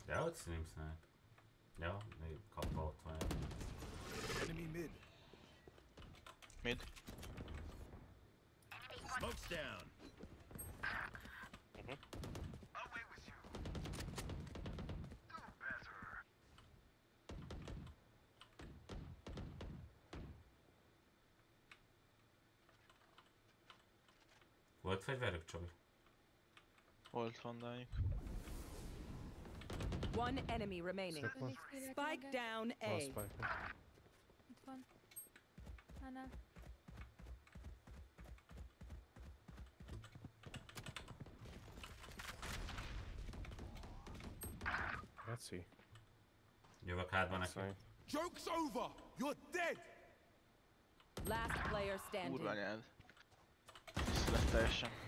De ott Slim Snipe. Ja, még kapva ott van. Enemy mid. Mid. Smoke's down. Volt fegyverük, Csabi? Volt vandájuk. One enemy remaining. Szép. Spike down Van A. spike. Itt van. Annál. Geci. Jövök hátba neki. Szaj. Joke's over. You're dead. Last player standing. Kurva anyád. Vissza lett.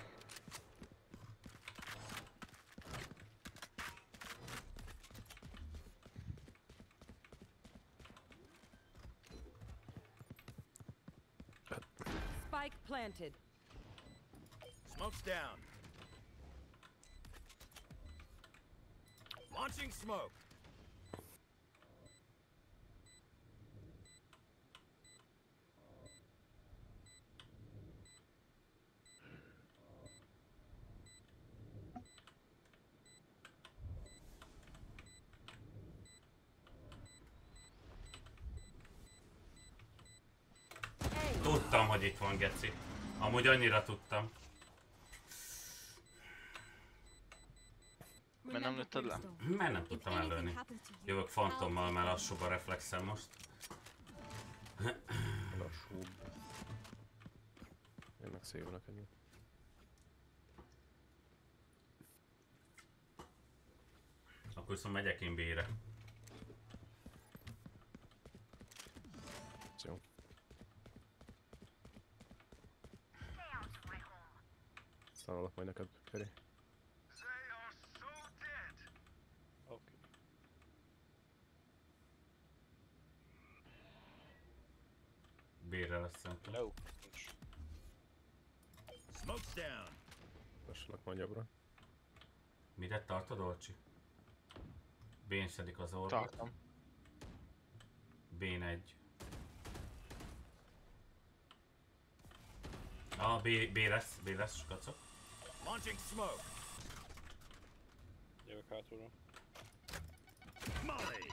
Spike planted. Smoke's down. Launching smoke. Hogy itt van Geci. Amúgy annyira tudtam. Mert nem lőtted le? Mert nem tudtam előni. Jövök fantommal, mert lassúbb a reflexem most. Lassú. Én meg szívnak együtt. Akkor viszont megyek én B-re. Számolok majd neked, Feri. B-re lesz szerintem. Jó. Nincs. Smoke's down. Lassulok majd jobbra. Mire tartod, Olcsi? B-n szedik az orvot. Tartom. B-n egy. Ah, B, B lesz, B lesz, kacok. Launching smoke. Jövök hátulról. Molly.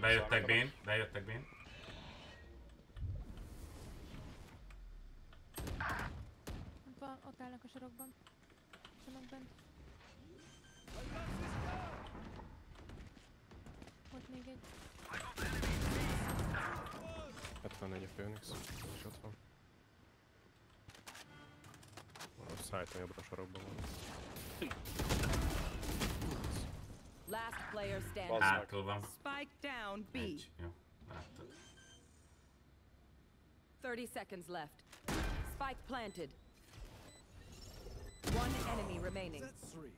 Bejöttek. B-n, bejöttek. Ott, van, ott állnak a sorokban. Vannak bent. Ott még egy. 74 a Phoenix, és ott van. A szájton jobbra sarokban van. Last player standing. Hátul van. Spike down B. Egy. Jó, láttad. 30 seconds left. Spike planted. One enemy remaining. That's three.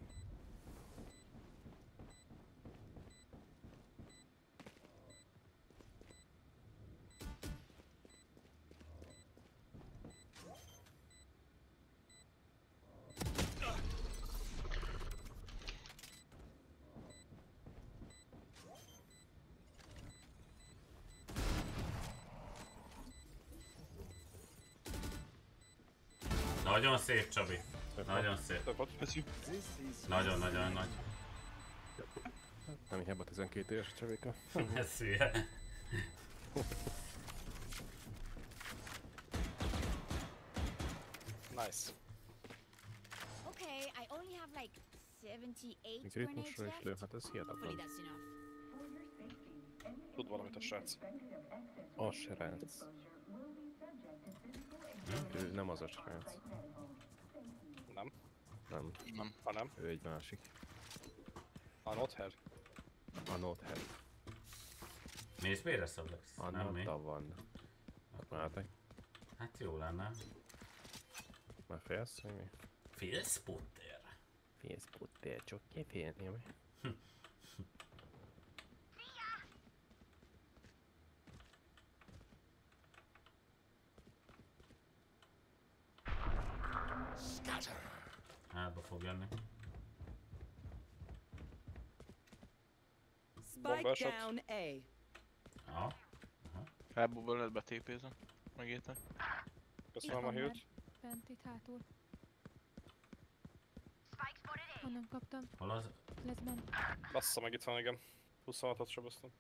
Nagyon szép, Csabi. Nagyon szép. Nagyon-nagyon nagy. Nem hiába 12 éves a Csavika. Ez hülye. Nice. Okay, I only have like 78 Még grenades left. hát ez hihetetlen. Tud valamit a srác. A srác. Ő nem az a srác. Nem. Nem. Nem. Ha nem. Ő egy másik. A Nother. A Nothead. Mész B-re, Szablex? A Nem mi? Nota van. Mehetek. Hát jó lenne. Már félsz, vagy mi? Félsz, Potter? Félsz, Potter, csak ki félni, mi? Hátba fog jönni. Bomba Spike shot. down A. Ja. Elbúból lehet betépézem. Megértem. Köszönöm a már Bent itt hátul. Honnan kaptam? Hol az? Lesz bent. Bassza meg itt van, igen. 26-ot sebeztem.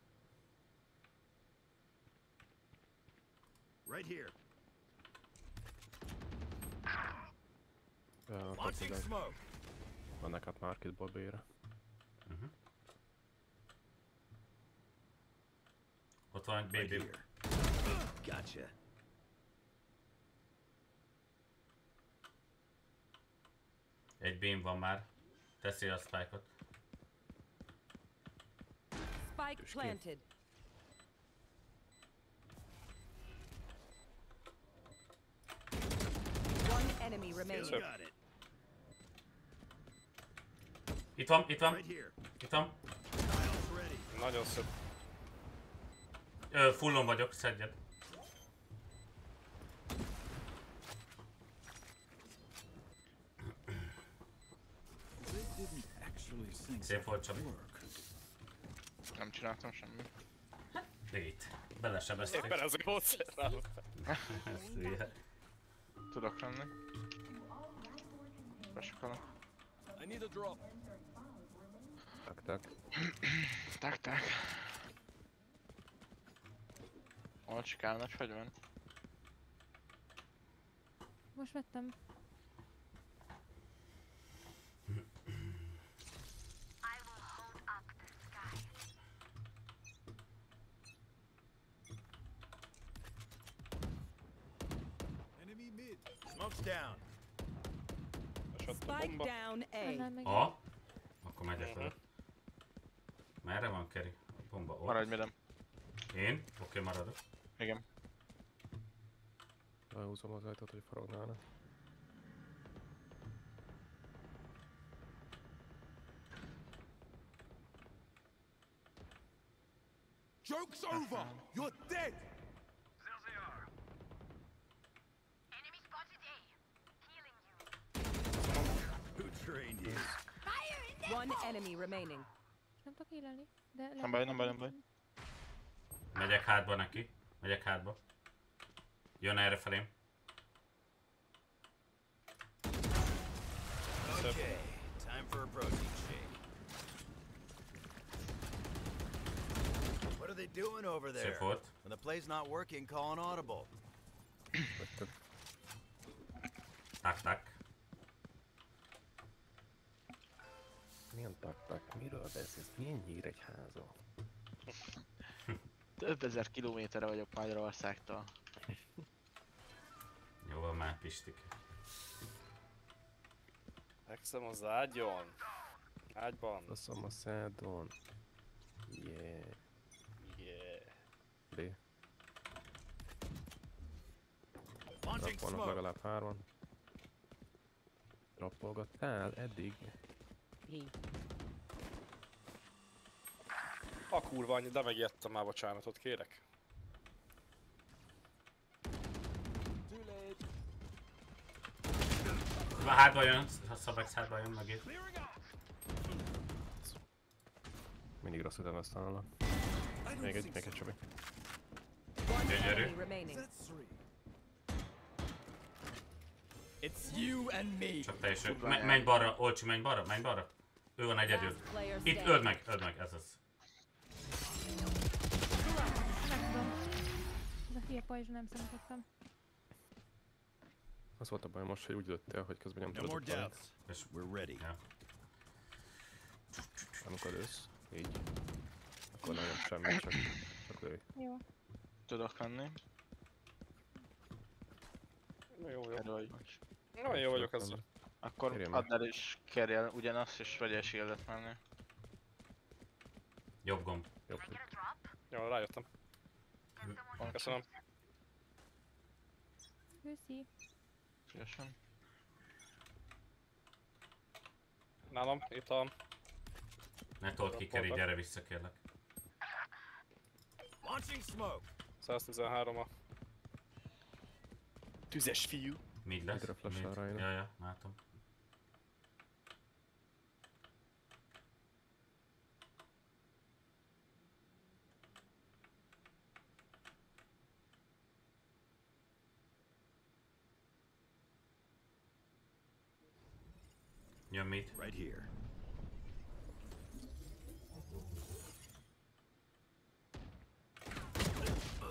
Right here. Uh, Launching smoke. Vannak hát marketból B-re. Uh-huh. Ott van egy Right baby. here. Gotcha. Egy beam van már. Teszi a spike-ot. Spike planted. One enemy remaining. Still got it. Itt van, itt van. Right here. Itt van. Nagyon szép. Ö, fullon vagyok, szedjed. Szép volt, Csabi. Nem csináltam semmit. Itt. Belesebezték. Éppen ezért volt. Tudok lenni. Besokalok. I need a drop. Tak, tak. Tak, tak. Hol csikál nagy fegyver? Most vettem. Enemy mid. Smoke's down. Spike down A. A. Akkor megyek vele. Merre van Keri? A bomba ott. Maradj velem. Én? Oké, maradok. Igen. Lehúzom az ajtót, hogy forognának. Joke's over! You're dead! Who trained you? One enemy remaining. Nem tudok élelni, de... Nem baj, nem baj, nem baj. Megyek hátba neki. Megyek hátba. Jön erre felém. Okay, time for a protein shake. What are they doing over there? Szép volt. When the play's not working, call an audible. Tak, tak. Milyen taktak? Miről beszélsz? Milyen nyíregyháza? Több ezer kilométerre vagyok Magyarországtól. Jó van már, Pistik. Fekszem az ágyon. Ágyban. Faszom a szádon. Yeah. Yeah. B. Rappolnak legalább hárman. Rappolgattál eddig? A kurva annyi, de megijedtem már bocsánatot kérek. Hátba jön, a Szabex hátba jön megint. Mindig rossz utána aztán Még egy, még egy csabi. Gyönyörű. It's you and me. Csak teljesen. Me- menj balra, Olcsi, menj balra, menj balra. Ő van egyedül. Itt, öld meg, öld meg, ez az. Nem tudom. Ez a pajzs nem szemetettem. Az volt a baj most, hogy úgy lőttél, hogy közben nem No utalni. doubts. We're ready. Ja. Amikor lősz, így. Akkor nem jön semmi, csak, csak lőj. Jó. Tudok menni. Na jó, jó. Vagy. Na jó vagyok ezzel. Akkor meg. add el és kérj el ugyanazt, és vegyél shieldet menni. Jobb gomb. Jobb. Jó, rájöttem. Köszönöm. Köszi. Szívesen. Nálam, itt a... Ne told ki, Keri, gyere vissza kérlek. Launching smoke. 113 a... Tüzes fiú. Mid lesz? Rájön. Ja, ja, látom. Jön mid. Right here.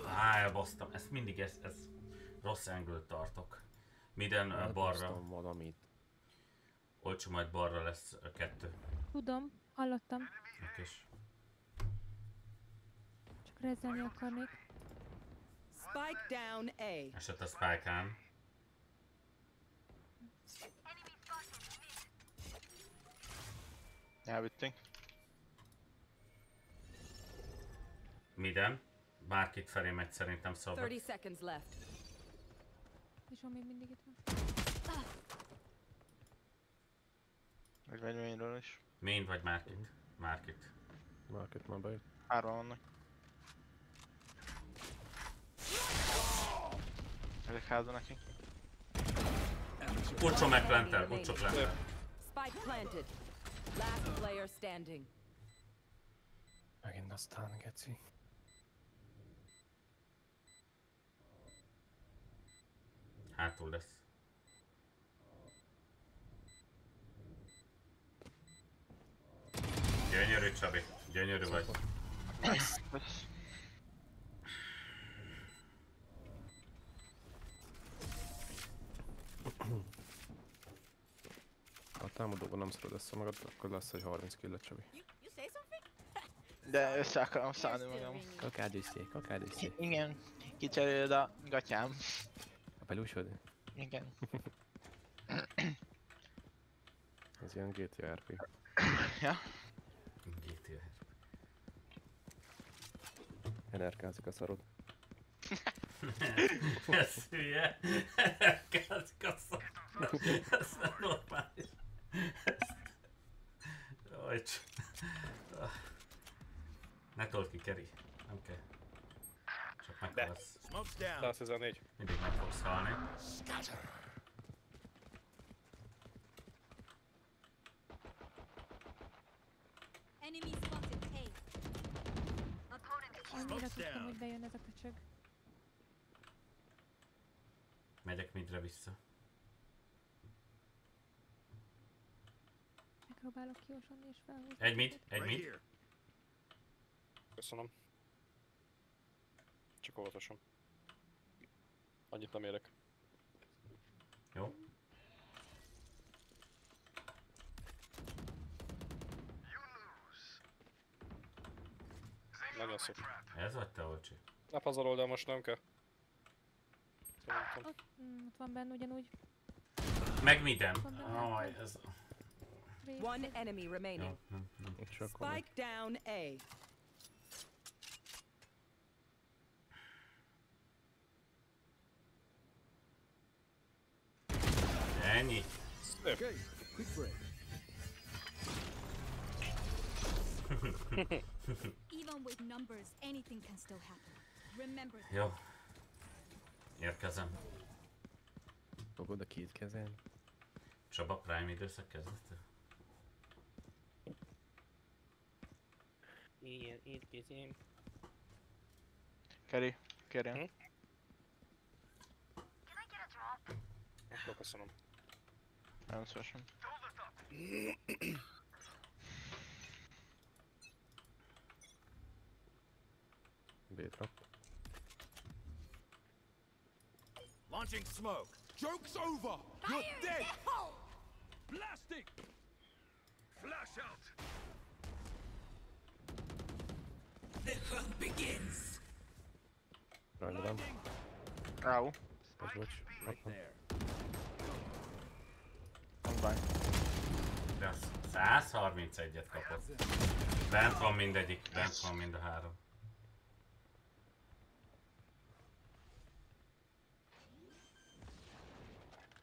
Á, elbasztam. Ezt mindig, ez, ez rossz angle tartok. Miden ö, balra. Valamit. Olcsó majd balra lesz a kettő. Tudom, hallottam. Okés. Csak rezelni akarnék. Spike down A. Esett a spike-án. Elvittünk. Miden. Bárkit felé megy szerintem szóval. 30 seconds left. És még mindig itt van. Vagy megy mainről is. Main vagy Márkit? Márkit. Market már bejött. Hárman vannak. Ezek házba neki. Olcsó megplantel, olcsó plantel. Spike planted. Last player standing. Megint aztán, geci. Hátul lesz. Gyönyörű Csabi, gyönyörű vagy. Ha támadóban nem szorod össze magad, akkor lesz egy 30 kill Csabi. De össze akarom szállni magam. Kakádüsszé, kakádüsszé. Igen, kicseréled a gatyám. Pelúsod? Igen. Ez ilyen GTRP. Ja? GTA. Enerkázik a szarod. Ez hülye. Elkázik a szar. Ez nem normális. Ezt... Jaj, cs-. Ne told ki, Keri. Nem kell. Smoke's down. 114. Mindig meg fogsz halni. Annyira tudtam, hogy bejön ez a köcsög. Megyek midre vissza. Megpróbálok kiosonni és felhúzni. Egy mid, egy here. Köszönöm. Csak óvatosan. Annyit nem érek. Jó. Nagyon szép. Ez vagy te, Olcsi? Ne pazarol, de most nem kell. Szerintem. Ott, mm, ott van benne ugyanúgy. Meg midem. Aj, ez... One enemy remaining. Jó, nem, nem. Spike down A. Ennyi. Okay, quick break. Even with numbers, anything can still happen. Remember that. Jó. Érkezem. fogod a két kezen. Csaba Prime időszak kezdete? Igen, itt kézém. Keri, kérjem. Hm? Jó, köszönöm. Nem szívesen. B-trap. Launching smoke. Joke's over. You're dead. Blasting. Flash out. The hunt begins. Rajta van. Au. Ez bocs. Ott baj. De az 131-et kapott. Bent van mindegyik, bent van mind a három.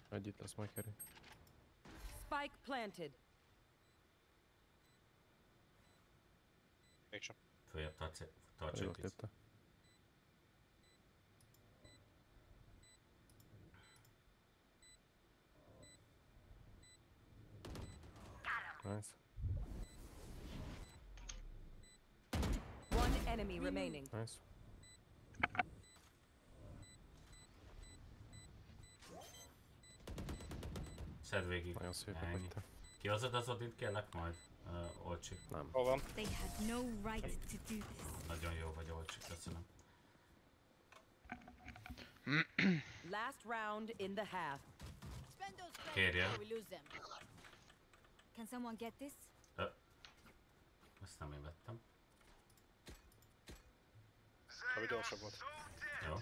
Egy itt lesz majd Keri. Spike planted. Mégsem. Följebb tarts, tarts Nice. One enemy remaining. Nice. Szedd végig. Nagyon szépen Ennyi. hagyta. Kihozod az odint kérlek majd? Uh, Olcsi. Nem. Hol van? They had no right to do this. Nagyon jó vagy Olcsi, köszönöm. Last round in the half. Spend Can someone get this? Ö. Ezt nem én vettem. A gyorsabb volt. Jó.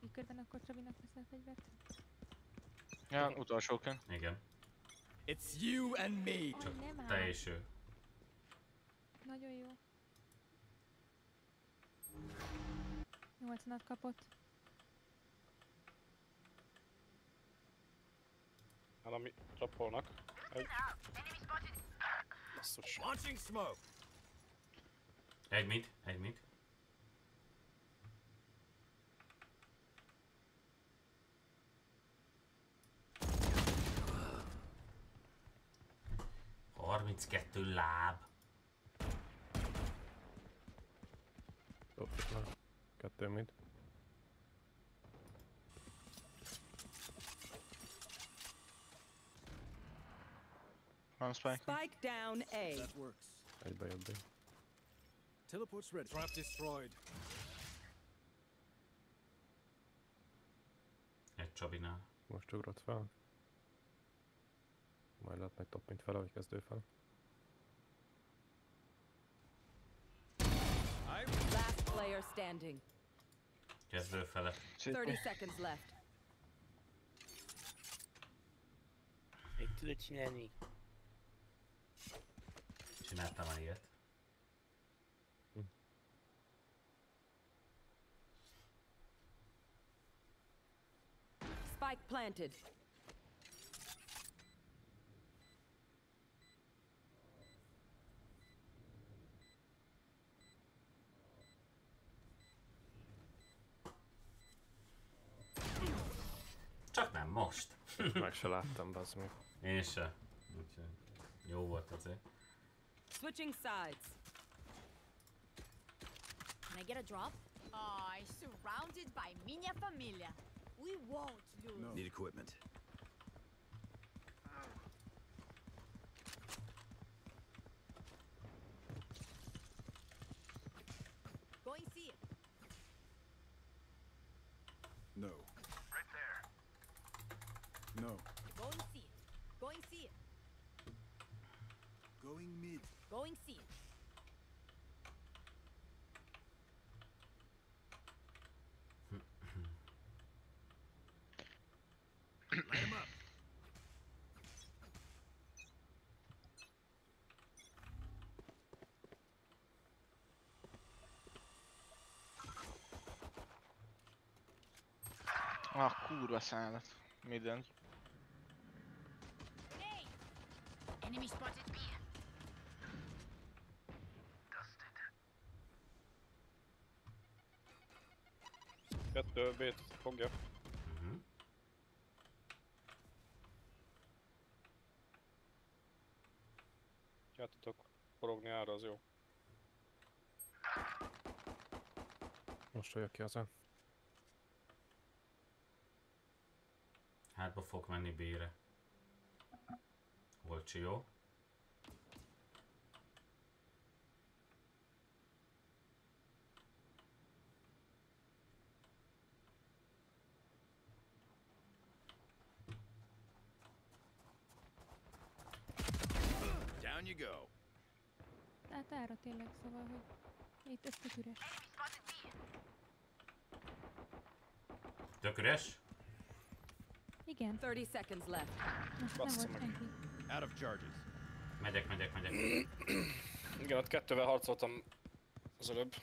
Miközben akkor Csabinak veszel fegyvert. Ja, utolsóként. Igen. It's you and me. Csak te és ő. Nagyon jó. 80-at kapott. Hát ami csapolnak. Egy. Basszus. Launching smoke. Egy mid, egy mid. Harminckettő láb. Már. Kettő mid. Van spike. Spike down A. That works. Egybe jött B. Teleport's ready. Trap destroyed. Egy Csabinál. Most ugrott fel. Majd lehet meg top mint fel, vagy kezdő fel. Player standing. Kezdő fele. 30 seconds left. Mit tudod csinálni? Csináltam már ilyet. Spike planted. Meg se láttam, bazd meg. Én se. Úgyhogy jó volt azért. Switching sides. Can I get a drop? Oh, surrounded by minha família. We won't lose. No. Need equipment. Going mid. Going it. Light him up. Ah, kurva szállat. Midden. Enemy spotted B. Kettő, B-t fogja. Mhm. Ha tudok forogni ára, az jó. Most vagyok ki haza. Hátba fog menni B-re. Olcsi jó. Down you go. Hát ára tényleg, szóval, hogy itt ez tök üres. Tök üres? Igen. 30 seconds left. Most nem Bassza volt meg. senki. Out of charges. Megyek, megyek, megyek. Igen, ott kettővel harcoltam az előbb.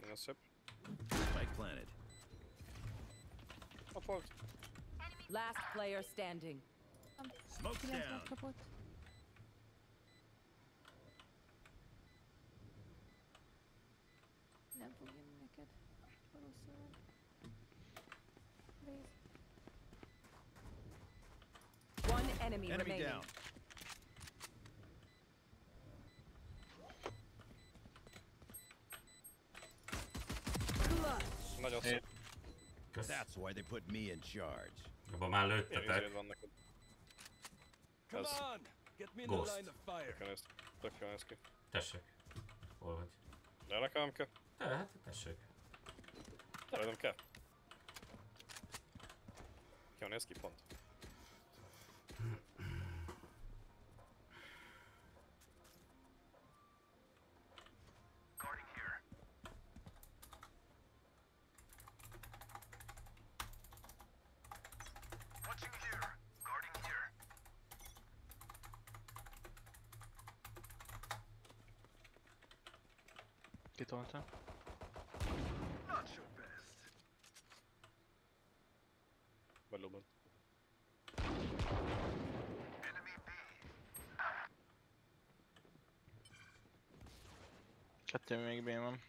Nagyon szép. Spike planted. Ott volt. Last player standing. Smoke's 9 down. kapott. Nem fog jönni neked. Valószínűleg. Raze. One enemy, Enemy remaining. down. Nagyon szép. Kösz. That's why they put me in charge. Abba már lőttetek. izéd van neked. Come Ez. on! Get me in the Ghost. line of fire. Tök jól néz- Tök jól néz ki. Tessék. Hol vagy? De nekem kell. Te, hát tessék. De nem kell. Jól néz ki pont. Guarding here. Watching here. Guarding here. Kitoltam. Not your best. Valóban. Enemy B. Kettő még B van.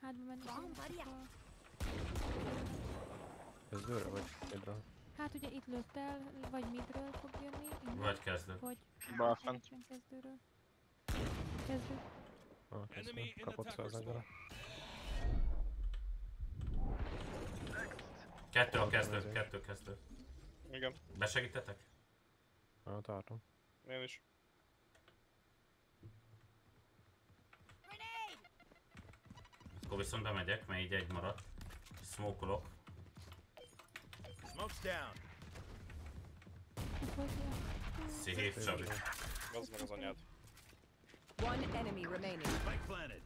Hátba menni. Out. Kezdőre vagy midről? Hát ugye itt lőtt el, vagy midről fog jönni, innen, Vagy kezdő. Vagy Balfent. nincsen kezdőről. Kezdő. Ah, kezdő. Kapott fel az egyre. Kettő a kezdő, kettő kezdő. Igen. Besegítetek? Ah, tartom. Én is. Akkor viszont bemegyek, mert így egy maradt. Smokolok. Smoke's down. Szép Csabi. Az meg az anyád. One enemy remaining. Spike planted.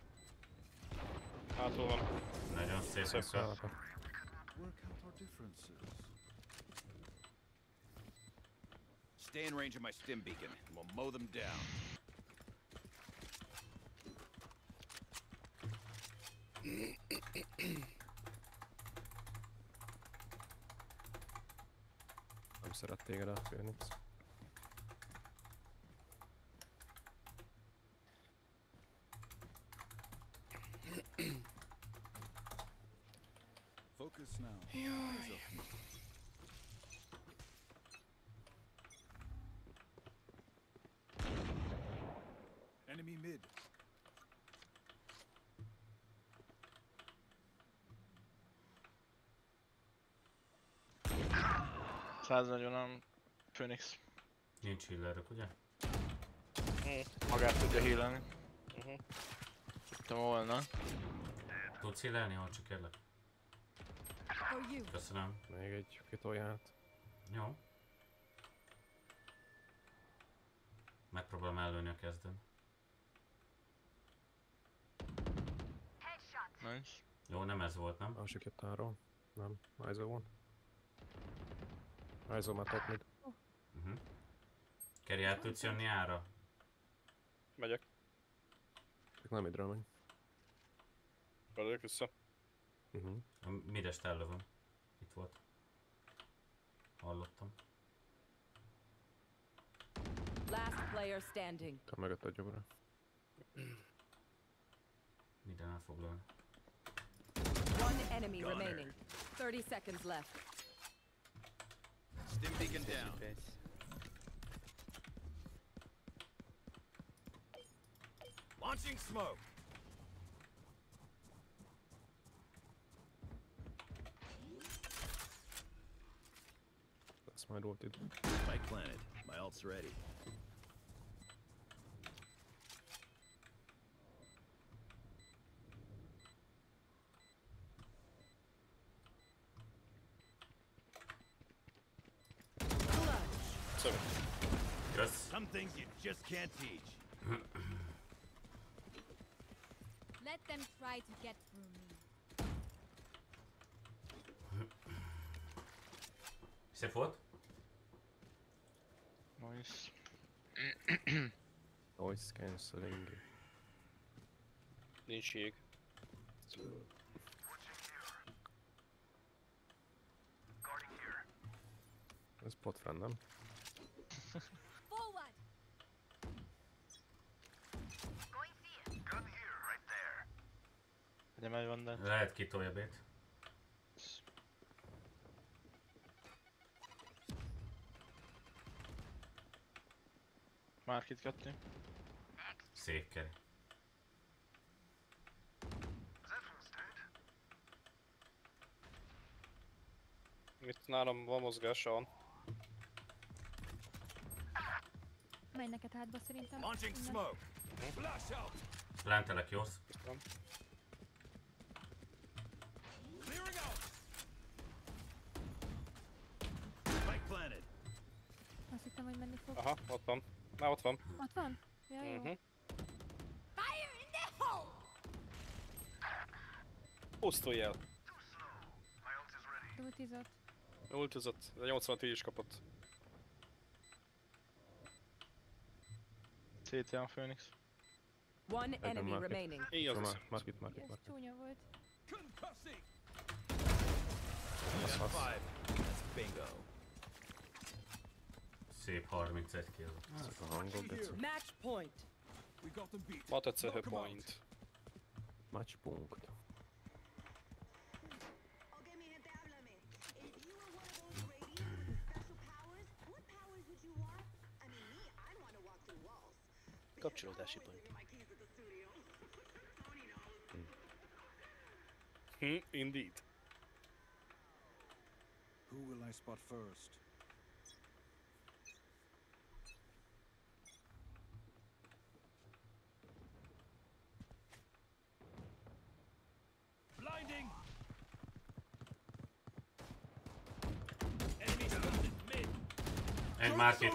Hátul van. Nagyon szép Szép Work out our differences. Stay in range of my stim beacon, and we'll mow them down. Nem szeret téged a Phoenix. Focus now. Eyes 140 Phoenix. Nincs healerök, ugye? Magát tudja healelni. Uh-huh. Tudtam volna. Tudsz healelni, ha csak kérlek? Köszönöm. Még egy kitolját. Jó. Megpróbálom ellőni a kezdőn. Nice. Jó, nem ez volt, nem? Másik jött arról. Nem, Aizo van. Aizo már top mid. Uh-huh. Keri, át tudsz jönni ára? Megyek. Csak nem midről megy. Belőjük vissza. Uh-huh. A midest ellövöm. Itt volt. Hallottam. Last player standing. Te mögött a jobbra. Minden elfoglalni. One enemy Gunner. remaining. 30 seconds left. Stim beacon down. Launching smoke. Lesz majd ultid. Spike planted. My planet. My ult's ready. Things you just can't teach. Let them try to get through me. Szép volt? Nice. Noise cancelling. Nincs jég. Ez Ugye megy van, de... Lehet kitolja bét. Már kit kettő. Szép Keri. Itt nálam van mozgása van. Menj neked hátba szerintem. Launching smoke. Flash out. Lentelek, Jósz. Köszönöm. Clearing out. Spike planted. Azt hittem, hogy menni fog. Aha, ott van. Már ott van. Ott van? Ja, jó. Mhm. Fire in the hole! Pusztulj el. Ultizott. Ultizott. De 80 is kapott. CT a Phoenix. One enemy market. remaining. Igaz. Szóval market, market, Ez market. csúnya volt. Concussing. Az, az. Five. That's bingo. Szép 31 kill. Ezek a hangok, de Match point. We got them beat. Ma tetsző Knock 'em point. match punkt. Kapcsolódási pont. Hm, indeed. Who will I spot first? Egy market.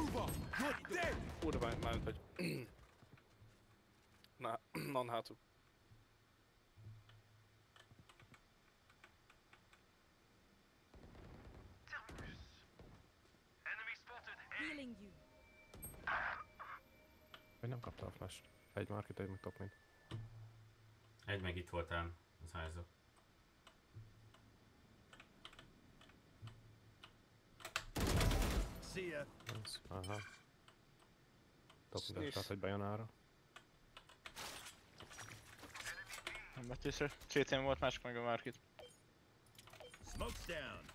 Kurva, mármint, hogy... Na, non hátul. Healing you. Vagy nem kapta a flash. Egy market, egy meg top mid. Egy meg itt voltál az házok. See ya. Nice. Aha. Sniff. tehát egy bejonára. Nem vett észre. CT-n volt, másik meg a market. Smoke's down.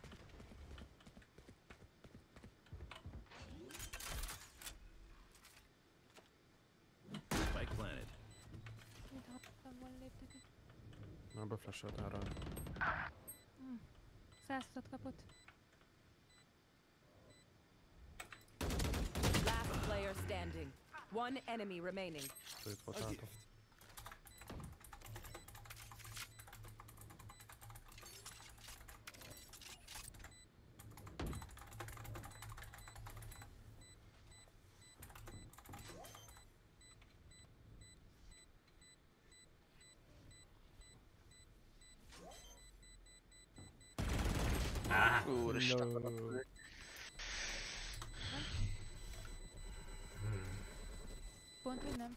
Spike planted. Na, beflasholt arra. Hm. 120 kapott. Last player standing. One enemy remaining. Itt volt hátul. Á, Úristen. Pont, hogy nem.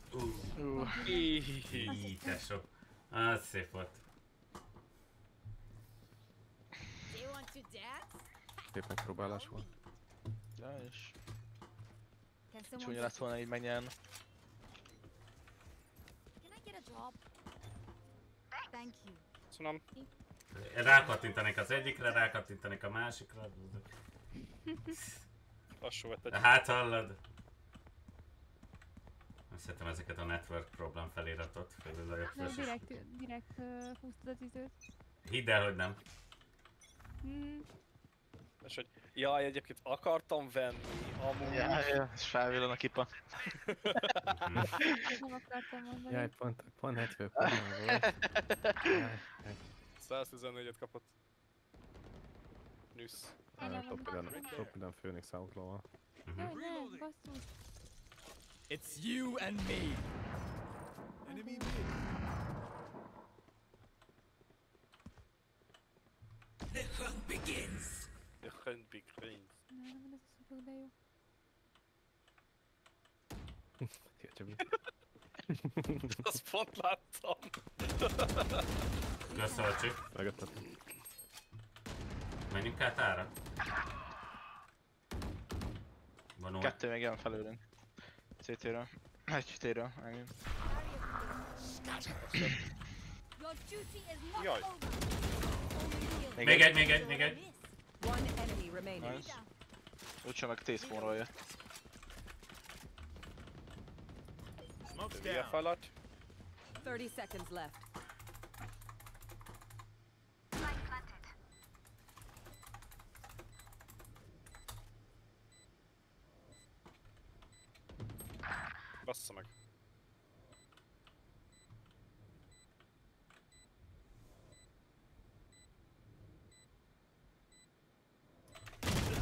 Ú, Ííí. Így, tesó. Az szép volt. Do you want to dance? Szép megpróbálás volt. Ja, és Can someone csúnya lett volna így megnyerni. Can I get a drop? Thank you. Köszönöm. Rákattintanék az egyikre, rákattintanék a másikra. Lassú vett egy. Hát hallod? Azt Szeretem ezeket a network problem feliratot, fölül a jobb Nem, direkt, direkt uh, húztad az időt. Hidd el, hogy nem. Hmm. És hogy, jaj, egyébként akartam venni, amúgy. Ja, ja, és felvillan a kipa. Nem akartam mondani. Jaj, pont, pont network probléma volt. Jaj, jaj. 114-et kapott. Jaj, Top minden, top minden Phoenix outlaw Jaj, nem, basszus. It's you and me. Enemy mid. The hunt begins. The hunt begins. Nem, nem, ez a szubok, de jó. Azt pont láttam. Kösz, Olcsi. Megettem. Menjünk át ára? Van úr. Kettő még jön felőlünk. CT-ről. Egy T-ről, megint. Jaj. Még egy, még egy, még egy. One enemy remaining. Nice. Úgyse meg T-spawnról jött. Smoke's down. falat. 30 seconds left. Bassza meg.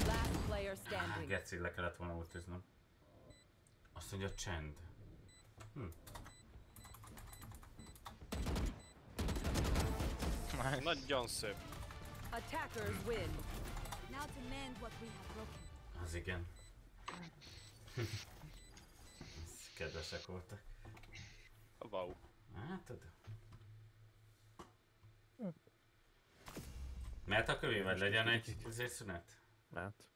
Last player standing. Geci, le kellett volna ultiznom. Azt mondja, csend. Hm. Nagyon szép. Attackers win. Now to mend what we have broken. Az igen. Kedvesek voltak. Wow. De... Mert a kövé vagy legyen egy ezért szünet? Mehet.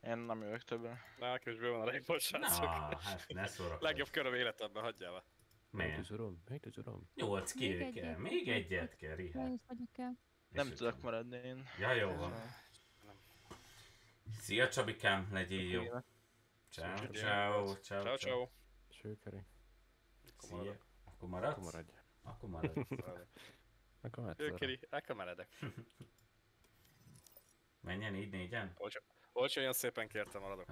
Én nem jövök többen. Na, közben van a legjobb srácok. Na, hát ne szórakozz. Legjobb köröm életemben, hagyjál le. Miért? Még az uram? Nyolc kéri egyet. kell, még egyet kell, Rihát. Nem tudok maradni én. Ja, jó van. Szia Csabikám, legyél jó. Ciao, ciao, ciao, Ciao, ciao. Sőkeri. Szia. Akkor maradsz? Akkor maradj. Akkor maradsz. Akkor Ő arra. Kiri, elkemeredek. Menjen így négyen? Olcsó, olcsó, olyan szépen kértem, maradok.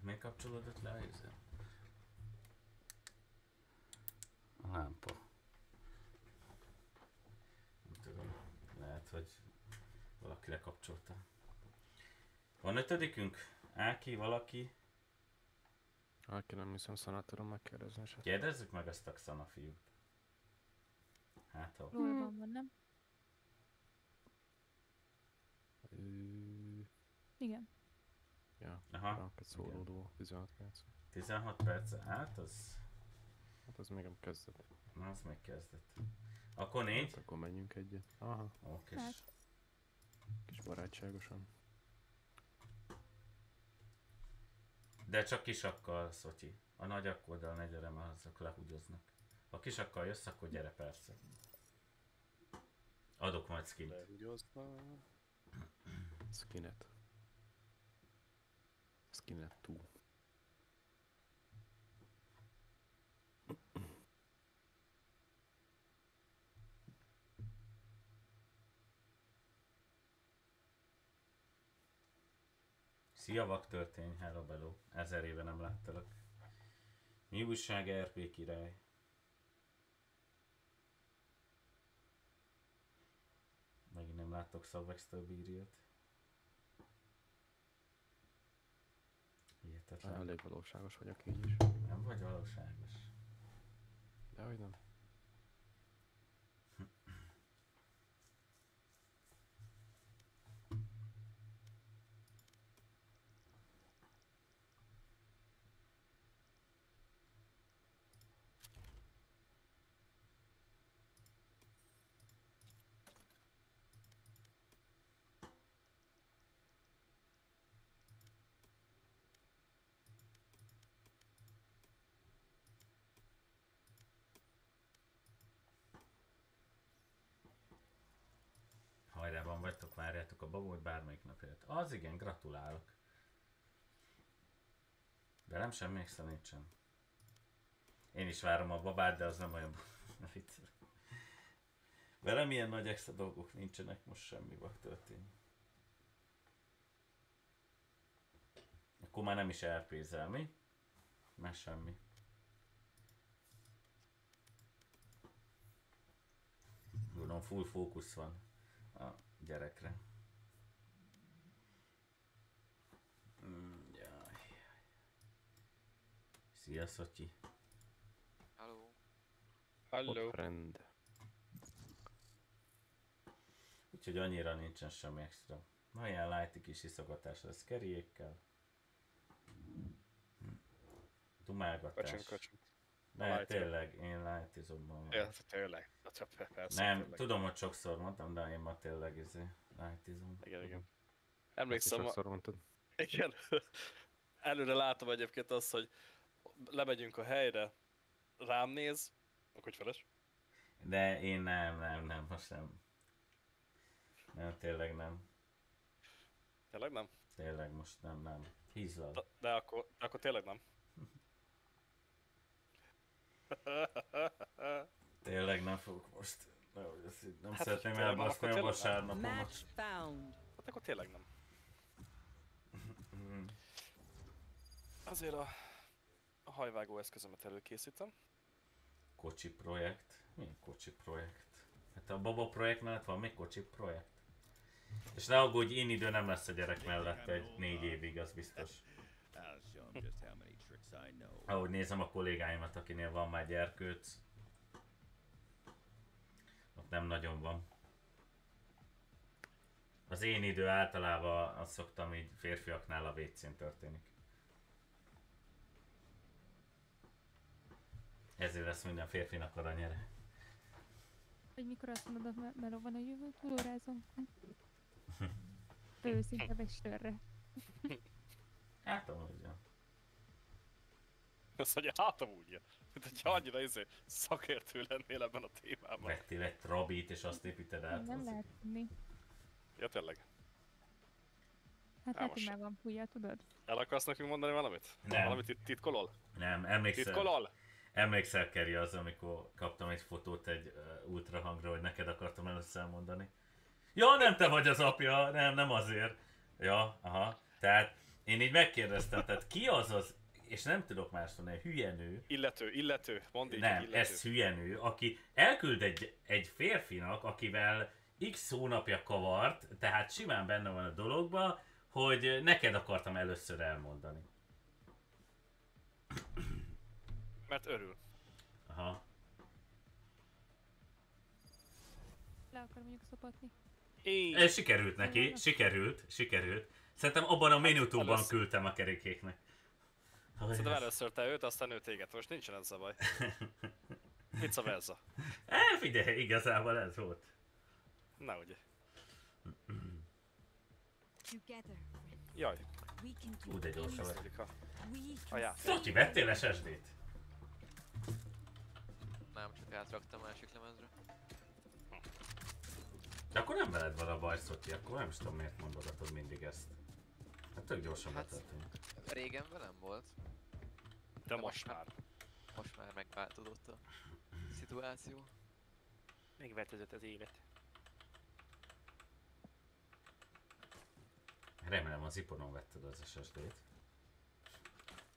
Miért kapcsolódott le a izé? A lámpa. Nem tudom. Lehet, hogy valaki lekapcsolta. Van ötödikünk? Áki, valaki? Aki nem hiszem szanát tudom megkérdezni esetleg. Kérdezzük meg ezt a Xana fiút. Hát, ha... Lolban van, nem? Igen. Ja, Aha, egy szólódó 16 perc. 16 perc, hát az... Hát az még nem kezdett. Na, az még kezdett. Akkor négy? Hát akkor menjünk egyet. Aha. Oké. Hát. Kis barátságosan. De csak kisakkal, Szotyi. A nagyakkóddal ne gyere, mert azok lehúgyoznak. Ha kisakkal jössz, akkor gyere persze. Adok majd skint. Skinet. Skinet 2. Szia vaktörtény, hello bello. Ezer éve nem láttalak. Mi újság RP király? Megint nem láttok Szavextől bírjat. Hihetetlen. Elég valóságos vagyok így is. Nem vagy valóságos. Dehogy nem. Várjátok a babót bármelyik napját. Az igen, gratulálok. Velem semmi extra nincsen. Én is várom a babát, de az nem olyan vicc. Velem ilyen nagy extra dolgok nincsenek, most semmi fog történni. Akkor már nem is elpézel, mi? Már semmi. Tudom, full fókusz van a gyerekre. Mm, jaj. Szia, Szotyi. Hello. Hello. Friend. Úgyhogy annyira nincsen semmi extra. Ma ilyen lighty kis iszogatás lesz kerékkel. Dumálgatás. Kacsink, kacsink. Ne, Light. tényleg, én lightizomban. Ja, tényleg. Persze, Nem, tényleg. tudom, hogy sokszor mondtam, de én ma tényleg izé, lightizom. Igen, igen. Emlékszem, Sokszor a... mondtad. Igen. Előre látom egyébként azt, hogy lemegyünk a helyre, rám néz, akkor hogy feles? De én nem, nem, nem, most nem. Nem, tényleg nem. Tényleg nem? Tényleg most nem, nem. Hízlad. De, de akkor, de akkor tényleg nem. Tényleg nem fogok most. Nem Hát, szeretném elbaszni a vasárnapomat. Hát akkor tényleg nem. Mm. Azért a, a hajvágó eszközömet előkészítem. Kocsi projekt? Milyen kocsi projekt? Hát a Baba projekt mellett van még kocsi projekt. És ne aggódj, én idő nem lesz a gyerek mellett egy négy évig, az biztos. Ahogy nézem a kollégáimat, akinél van már gyerkőc, ott nem nagyon van. Az én idő általában azt szoktam így férfiaknál a WC-n történik. Ezért lesz minden férfinak aranyere. Hogy mikor azt mondod, hogy meló van a jövő, túlórázom. Őszinte sörre. Hát amúgy. Azt mondja, hát amúgy, mint hogyha annyira izé, szakértő lennél ebben a témában. Vettél egy trabit és azt építed át. Nem lehet tudni. Ja, tényleg. Hát lehet, hogy már van fújja, tudod? El akarsz nekünk mondani valamit? Nem. Valamit tit- titkolol? Nem, emlékszel. Titkolol? Emlékszel, Keri, az, amikor kaptam egy fotót egy uh, ultrahangra, hogy neked akartam először elmondani. Ja, nem te vagy az apja, nem, nem azért. Ja, aha. Tehát én így megkérdeztem, tehát ki az az, és nem tudok más mondani, hülye nő, Illető, illető, mondd így, nem, illető. ez hülye nő, aki elküld egy, egy férfinak, akivel x hónapja kavart, tehát simán benne van a dologba, hogy neked akartam először elmondani. Mert örül. Aha. Le akar mondjuk szopatni. Ez sikerült neki, sikerült, sikerült. Szerintem abban a minutúban először- küldtem a kerékéknek. Szerintem először te őt, aztán ő téged. Most nincsen ezzel baj. Vice versa. E, figyelj, igazából ez volt. Na ugye. Jaj. Ú, de gyorsan vagy. Kezdődik a... We A játék. Szotyi, vettél SSD-t? Nem, csak átraktam másik lemezre. De akkor nem veled van a baj, Szotyi, akkor nem is tudom miért mondogatod mindig ezt. Hát tök gyorsan Hát- betöltünk. Régen velem volt. De most már. Most már megváltozott a szituáció. Megváltozott az élet. Remélem az iponon vetted az SSD-t.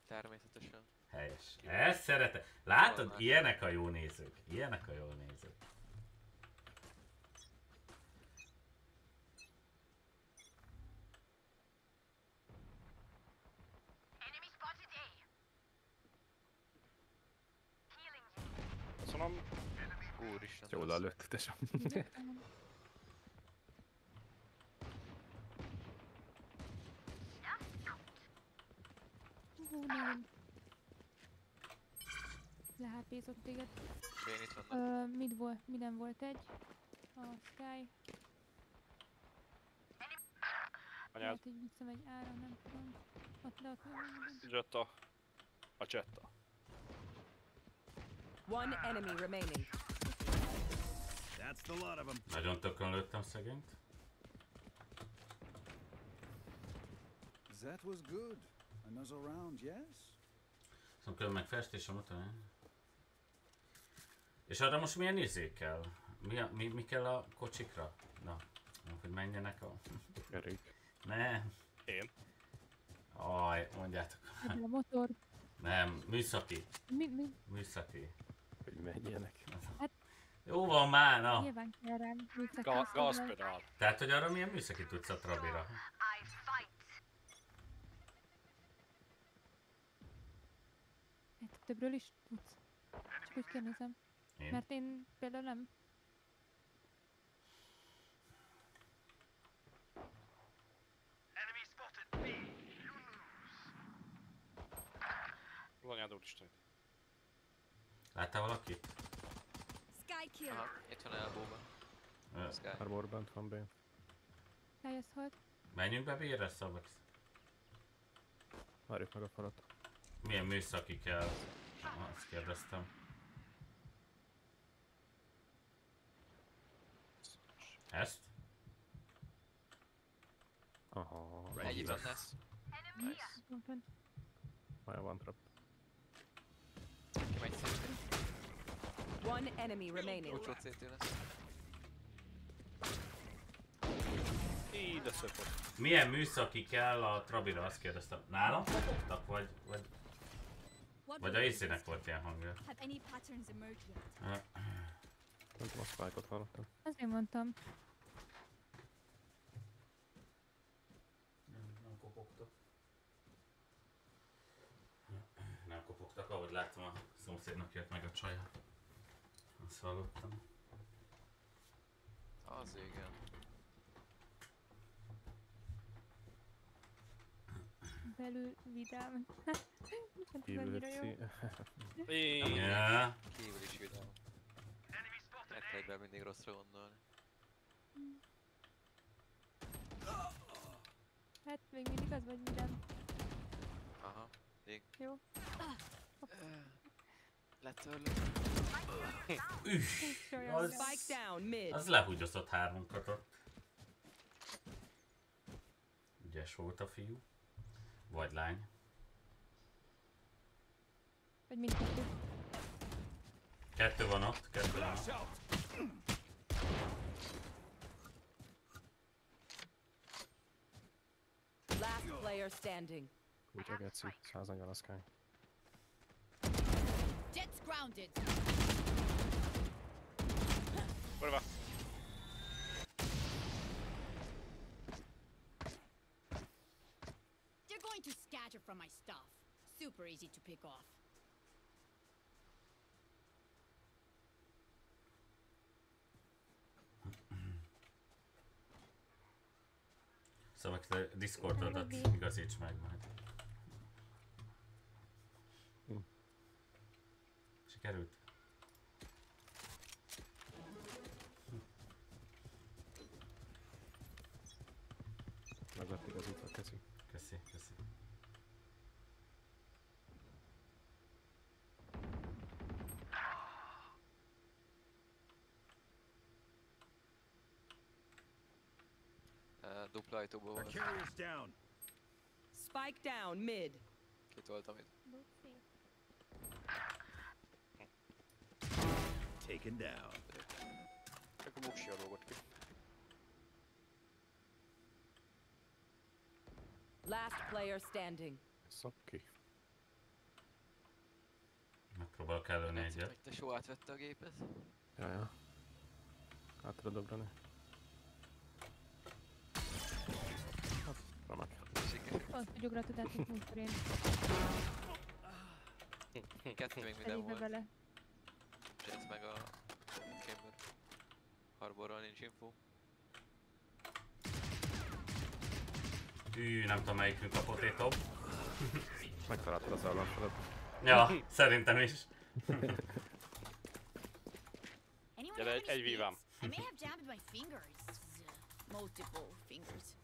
Természetesen. Helyes. Ezt szeretem. Látod, ilyenek a jó nézők. Ilyenek a jó nézők. Köszönöm. Úristen. Jól lőtt, te sem. Hú, nem. Lehárpézott téged. Én itt vannak. Ö, mit volt, minden volt egy? A Sky. Anyád. Lehet, hogy visszamegy ára, nem tudom. Ott le ott van minden. Jetta. A Jetta. One enemy remaining. That's the lot of them. Nagyon tökön lőttem szegényt. That was good. Another round, yes? Szóval meg festésen utána. És arra most milyen izé kell? Mi, a, mi, mi kell a kocsikra? Na, hogy menjenek a... Kerék. Ne. Én. Aj, mondjátok. Ebből a motor. Nem, műszaki. Mi, mi? Műszaki. Hogy menjenek. Hát Jó van már, na. nyilván kell rám. Gazpedál. Tehát, hogy arra milyen műszaki tudsz a Trabira? Hát többről is tudsz. Csak úgy kérdezem. Én? Mert én például nem. Anyád úristen. Láttál valakit? Sky kill. Aha, itt van elbóban. Ö, Sky. Arbor bent van B. Teljes halt. Menjünk be vére, Szabax? Várjuk meg a falat. Milyen műszaki kell? Azt kérdeztem. Ezt? Aha. Egyben lesz. Nice. Maja van trap. Kimegy szépen. One enemy remaining. Utcsó CT lesz. Milyen műszaki kell a Trabira? Azt kérdeztem. Nálam kopogtak, vagy, vagy, vagy a észének volt ilyen hangja? Nem tudom, a spike-ot hallottam. Azért mondtam. Nem, nem kopogtak. Nem kopogtak, ahogy láttam a szomszédnak jött meg a csaja. Azt hallottam. Az igen. Belül vidám. Kívül Igen. Kívül is vidám. Egyben mindig rosszra gondolni. Hát még mindig az vagy vidám. Aha, még. Jó. Letörlök. Üff, az, Spike down mid. az lehúgyozott hármunkat ott. Ügyes volt a fiú. Vagy lány. Vagy mindkettő. Kettő van ott, kettő van ott. Last player standing. Kutya geci, 140 a sky. Jets grounded. Kurva. They're going to scatter from my stuff. super easy to pick off. Szóval te Discordodat igazíts meg majd. Sikerült? Meg lett igazítva, keszi. Köszi, köszi. Dupla ajtóból Our volt. carrier's down. Spike down mid. Kitoltam itt. Taken down. Csak a muksi a dolgot ki. Last player standing. Szopki. Megpróbálok előni egyet. Hogy te só átvette a gépet. Ja, ja. Át remek. Pont, át, mint múltkor én. Kettő még minden volt. vele. Jets meg a Chamber. Harborról nincs info. Hű, nem tudom melyikünk a potato. Megtaláltad az ellenfelet. Ja, szerintem is. Gyere, egy, egy vívám. I may have jammed my fingers. Multiple fingers.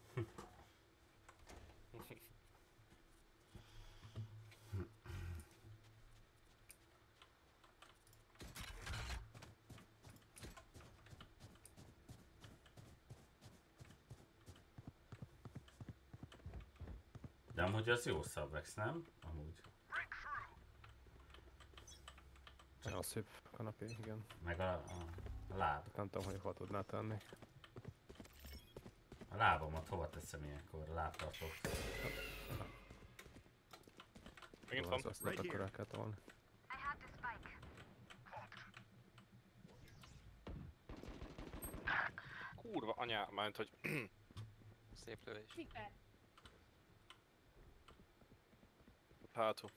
Amúgy az jó Szabvex, nem? Amúgy. Nagyon szép kanapé, igen. Meg a, a, a láb. Nem tudom, hogy hol tudná tenni. A lábamat hova teszem ilyenkor? A lábtartót. Megint van. az azt lehet akkor el kell tolni. Kurva anyá, mert hogy... Szép lövés. Sziker. Hátul.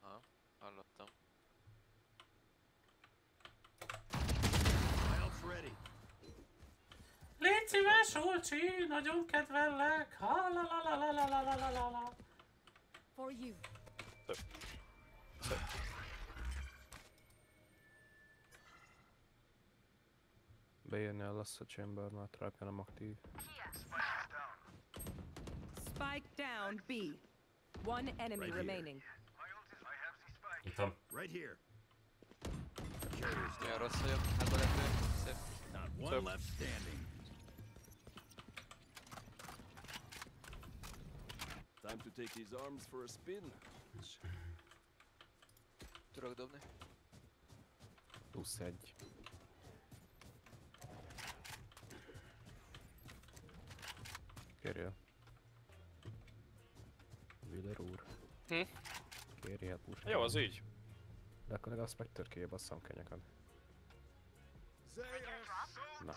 Aha, hallottam. Légy szíves, Ulcsi, nagyon kedvellek. Ha la la la la la la la la la la. For you. Lesz a chamber, mert trapja nem aktív. Spike down B. One enemy right remaining. Right here. Not one left standing. Time to take these arms for a spin. Трох до Wheeler úr. Hm? Kérjél push. Jó, az így. De akkor legalább Spectre kibasszam kenyeket. Na.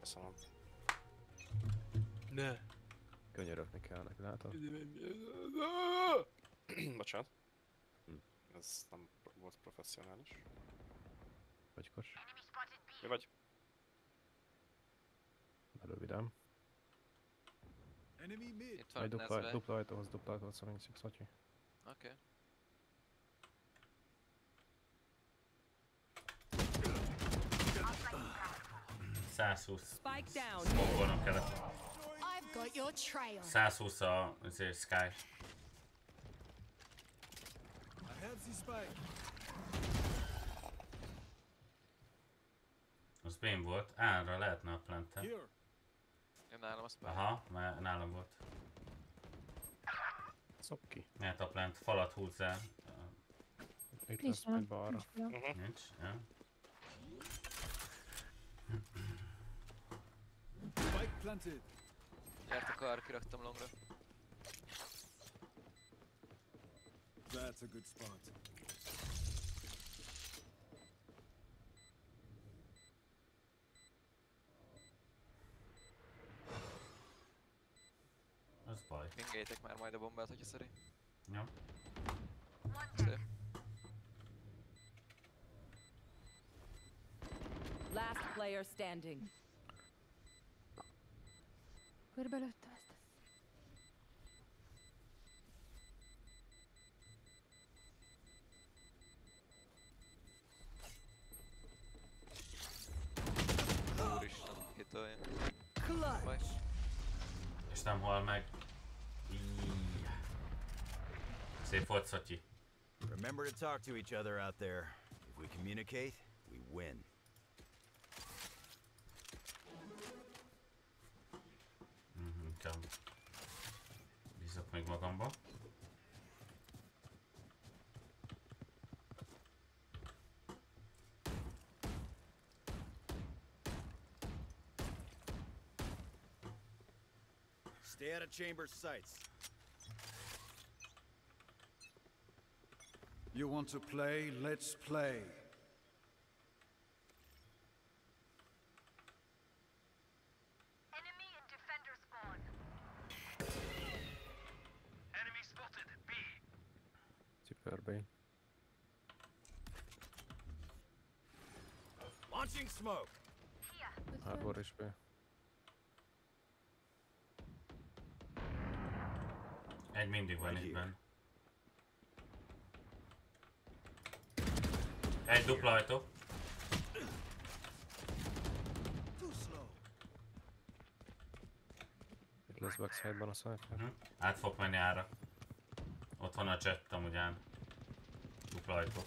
Köszönöm. Ne. Könyörögni kell neki, látod? Bocsánat. Hm. Ez nem volt professzionális. Vagykos. Mi vagy? Belővidem. Enemy mid. Itt van Egy dupla, Nezve. dupla ajtóhoz, dupla ajtóhoz, 36 Szatyi. Oké. Okay. 120. Spike down. Smokolnom kellett. I've got your trail. 120 a azért Sky. I have the spike. Az bén volt. Ára lehetne a plante. Here. Én nálam azt már. Aha, már nálam volt. Szok ki. Eltaplánt, falat húzz el. Itt nincs van, nincs balra. Nincs, uh ja. Spike planted. Gyert a kiraktam longra. That's a good spot. Baj. Pingeljétek már majd a bombát, hogyha szeri. Ja. Szép. Last player standing. Körbelőttem ezt. Úristen, hitolja. Baj. És nem hal meg. Szép volt, Szatyi. Remember to talk to each other out there. If we communicate, we win. Mhm, inkább bízok még magamba. Stay out of chamber sights. You want to play? Let's play. Enemy and defender spawn. Enemy spotted. B. Super B. Launching smoke. Harbor is B. Egy mindig van Egy dupla ajtó. Too slow. Itt lesz backside-ban a sniper. Mhm. Át fog menni ára. Ott van a chat amúgy ám. Dupla ajtó.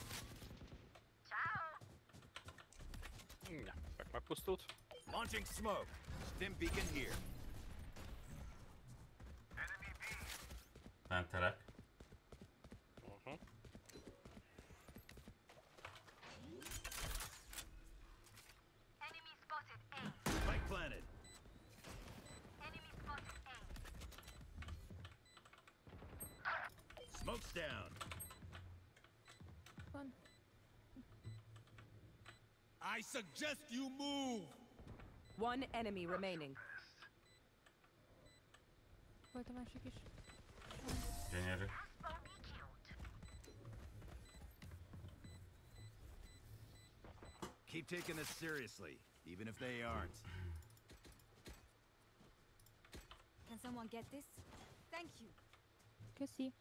Ja, meg megpusztult. Launching smoke. Stim beacon here. Mentelek. Suggest you move. One enemy remaining. Volt a másik is. Gyönyörű. Keep taking this seriously, even if they aren't. Can someone get this? Thank you. Köszi.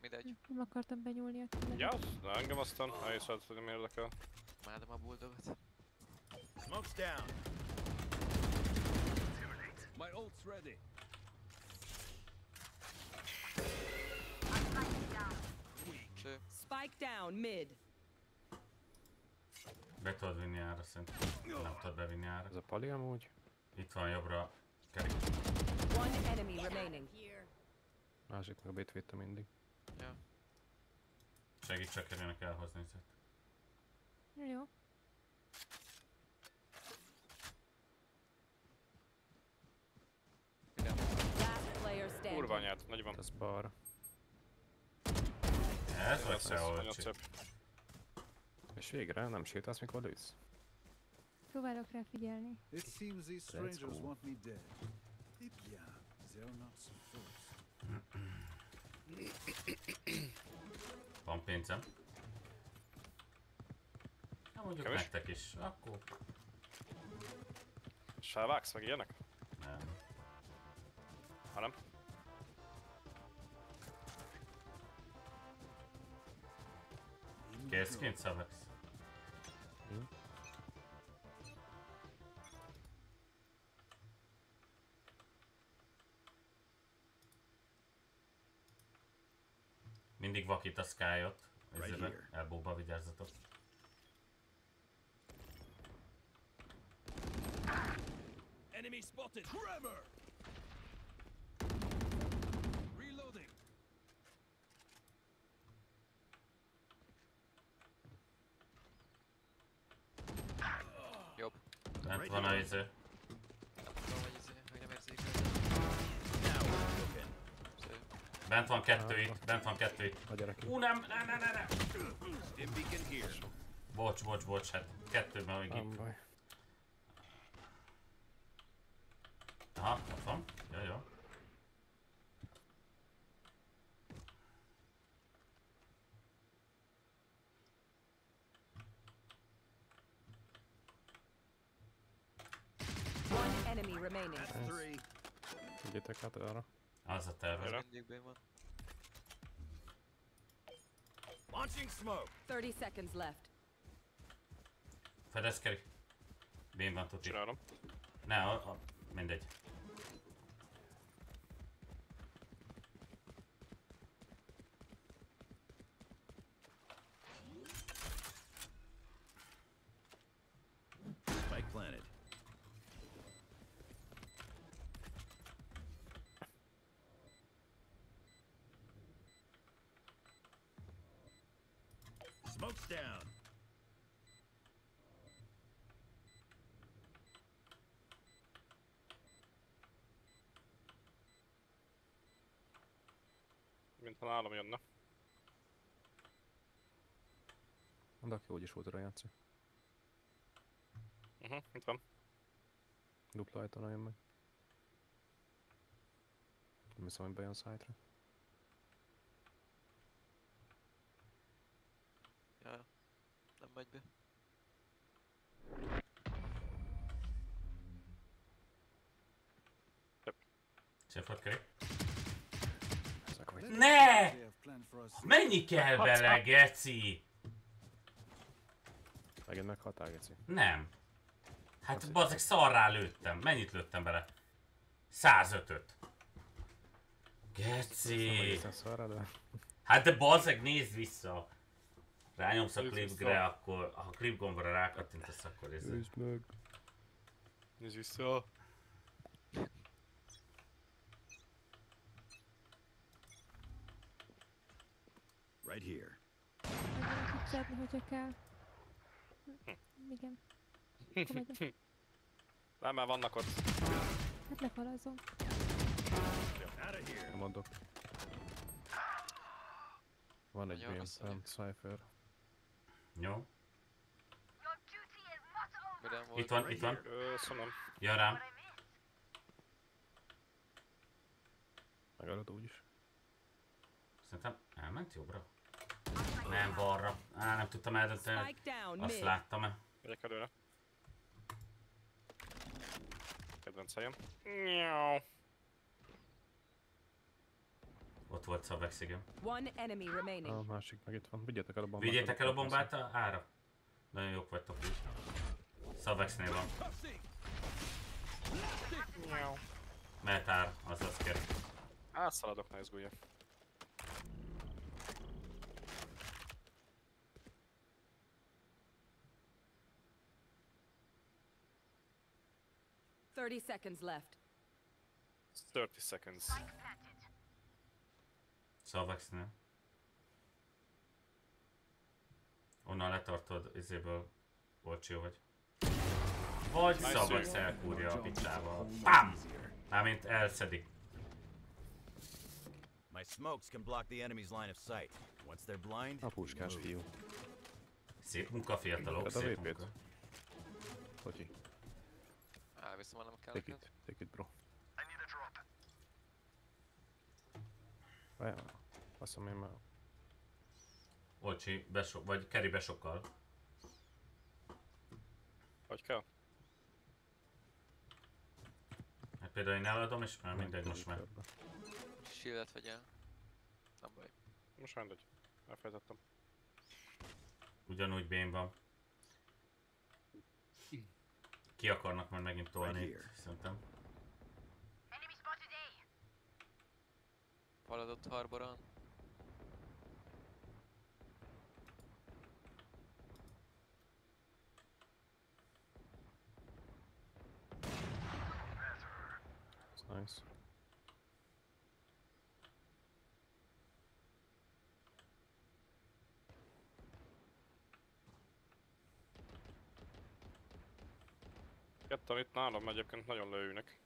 Mindegy. Nem akartam benyúlni a Ja, de engem aztán elhiszed, hogy nem érdekel. Imádom a bulldogot. Smoke's down. My ult's ready. Szép. Spike down mid. Be tudod vinni ára szerintem. Nem tudod bevinni ára. Ez a pali amúgy. Itt van jobbra. Kerik. One enemy remaining. Másik meg a bét mindig. Ja. Segíts csak Kerének elhozni ezeket. Jó. Kurva anyát, nagy van. Ez bar. Ez vagy nagyon olcsi. És végre nem sétálsz, mikor lősz. Próbálok rá figyelni. It seems these That's strangers cool. want me dead. Eh bien, they're not so forced. Van pénzem. Na mondjuk Kevés? nektek is. Akkor És felvágsz meg ilyenek? nem. Ha nem? Kész mindig vakít a Sky-ot. Right Elbóba vigyázzatok. Enemy spotted. Tremor. Reloading. Jobb. Bent van a iző. Bent van kettő itt, bent van kettő itt. A gyerek. Ú, nem, ne, ne, ne, ne. Stim beacon here. Bocs, bocs, bocs, hát kettőben még Nem itt. baj. Aha, ott van. Jó, jó. One enemy remaining. Nice. Vigyétek át arra. Az a terve. Launching smoke. 30 seconds left. Fedezkedik. Bén van tuti. Csinálom. Ne, a, a, mindegy. Spike planted. Smoke's down. Mintha nálam jönne. Mondd, aki úgyis ultra játszik. Uh -huh, itt van. Dupla ajtón jön meg. Nem hiszem, hogy bejön szájtra. Ja, nem megy be. Ezek vagy. Ne! Mennyi kell bele, geci? Megint meghaltál, Geci. Nem. Hát bazzeg szarrá lőttem. Mennyit lőttem bele? 105-öt. Geci. Hát de bazzeg, nézd vissza. Rányomsz a klipgre, akkor ha a klip gombra rákattintasz, akkor ez... Nézd meg. Nézd vissza. Right here. Hogyha kell. Igen. Nem, már vannak ott. Hát here. Nem mondok. Van egy nem, Cypher. Jó. Itt van, itt van. Ö, szóval Jön rám. Megalod úgyis. Szerintem elment jobbra. Nem balra. Á, nem tudtam eldönteni. Azt láttam-e? Megyek előre. Kedvenc helyem. Nyau. Ott volt Szabex, igen. One enemy remaining. A másik meg itt van. Vigyétek el a bombát. Vigyétek el a bombát a ára. Nagyon jók vagytok úgy. Szabexnél van. Nyau. Mehet ár, azaz kell. Átszaladok, ne izgulja. Thirty seconds left. 30 seconds. Szabexnél. Onnan letartod, izéből Olcsó vagy. Vagy szűk. elkúrja a picsával. PAM! Mármint elszedik. My smokes can block the enemy's line of sight. Once they're blind, A puskás fiú. Szép munka, fiatalok, a szép munka. Hogy? Elviszem, nem kell Take it, take it bro. Várjál, azt hiszem én már... Olcsi, beso- vagy Keri besokkal. Hogy kell? Hát például én eladom, és már mindegy most már. Shieldet vegyél. Nem baj. Most mindegy. Elfelejtettem. Ugyanúgy bén van. Ki akarnak majd megint tolni Right itt, szerintem. Haladott Harboron. It's nice. Ketten itt nálam egyébként nagyon lőnek.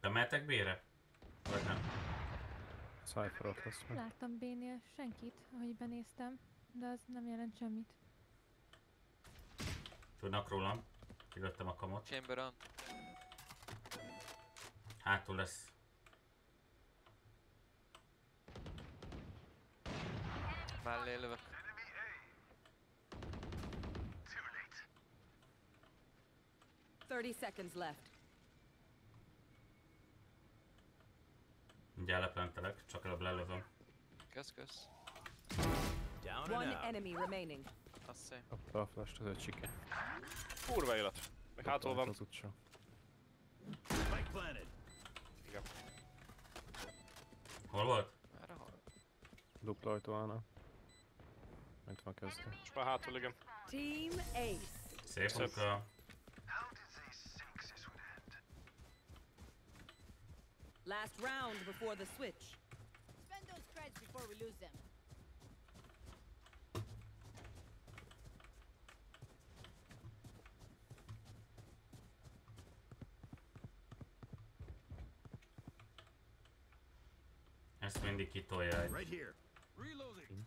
Bemeltek bére? Vagy nem? Cypher ott lesz meg. Láttam B-nél senkit, ahogy benéztem, de az nem jelent semmit. Tudnak rólam. Kilőttem a kamot. Chamber on. Hátul lesz. Mellé lövök. Thirty seconds left. Mindjárt leplentelek, csak előbb lelövöm. Kösz, kösz. Down and One out. enemy remaining. Azt Kapta a flash-t, ez egy csike. Kurva élet. Még hátul van. Az utca. Spike planted. Igen. Hol volt? Erre hal. Dupla ajtó állna. Itt van kezdő. És már hátul, igen. Team Ace. Szép Szép. munka. Last round before the switch. Spend those creds before we lose them. Ezt mindig kitolja egy. Right here. Reloading.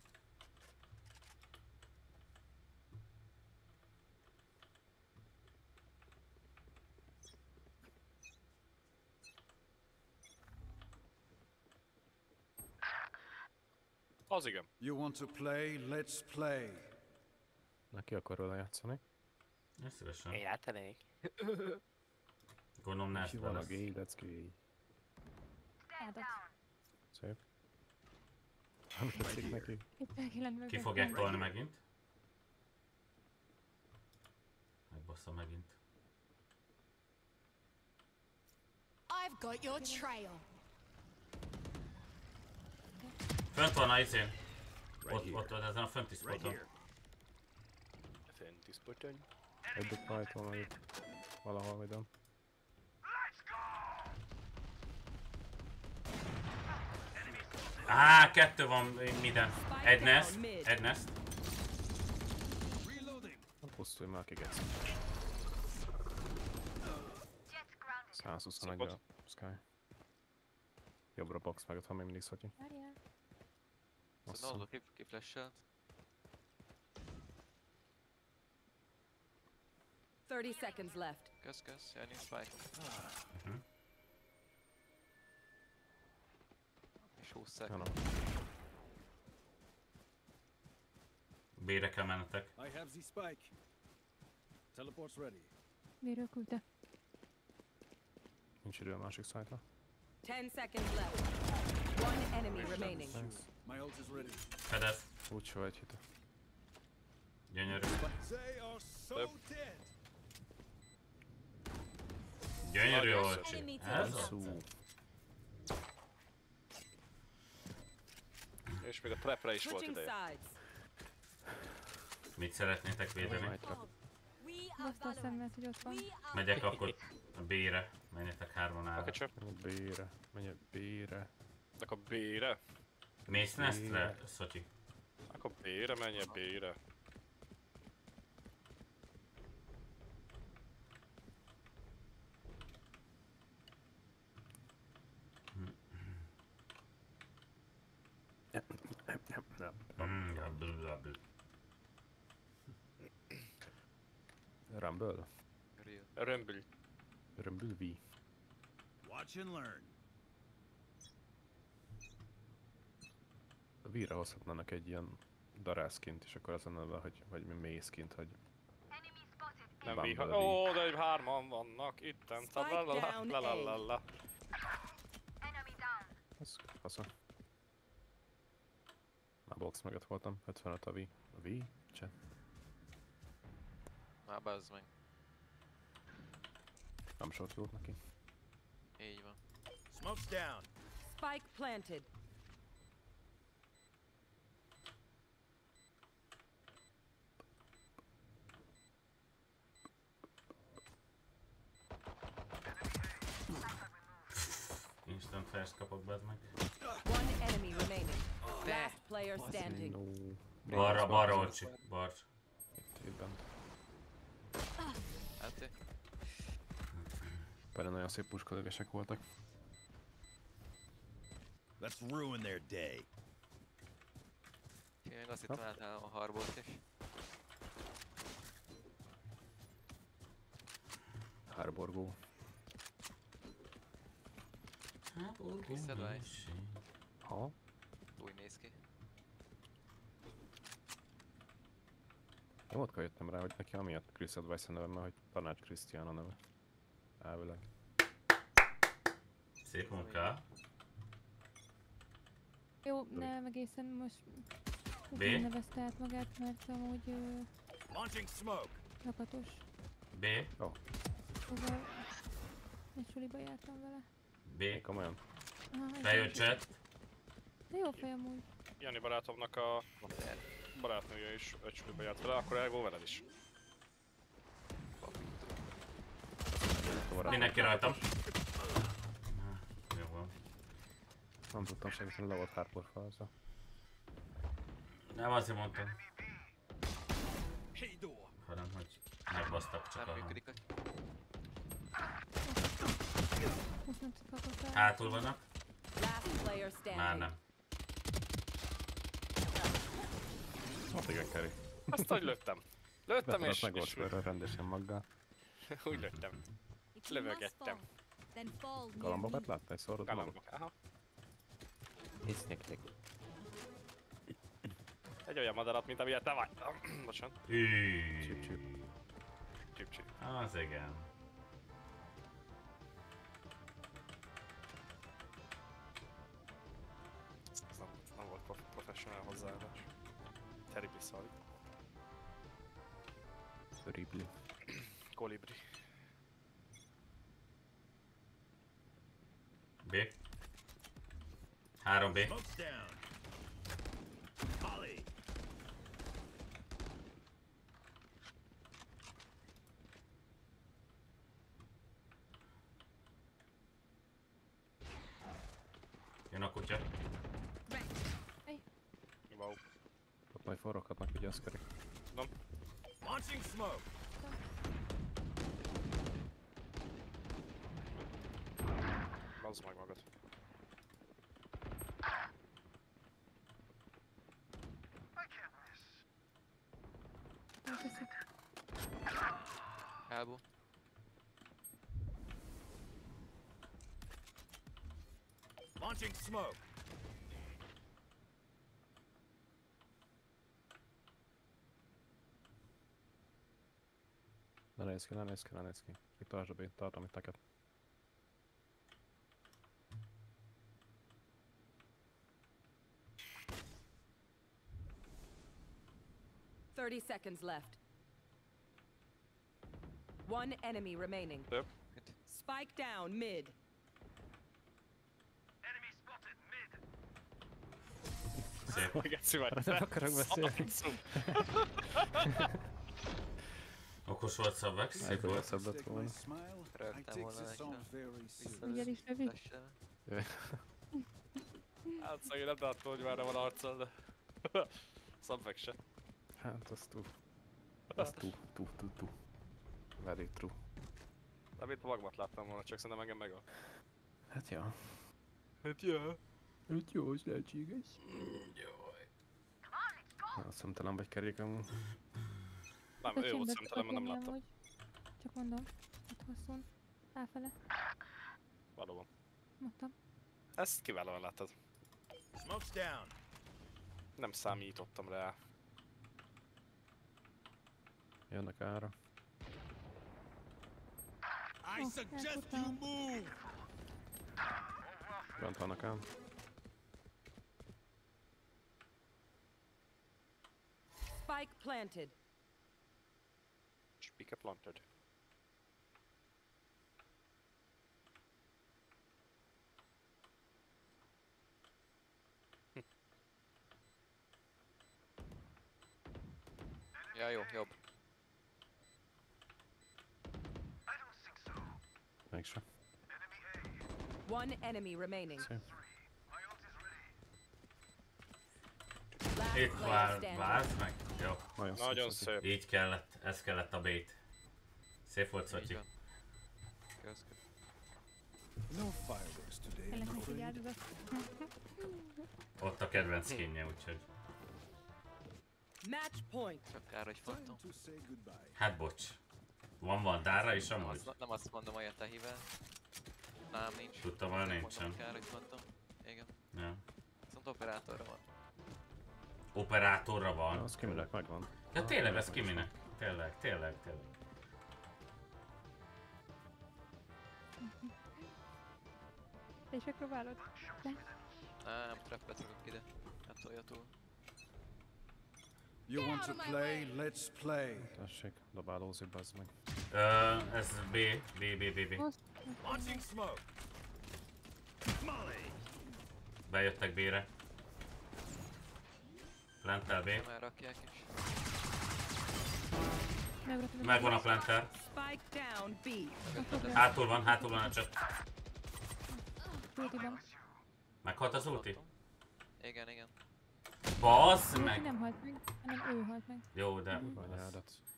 Az igen. You want to play? Let's play. Na ki akar vele játszani? Ja, szívesen. Én játszanék. Gondolom ne van a gay, let's gay. Szép. Nem tetszik neki. Ki fogják tolni megint? Megbassza megint. I've got your trail. Fönt van a izén. Ott, ott, ott, ezen a fönti spoton. here. Fenti spotony. Egy dupla ajtó van itt. Valahol vidom. Á, kettő van minden. Egy nest, egy nest. Pusztulj már ki, geci. 121 a Sky. Jobbra box meg ott van még mindig szotyi. Várjál. Så noll, ki, ki flashad. 30 seconds left. Kösz, kösz. Är ny spike. Mhm. És 20 sek. Ja, no. B-re kell mennetek. I have the spike. Teleport's ready. Miről küldte? Nincs idő a másik szájtra. 10 seconds left. One enemy remaining. Nice. My ult is ready. Fedez. Egy hite. Gyönyörű. Gyönyörű szép. Ez. És még a trapre is volt ideje. Mit szeretnétek védeni? Baszta a szemmet, hogy ott van. Megyek akkor a B-re. Menjetek hárman ára. Menj B-re. Menj B-re. Akkor B-re. Mész nestre, Szotyi? Akkor B-re, menj a B-re. Rumble. Rumble. Rumble V. Watch and learn. A V-re hozhatnának egy ilyen darászkint, és akkor az lenne hogy, vagy mi mészkint, hogy Nem Bumble bíha. a Ó, de egy hárman vannak itten. Spike La la la down la la A. la la. Ez fasza. A box mögött voltam, 55 a V. A V? Cse. Már bazd meg. Nem sok jót neki. Így van. Smoke's down. Spike planted. First kapok, bazd meg. One enemy remaining. Last player standing. Balra, balra, Olcsi. Bar. Itt. Hát, Pedig nagyon szép puskolögések voltak. Let's ruin their day. én még azt hittem álltál a harbort is. Harborgó. Visszadvájsz. Ha? Úgy néz ki. Jótkor jöttem rá, hogy neki amiatt Chris Advice a neve, mert hogy Tanács Krisztián a neve. Elvileg. Szép munka. Jó, nem egészen most... B. Nevezte át magát, mert amúgy ö, Launching smoke. lakatos. B. Oh. Szóval egy suliba jártam vele. B. Komolyan. Bejött chat. De jó fej amúgy. Jani barátomnak a barátnője is suliba járt vele, akkor elgó veled is. Mindenki rajtam. Jó van. Nem tudtam segíteni, le volt Harpor falza. Nem azért mondtam. Hanem, hogy megbasztak csak a... Nem kapott el. Hátul vannak. Már nem. Hát igen, Keri. Azt hogy lőttem. Lőttem és... És rendesen maggal. úgy lőttem. Lövögettem. Then fall near Galambobet látta egy szorod? Galamba. Aha. Hisznyektek. Egy olyan madarat, mint amilyet te vagy. Bocsánat. Csip csip. Csip csip. Az igen. Professional hozzáállás. Terribly sorry. Horribli. Kolibri. B. 3 B. Smoke's down. Molly. Jön a kutya. Ott majd forroghatnak ugye az Keri. Nem. Launching smoke. Bazd meg magad. Elbow. Launching smoke. Ne nézz ki, ne nézz ki, ne nézz ki. Itt tartsd a B, tartom itt neked. Thirty seconds left. One enemy remaining. Yep. Spike down mid. Szép. Geci vagy. Nem akarok beszélni. Okos volt Szabvex. Ekkor volt. szebb lett volna. Rögtem volna neki. Ugyan is lövik. Hát szegény nem látom, hogy merre van arccal, de... Szabvek se. Hát az túl. Az túl, túl, túl, túl. Very true. Nem itt magmat láttam volna, csak szerintem engem megvan. Hát ja. Hát ja. Hát jó, az lehetséges. Jaj. Hát szemtelen vagy kerék amúgy. Nem, ő volt szemtelen, mert nem láttam. Amúgy. Csak mondom. Ott hosszon. Elfele. Valóban. Mondtam. Ezt kiválóan láttad. Smoke's down. Nem számítottam rá. Jönnek ára. I Oh, suggest you move. Bent vannak ám. Spike planted. Speaker planted. Ja, jó, jobb. Mégsem. One enemy remaining. Szép. Itt standing. vársz meg? Jó. Nagyon szép. Így kellett, ez kellett a bait. Szép volt, Szotyi. No fireworks today. Ennek neki. Ott a kedvenc skinje, úgyhogy... Match point. Csak kár, hogy fontom. Hát bocs. Van van dára is Nem amúgy? azt, nem azt mondom, hogy a tehivel. Nem, nincs. Tudtam, hogy Azért nincsen. Kár, hogy fontom. Igen. Ja. Viszont operátorra van. Operátorra van. Az kiminek megvan. Ja tényleg, ez kiminek? Tényleg, tényleg, tényleg. Te is megpróbálod? De. Nem, trappet rakok ide. Nem tolja túl. You want to play? Let's play. Tessék, dobálózni, bazd meg. Ö, ez B, B, B, B, B. Launching smoke. Molly. Bejöttek B-re. Plantel B. Nem elrakják is. Megvan a planter. Hátul van, hátul van a csat. Ultiban. Meghalt az ulti? Igen, igen. Bassz meg! nem halt meg, hanem ő halt meg. Jó, de...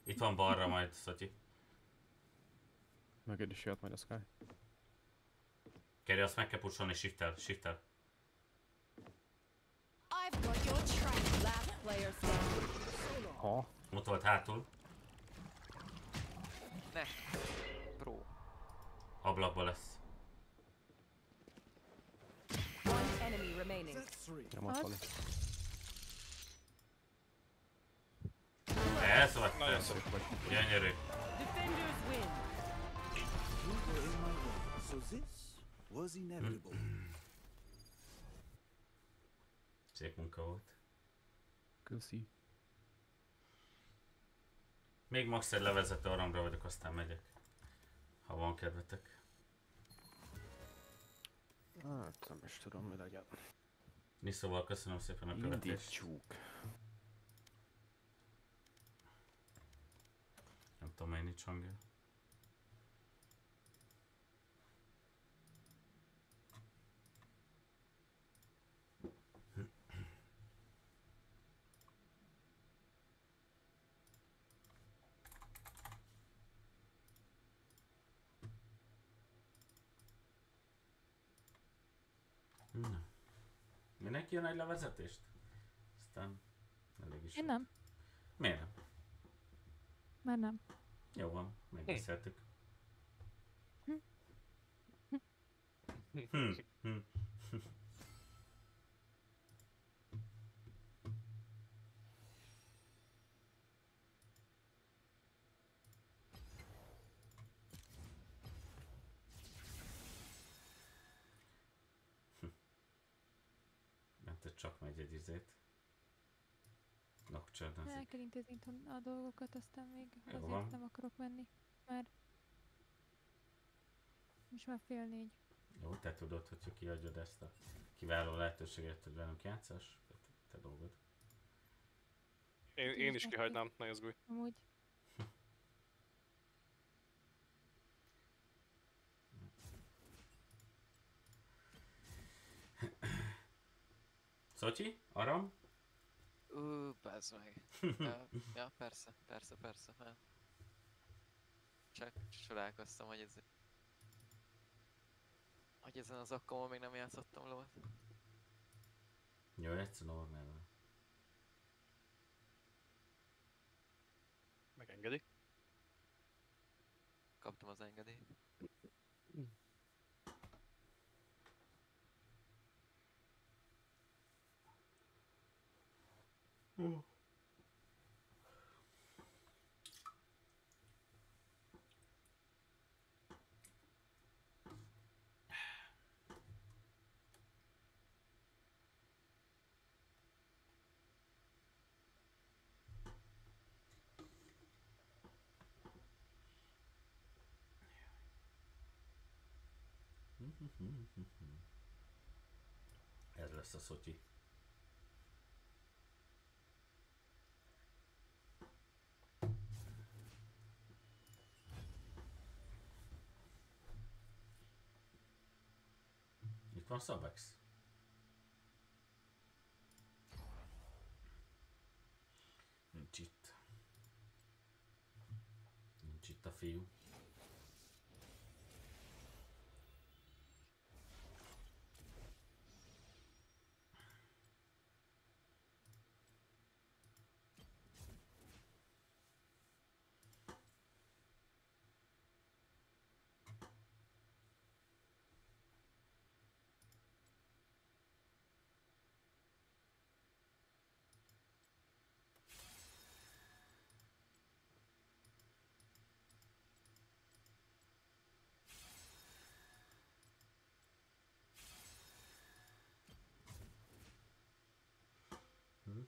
Itt van balra majd, Szotyi. Mögéd is jött majd a Sky. Keri, azt meg kell pusolni, shiftel, shiftel. I've got your train. Last player standing. Ha? Ott volt hátul. Ne. Bro. Ablakba lesz. One enemy remaining. Nem ott van. Ez volt. Nagyon ez. szép vagy. Gyönyörű. Defenders win. You were in my way, so this was inevitable. Szép munka volt. Köszi. Még max egy levezető aramra vagyok, aztán megyek. Ha van kedvetek. Hát nem is tudom, mi legyen. Niszóval köszönöm szépen a követést. Indítsuk. Nem tudom, mennyi csangja. Na. Mindenki jön egy levezetést? Aztán elég is. Én nem. Miért nem? Már nem. Jó van, megbeszéltük. Hm. Hm. Mert csak megy egy izét. Nocturne El kell intézni a dolgokat, aztán még Jó azért van. nem akarok menni. Mert most már fél négy. Jó, te tudod, hogyha kiadod ezt a kiváló lehetőséget, hogy velünk játszás, te, te dolgod. Én, én is kihagynám, ne izgulj. Amúgy. Szotyi? Aram? Ú, bazd meg. ja, ja, persze, persze, persze. Hát. Csak csodálkoztam, hogy ez... Hogy ezen az akkomon még nem játszottam lovat. Jó, egyszer normál. Megengedi. Kaptam az engedélyt. Hmm. Ez lesz a Szotyi. Itt van Szabex. Nincs itt. Nincs itt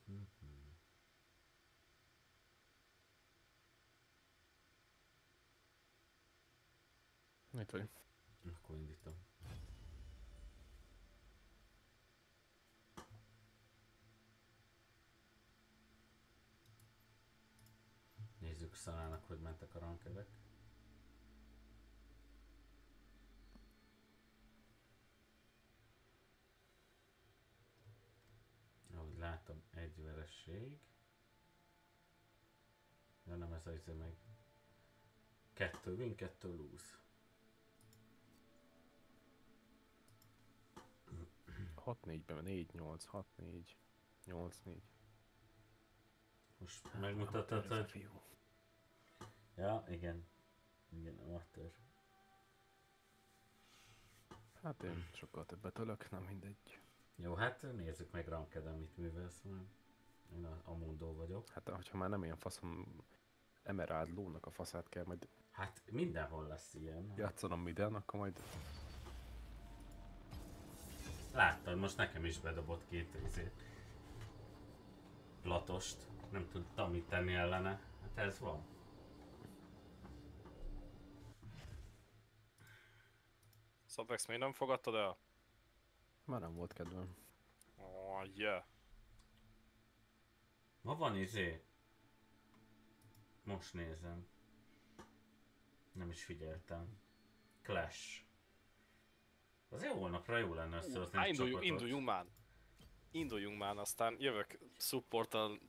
fiú. Itt vagy. Akkor indítom. Nézzük Szalának, hogy mentek a rankedek. Ahogy látom, egy veresség. Ja nem ez az meg. Kettő win, kettő lose. 6-4-ben, 4-8, 6-4, 8-4. Most megmutattad, hogy... Ja, igen. Igen, amatőr. Hát én sokkal többet ölök, nem mindegy. Jó, hát nézzük meg Ranked, mit művelsz majd. Én a Amundo vagyok. Hát hogyha már nem ilyen faszom Emerald lónak a faszát kell majd Hát mindenhol lesz ilyen. játszanom minden, akkor majd Láttad, most nekem is bedobott két izét. Platost. Nem tudtam mit tenni ellene. Hát ez van. Szabvex még nem fogadtad el? már nem volt kedvem. Oh, yeah. Ma van izé. Most nézem. Nem is figyeltem. Clash. Az jó holnapra jó lenne összehozni Há, egy induljunk, induljunk már. Induljunk már, aztán jövök supporttal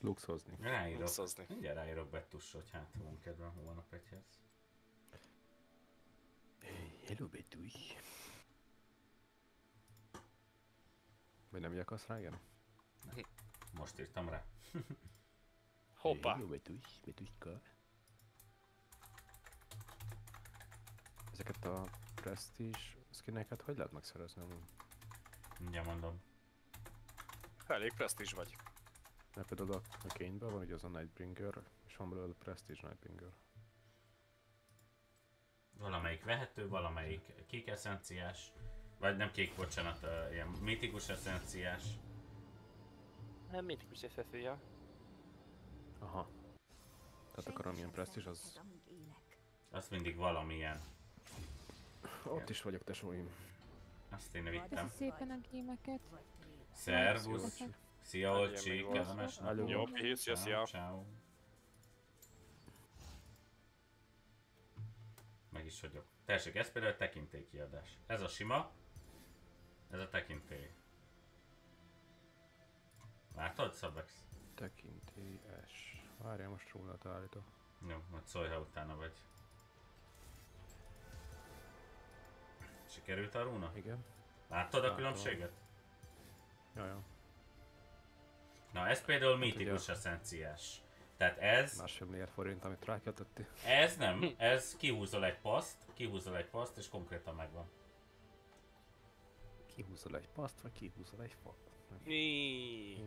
luxozni. Ráírok. luxozni. Mindjárt ráírok Bettus, hogy hát van kedvem holnap egyhez. Hello, Betúj. Vagy nem jakasz rá, igen? Most írtam rá. Hoppá. Betúj, Betújka. Ezeket a Prestige skineket hogy lehet megszerezni? amúgy? Mindjárt mondom. Elég presztízs vagy. Mert például a, a kényben van ugye az a Nightbringer, és van belőle a Prestige Nightbringer. Valamelyik vehető, valamelyik kék eszenciás, vagy nem kék, bocsánat, ilyen mitikus eszenciás. Nem mitikus eszeszője. Aha. Tehát akkor amilyen Prestige az... Az mindig valamilyen. Ott is vagyok, tesóim. Azt én Köszi vittem. szépen a gémeket. Szervusz! Szia, Olcsi, kellemes napot! Jó, pihi, szia, szia. Ciao. Meg is vagyok. Tessék, ez például tekintélykiadás. Ez a sima, ez a tekintély. Látod, Szabex? Tekintélyes. Várjál, most rólát állítok. Jó, majd szólj, ha utána vagy. Sikerült a rúna? Igen. Láttad a Látom. különbséget? Ja, ja. Na, ez például Hát mítikus ugye- eszenciás. Tehát ez, Másfél milliárd forint, amit rákeltettél. ez nem, ez kihúzol egy paszt, kihúzol egy paszt, és konkrétan megvan. Kihúzol egy paszt, vagy kihúzol egy 你，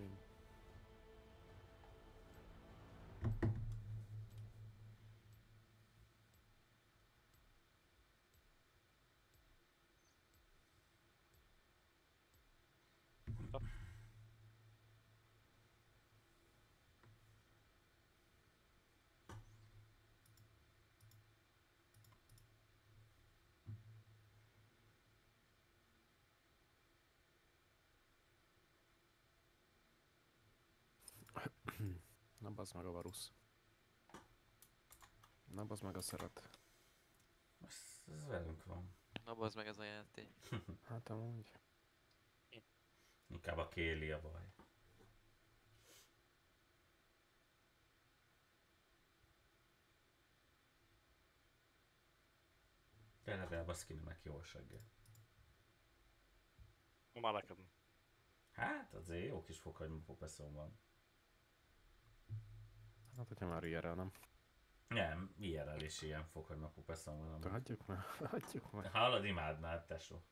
Na bazd meg a varusz. Na bazd meg a szeret. Ez, ez velünk van. Na, bazd meg ez a játék. Hát amúgy. Inkább a kéli a baj. A skinemek jól seggel. Ma már nekem. Hát azért jó kis fokhagyma popeszon van. Hát, hogyha már ilyenre nem. Nem, IRL is ilyen fokhagyma popeszon van. Hagyjuk már, hagyjuk már. Hallod, imádnád, tesó.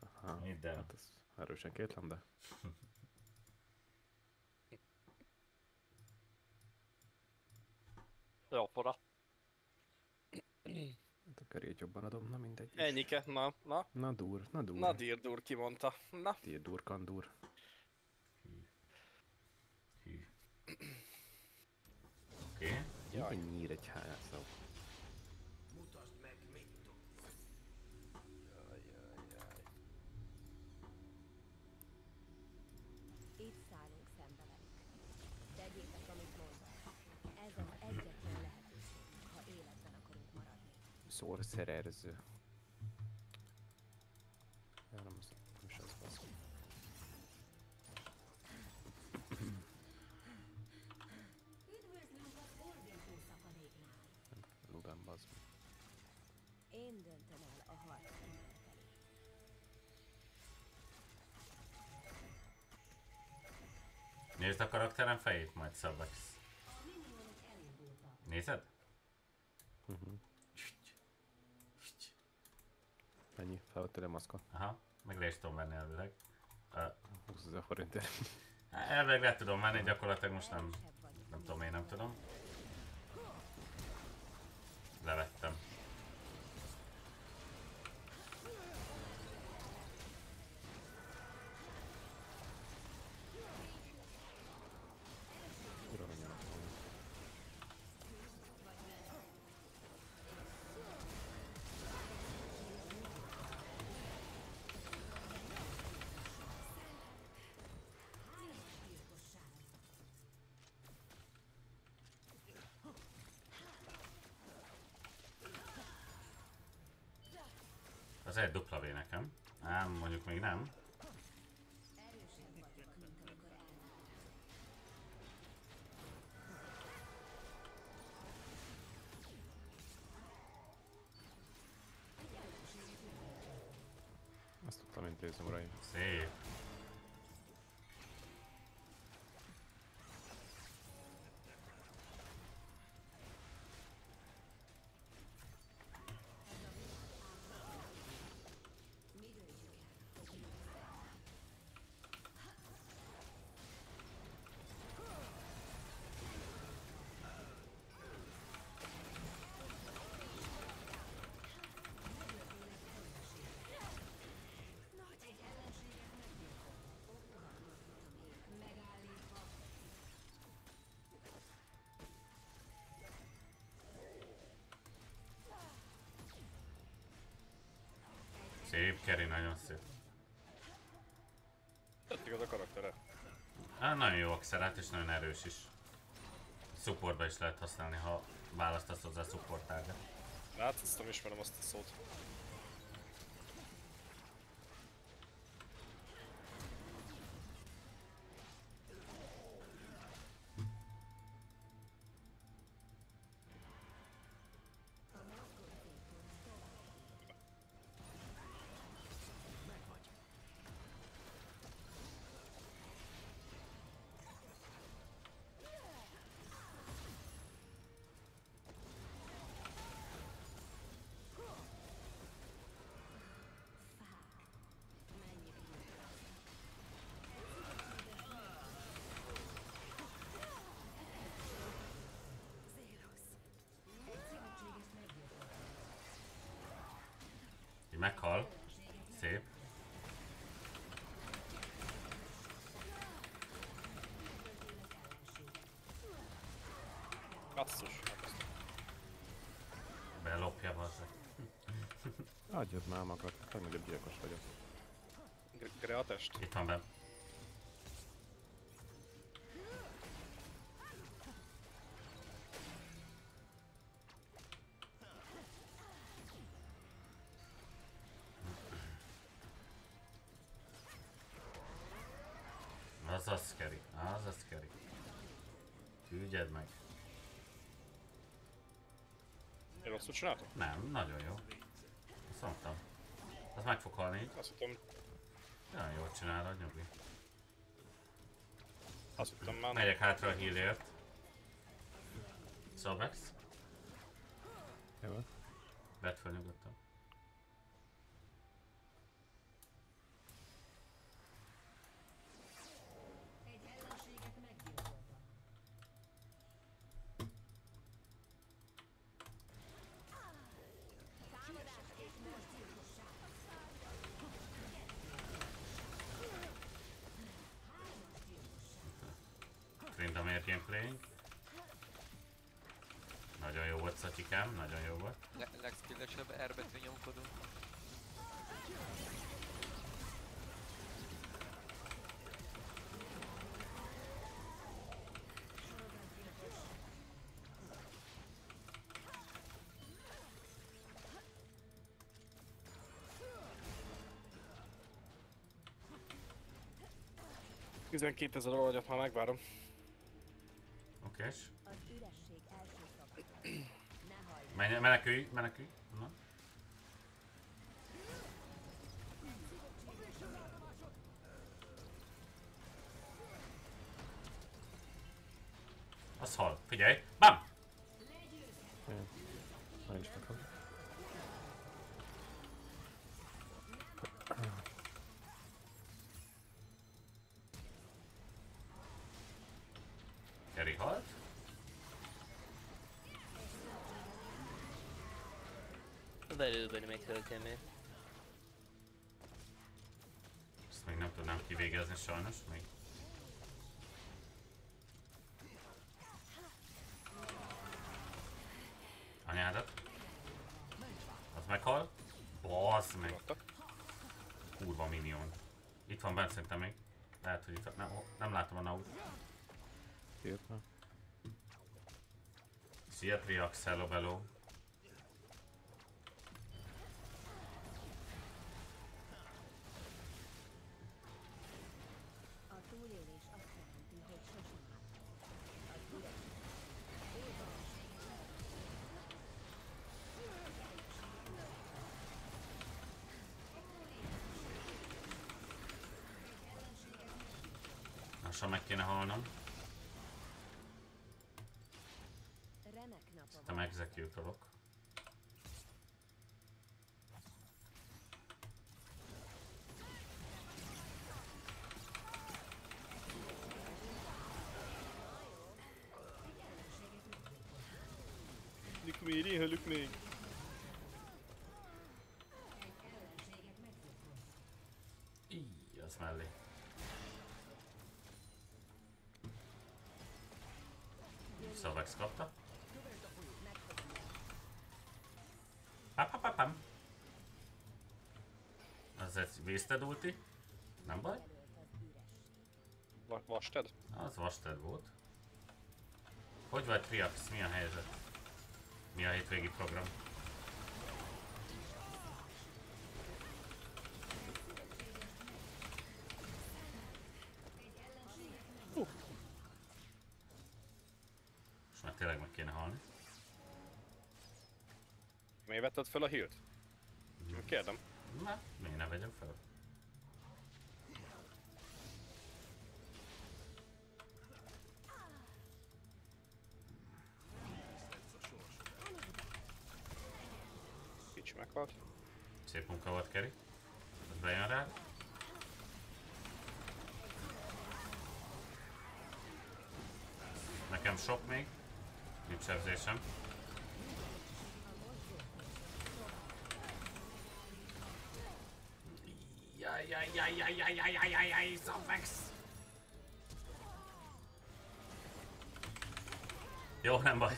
Aha, Hidd el. hát ez erősen kétlem, de... Jó, pora. Hát akkor így jobban adom, na mindegy. Ennyike, na, na. Na dur, na dur. Na, Dirdur kimondta. Na. Dirdur, kandur. Jaj. nyír egy hányszó. Mutasd meg, mit tudsz. Itt szállunk szembe velük. Tegyétek, amit mondok. Ez az egyetlen lehetőség, ha életben akarunk maradni. Sorcererz. Én döntöm el a harc. Nézd a karakterem fejét, majd Szabax. Nézed? Mhm. Ennyi? Felvettél a maszkot? Aha, meg le is tudom venni elvileg. Uh, 20 ezer forintért. elvileg le tudom venni, gyakorlatilag most nem, nem tudom, én nem tudom. Levettem. Az egy dupla V nekem. Ám, mondjuk még nem. Szép, Keri, nagyon szép. Tetszik az a karaktere. Hát nagyon jó akszerát és nagyon erős is. Supportba is lehet használni, ha választasz hozzá support tárgyat. Hát ezt nem ismerem azt a szót. Meghal. Szép. Basszus. Belopja bazzeg. Adjad már magad, legnagyobb gyilkos vagyok. Gre- Greatest? Itt van benn. Rosszul csináltam? Nem, nagyon jó. Azt mondtam. Az meg fog halni így. Azt hittem, Nagyon jól csinálod, nyugi. azt hittem már. Megyek hátra a healért. Szabex. Jó. Vedd fel nyugodtan. Ám, nagyon jó volt. Le legskillesebb erbetű nyomkodunk. Tizenkét ezer olajat már megvárom. Oké. Okay. Meine, meiner Belőlben megtöltem én. Ezt még nem tudnám kivégezni sajnos. Még. Anyádat. Az meghal. Basz meg. Kurva minion. Itt van bent szerintem még. Lehet, hogy itt van. Nem, nem látom a naut. Szia Triax, Futurlock. Lyck mig i det, lyck mig. I, vad smällig. Sövverksgata. Pam, pam, pam, pam. Az egy wasted ulti. Nem baj. Va- Vasted? Az vasted volt. Hogy vagy Triax? Mi a helyzet? Mi a hétvégi program? Most már tényleg meg kéne halni. Miért vetted fel a hírt? Kérdem. Na, miért ne vegyem fel? Kicsi meghalt. Szép munka volt, Keri. Ez bejön rád. Nekem sok még. Nincs sebzésem. Jaj, jaj, jaj, jaj, jaj, jaj, jaj, jaj, jaj, Zombex! Jó, nem baj.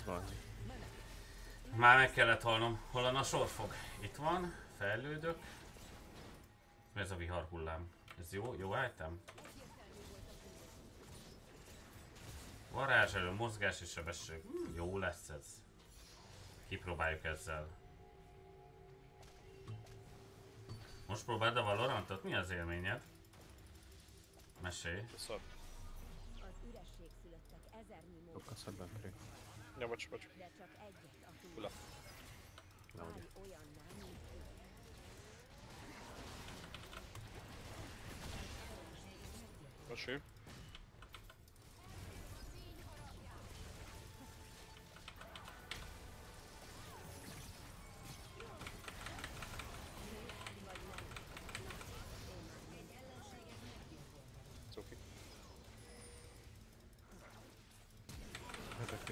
Már meg kellett halnom. Hol a sorfog? Itt van. Fejlődök. Mi ez a vihar hullám? Ez jó, jó item? Varázselő, mozgás és sebesség. Hm, jó lesz ez. Kipróbáljuk ezzel. Most próbáld a Valorantot? Mi az élményed? Mesélj. Szar. Az üresség szülöttek ezernyi módon. Sokkal szebben Keri. Ja, bocs, bocs. De csak egyet a Hula. Na, ugye. olyanná, mint ő. Bocsú. Cuki. Ezek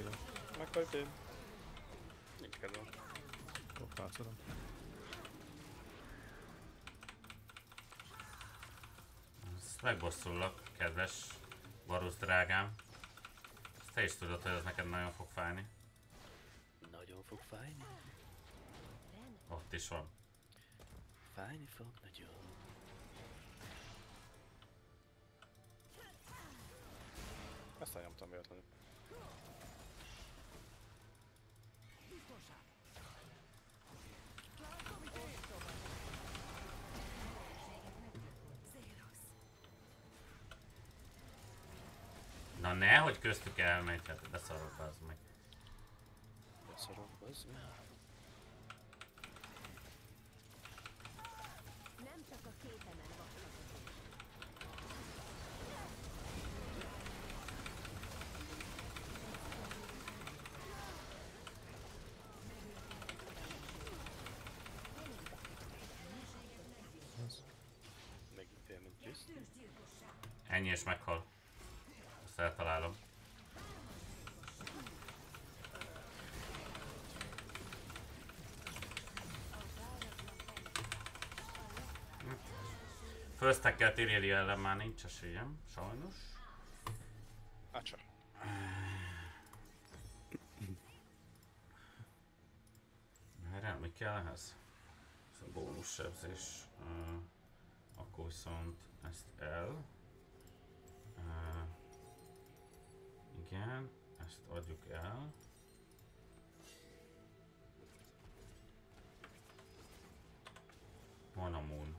Ó, felszedem. Ezt megbosszulak, kedves Varus drágám. Ezt te is tudod, hogy ez neked nagyon fog fájni. Na Nagyon fog fájni. Ott is van. Fájni fog nagyon. Ezt elnyomtam véletlenül. Na ne, hogy köztük elmegy, hát beszarok az meg. Beszarok, az meg. Nem csak a. Megint élmény kész. Ennyi és meghal. Azt eltalálom. First hackelt Iréli ellen már nincs esélyem, sajnos. Acsa. Erre mi kell ehhez? Ez a bónusz sebzés. Uh, akkor viszont ezt el. Uh, igen, ezt adjuk el. Van a moon.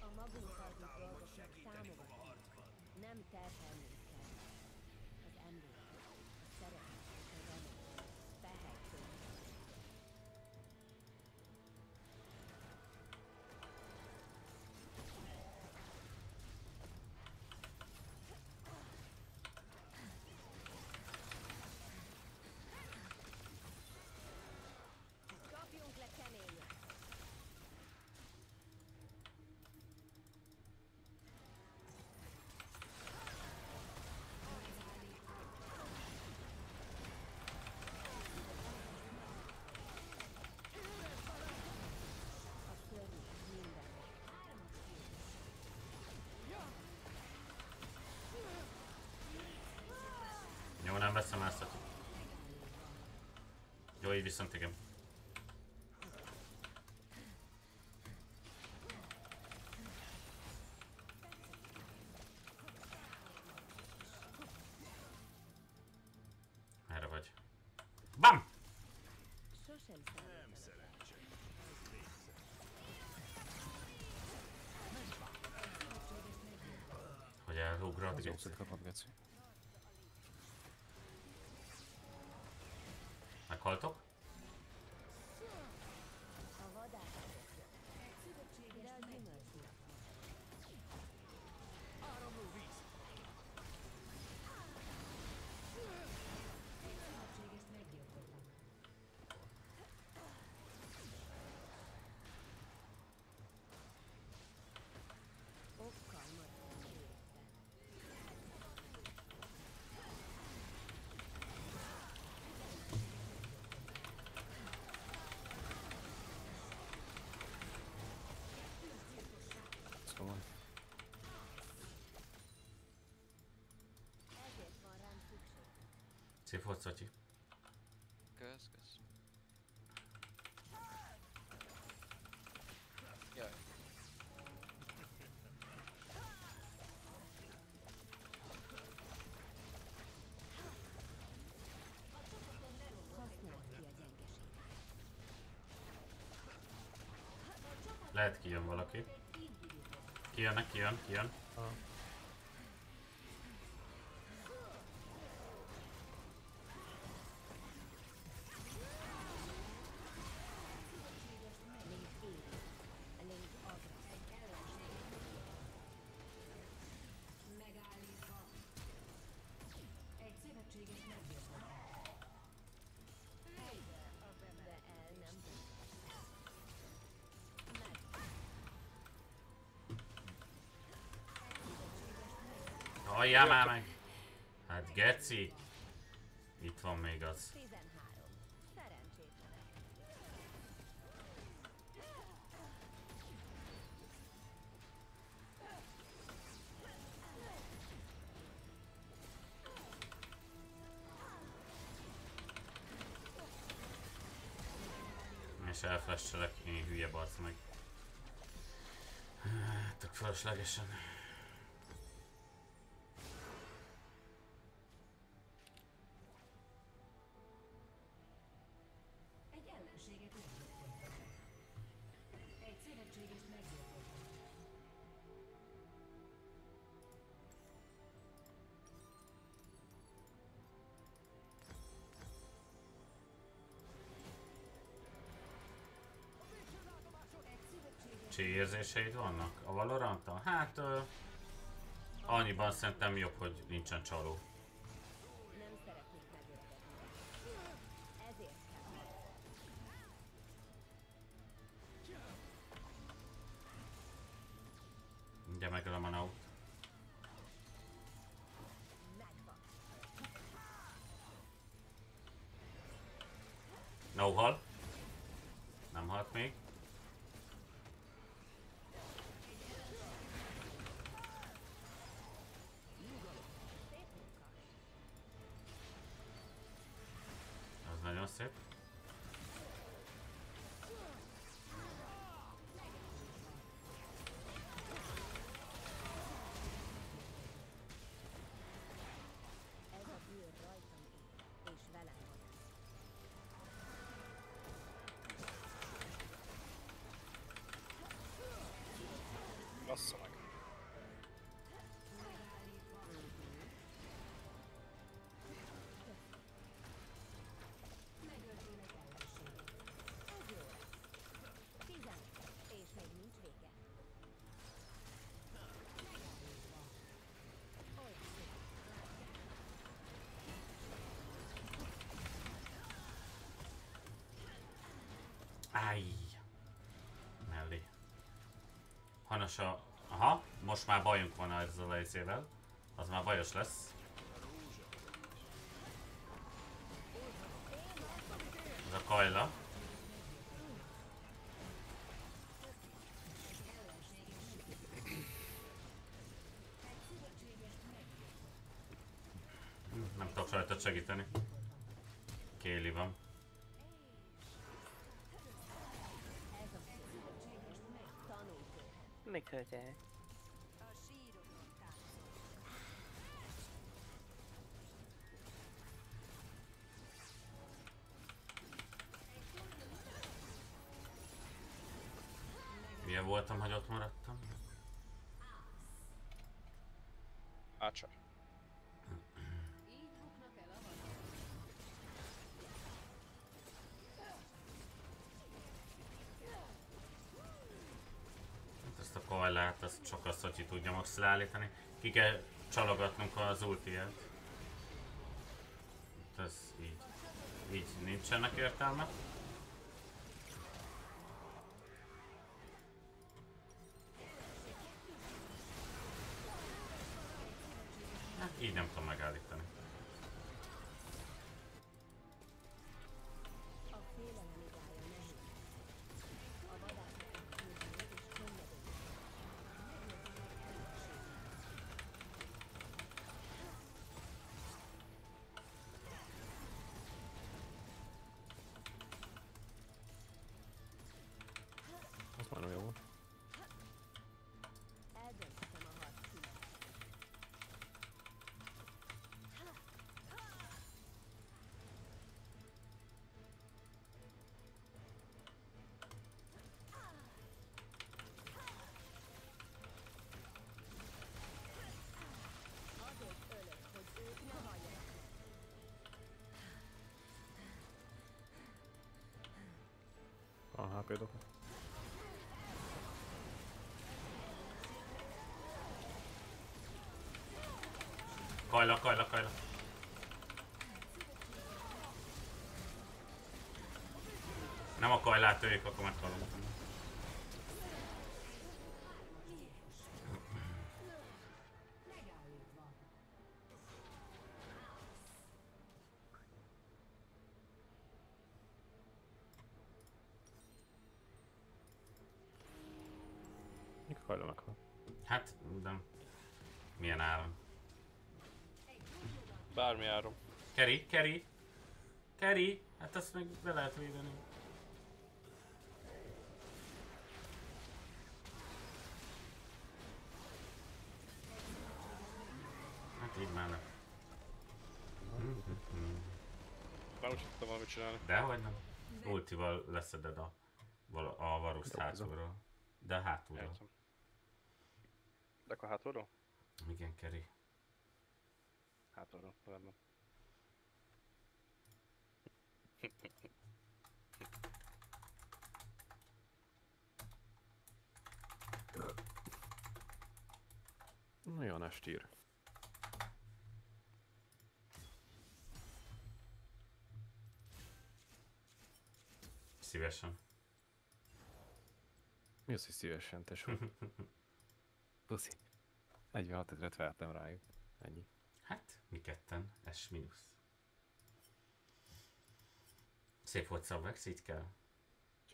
A magunk támogatni. Nem terhelnünk kell. Az emlék, a szeretet, a remény, tehetünk. Kapjunk le keményen! A környék minden. A... Jó, így viszont igen. Erre vagy. BAM! Hogy elugrad, Az Geci. Szóval. Ezért van. Szép volt, Szatyi. Kösz, kösz. Jaj. Lehet kijön valaki. Kijön, kijön. Link Halljál már meg! Hát geci! Itt van még az. És elflesselek, én hülye barc meg. Hát, Tök fölöslegesen. érzéseid vannak a valorant? Hát, uh, annyiban szerintem jobb, hogy nincsen csaló. Áj! Mellé. Hanasa... Aha, most már bajunk van ezzel a izével. Az már bajos lesz. Ez a kajla. hölgyel. Eh. Milyen voltam, hogy ott maradtam? az csak az hogy tudja maxra leállítani. Ki kell csalogatnunk az ultiát. Hát ez így, így nincsenek értelme. napja doku. Kajla, kajla, kajla. Nem a kajlát töljük, akkor meghalom. Hármiárom. Keri, Keri. Keri, hát ezt meg be lehet védeni. Hát így már nem. Nem is tudtam valamit csinálni. Dehogy nem. Ultival leszeded a, a varuszt hátulról. De hátulról. De akkor hátulról? Igen, Keri. Hátulról, rendben. Nagyon estír. Szívesen. Mi az, hogy szívesen, tesó? Puszi. 46 ezeret vertem rájuk. Ennyi. Hát, mi ketten, S mínusz. Szép volt Szabvex, így kell.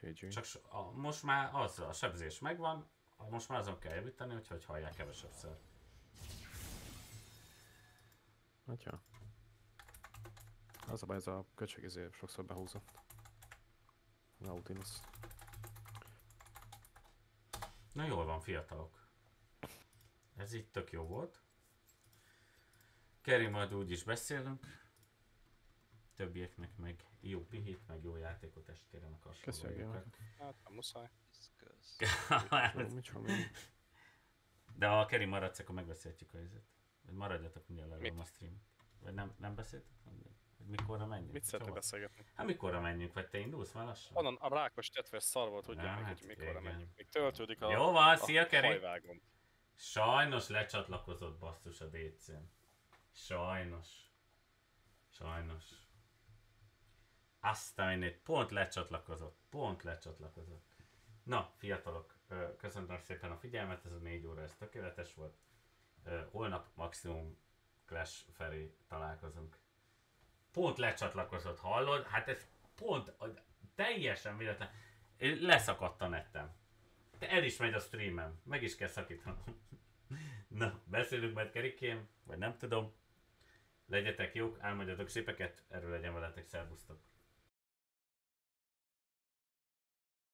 GG. Csak a, most már az, a sebzés megvan, most már azon kell javítani, hogy, hallják kevesebbszer. Atya. Az a baj, ez a köcsög ezért sokszor behúzott. Nautilus. Na jól van, fiatalok. Ez itt tök jó volt. Keri, majd úgy is beszélünk. Többieknek meg jó pihit, meg jó játékot est kérem a Köszönjük. Hát nem muszáj. De ha a Keri maradsz, akkor megbeszéltjük a helyzet. Vagy maradjatok, mindjárt legalább a stream. Vagy nem, nem beszéltek? Hogy mikorra menjünk? Mit szeretnél beszélgetni? Hát mikorra menjünk? Vagy te indulsz már lassan? Onnan a rákos tetves szar volt, tudja Ja, meg, hát hogy mikorra igen. menjünk. Még töltődik a, Jó van, a szia Keri! Sajnos lecsatlakozott basszus a DC-n. Sajnos. Sajnos. Azt a mindenit, pont lecsatlakozott. Pont lecsatlakozott. Na, fiatalok, ö, köszönöm szépen a figyelmet, ez a négy óra, ez tökéletes volt. Holnap maximum Clash felé találkozunk. Pont lecsatlakozott, hallod? Hát ez pont, teljesen véletlen. Leszakadt a nettem. De el is megy a streamem. Meg is kell szakítanom. Na, beszélünk majd Kerikém, vagy nem tudom. Legyetek jók, álmodjatok szépeket, erről legyen veletek, szervusztok.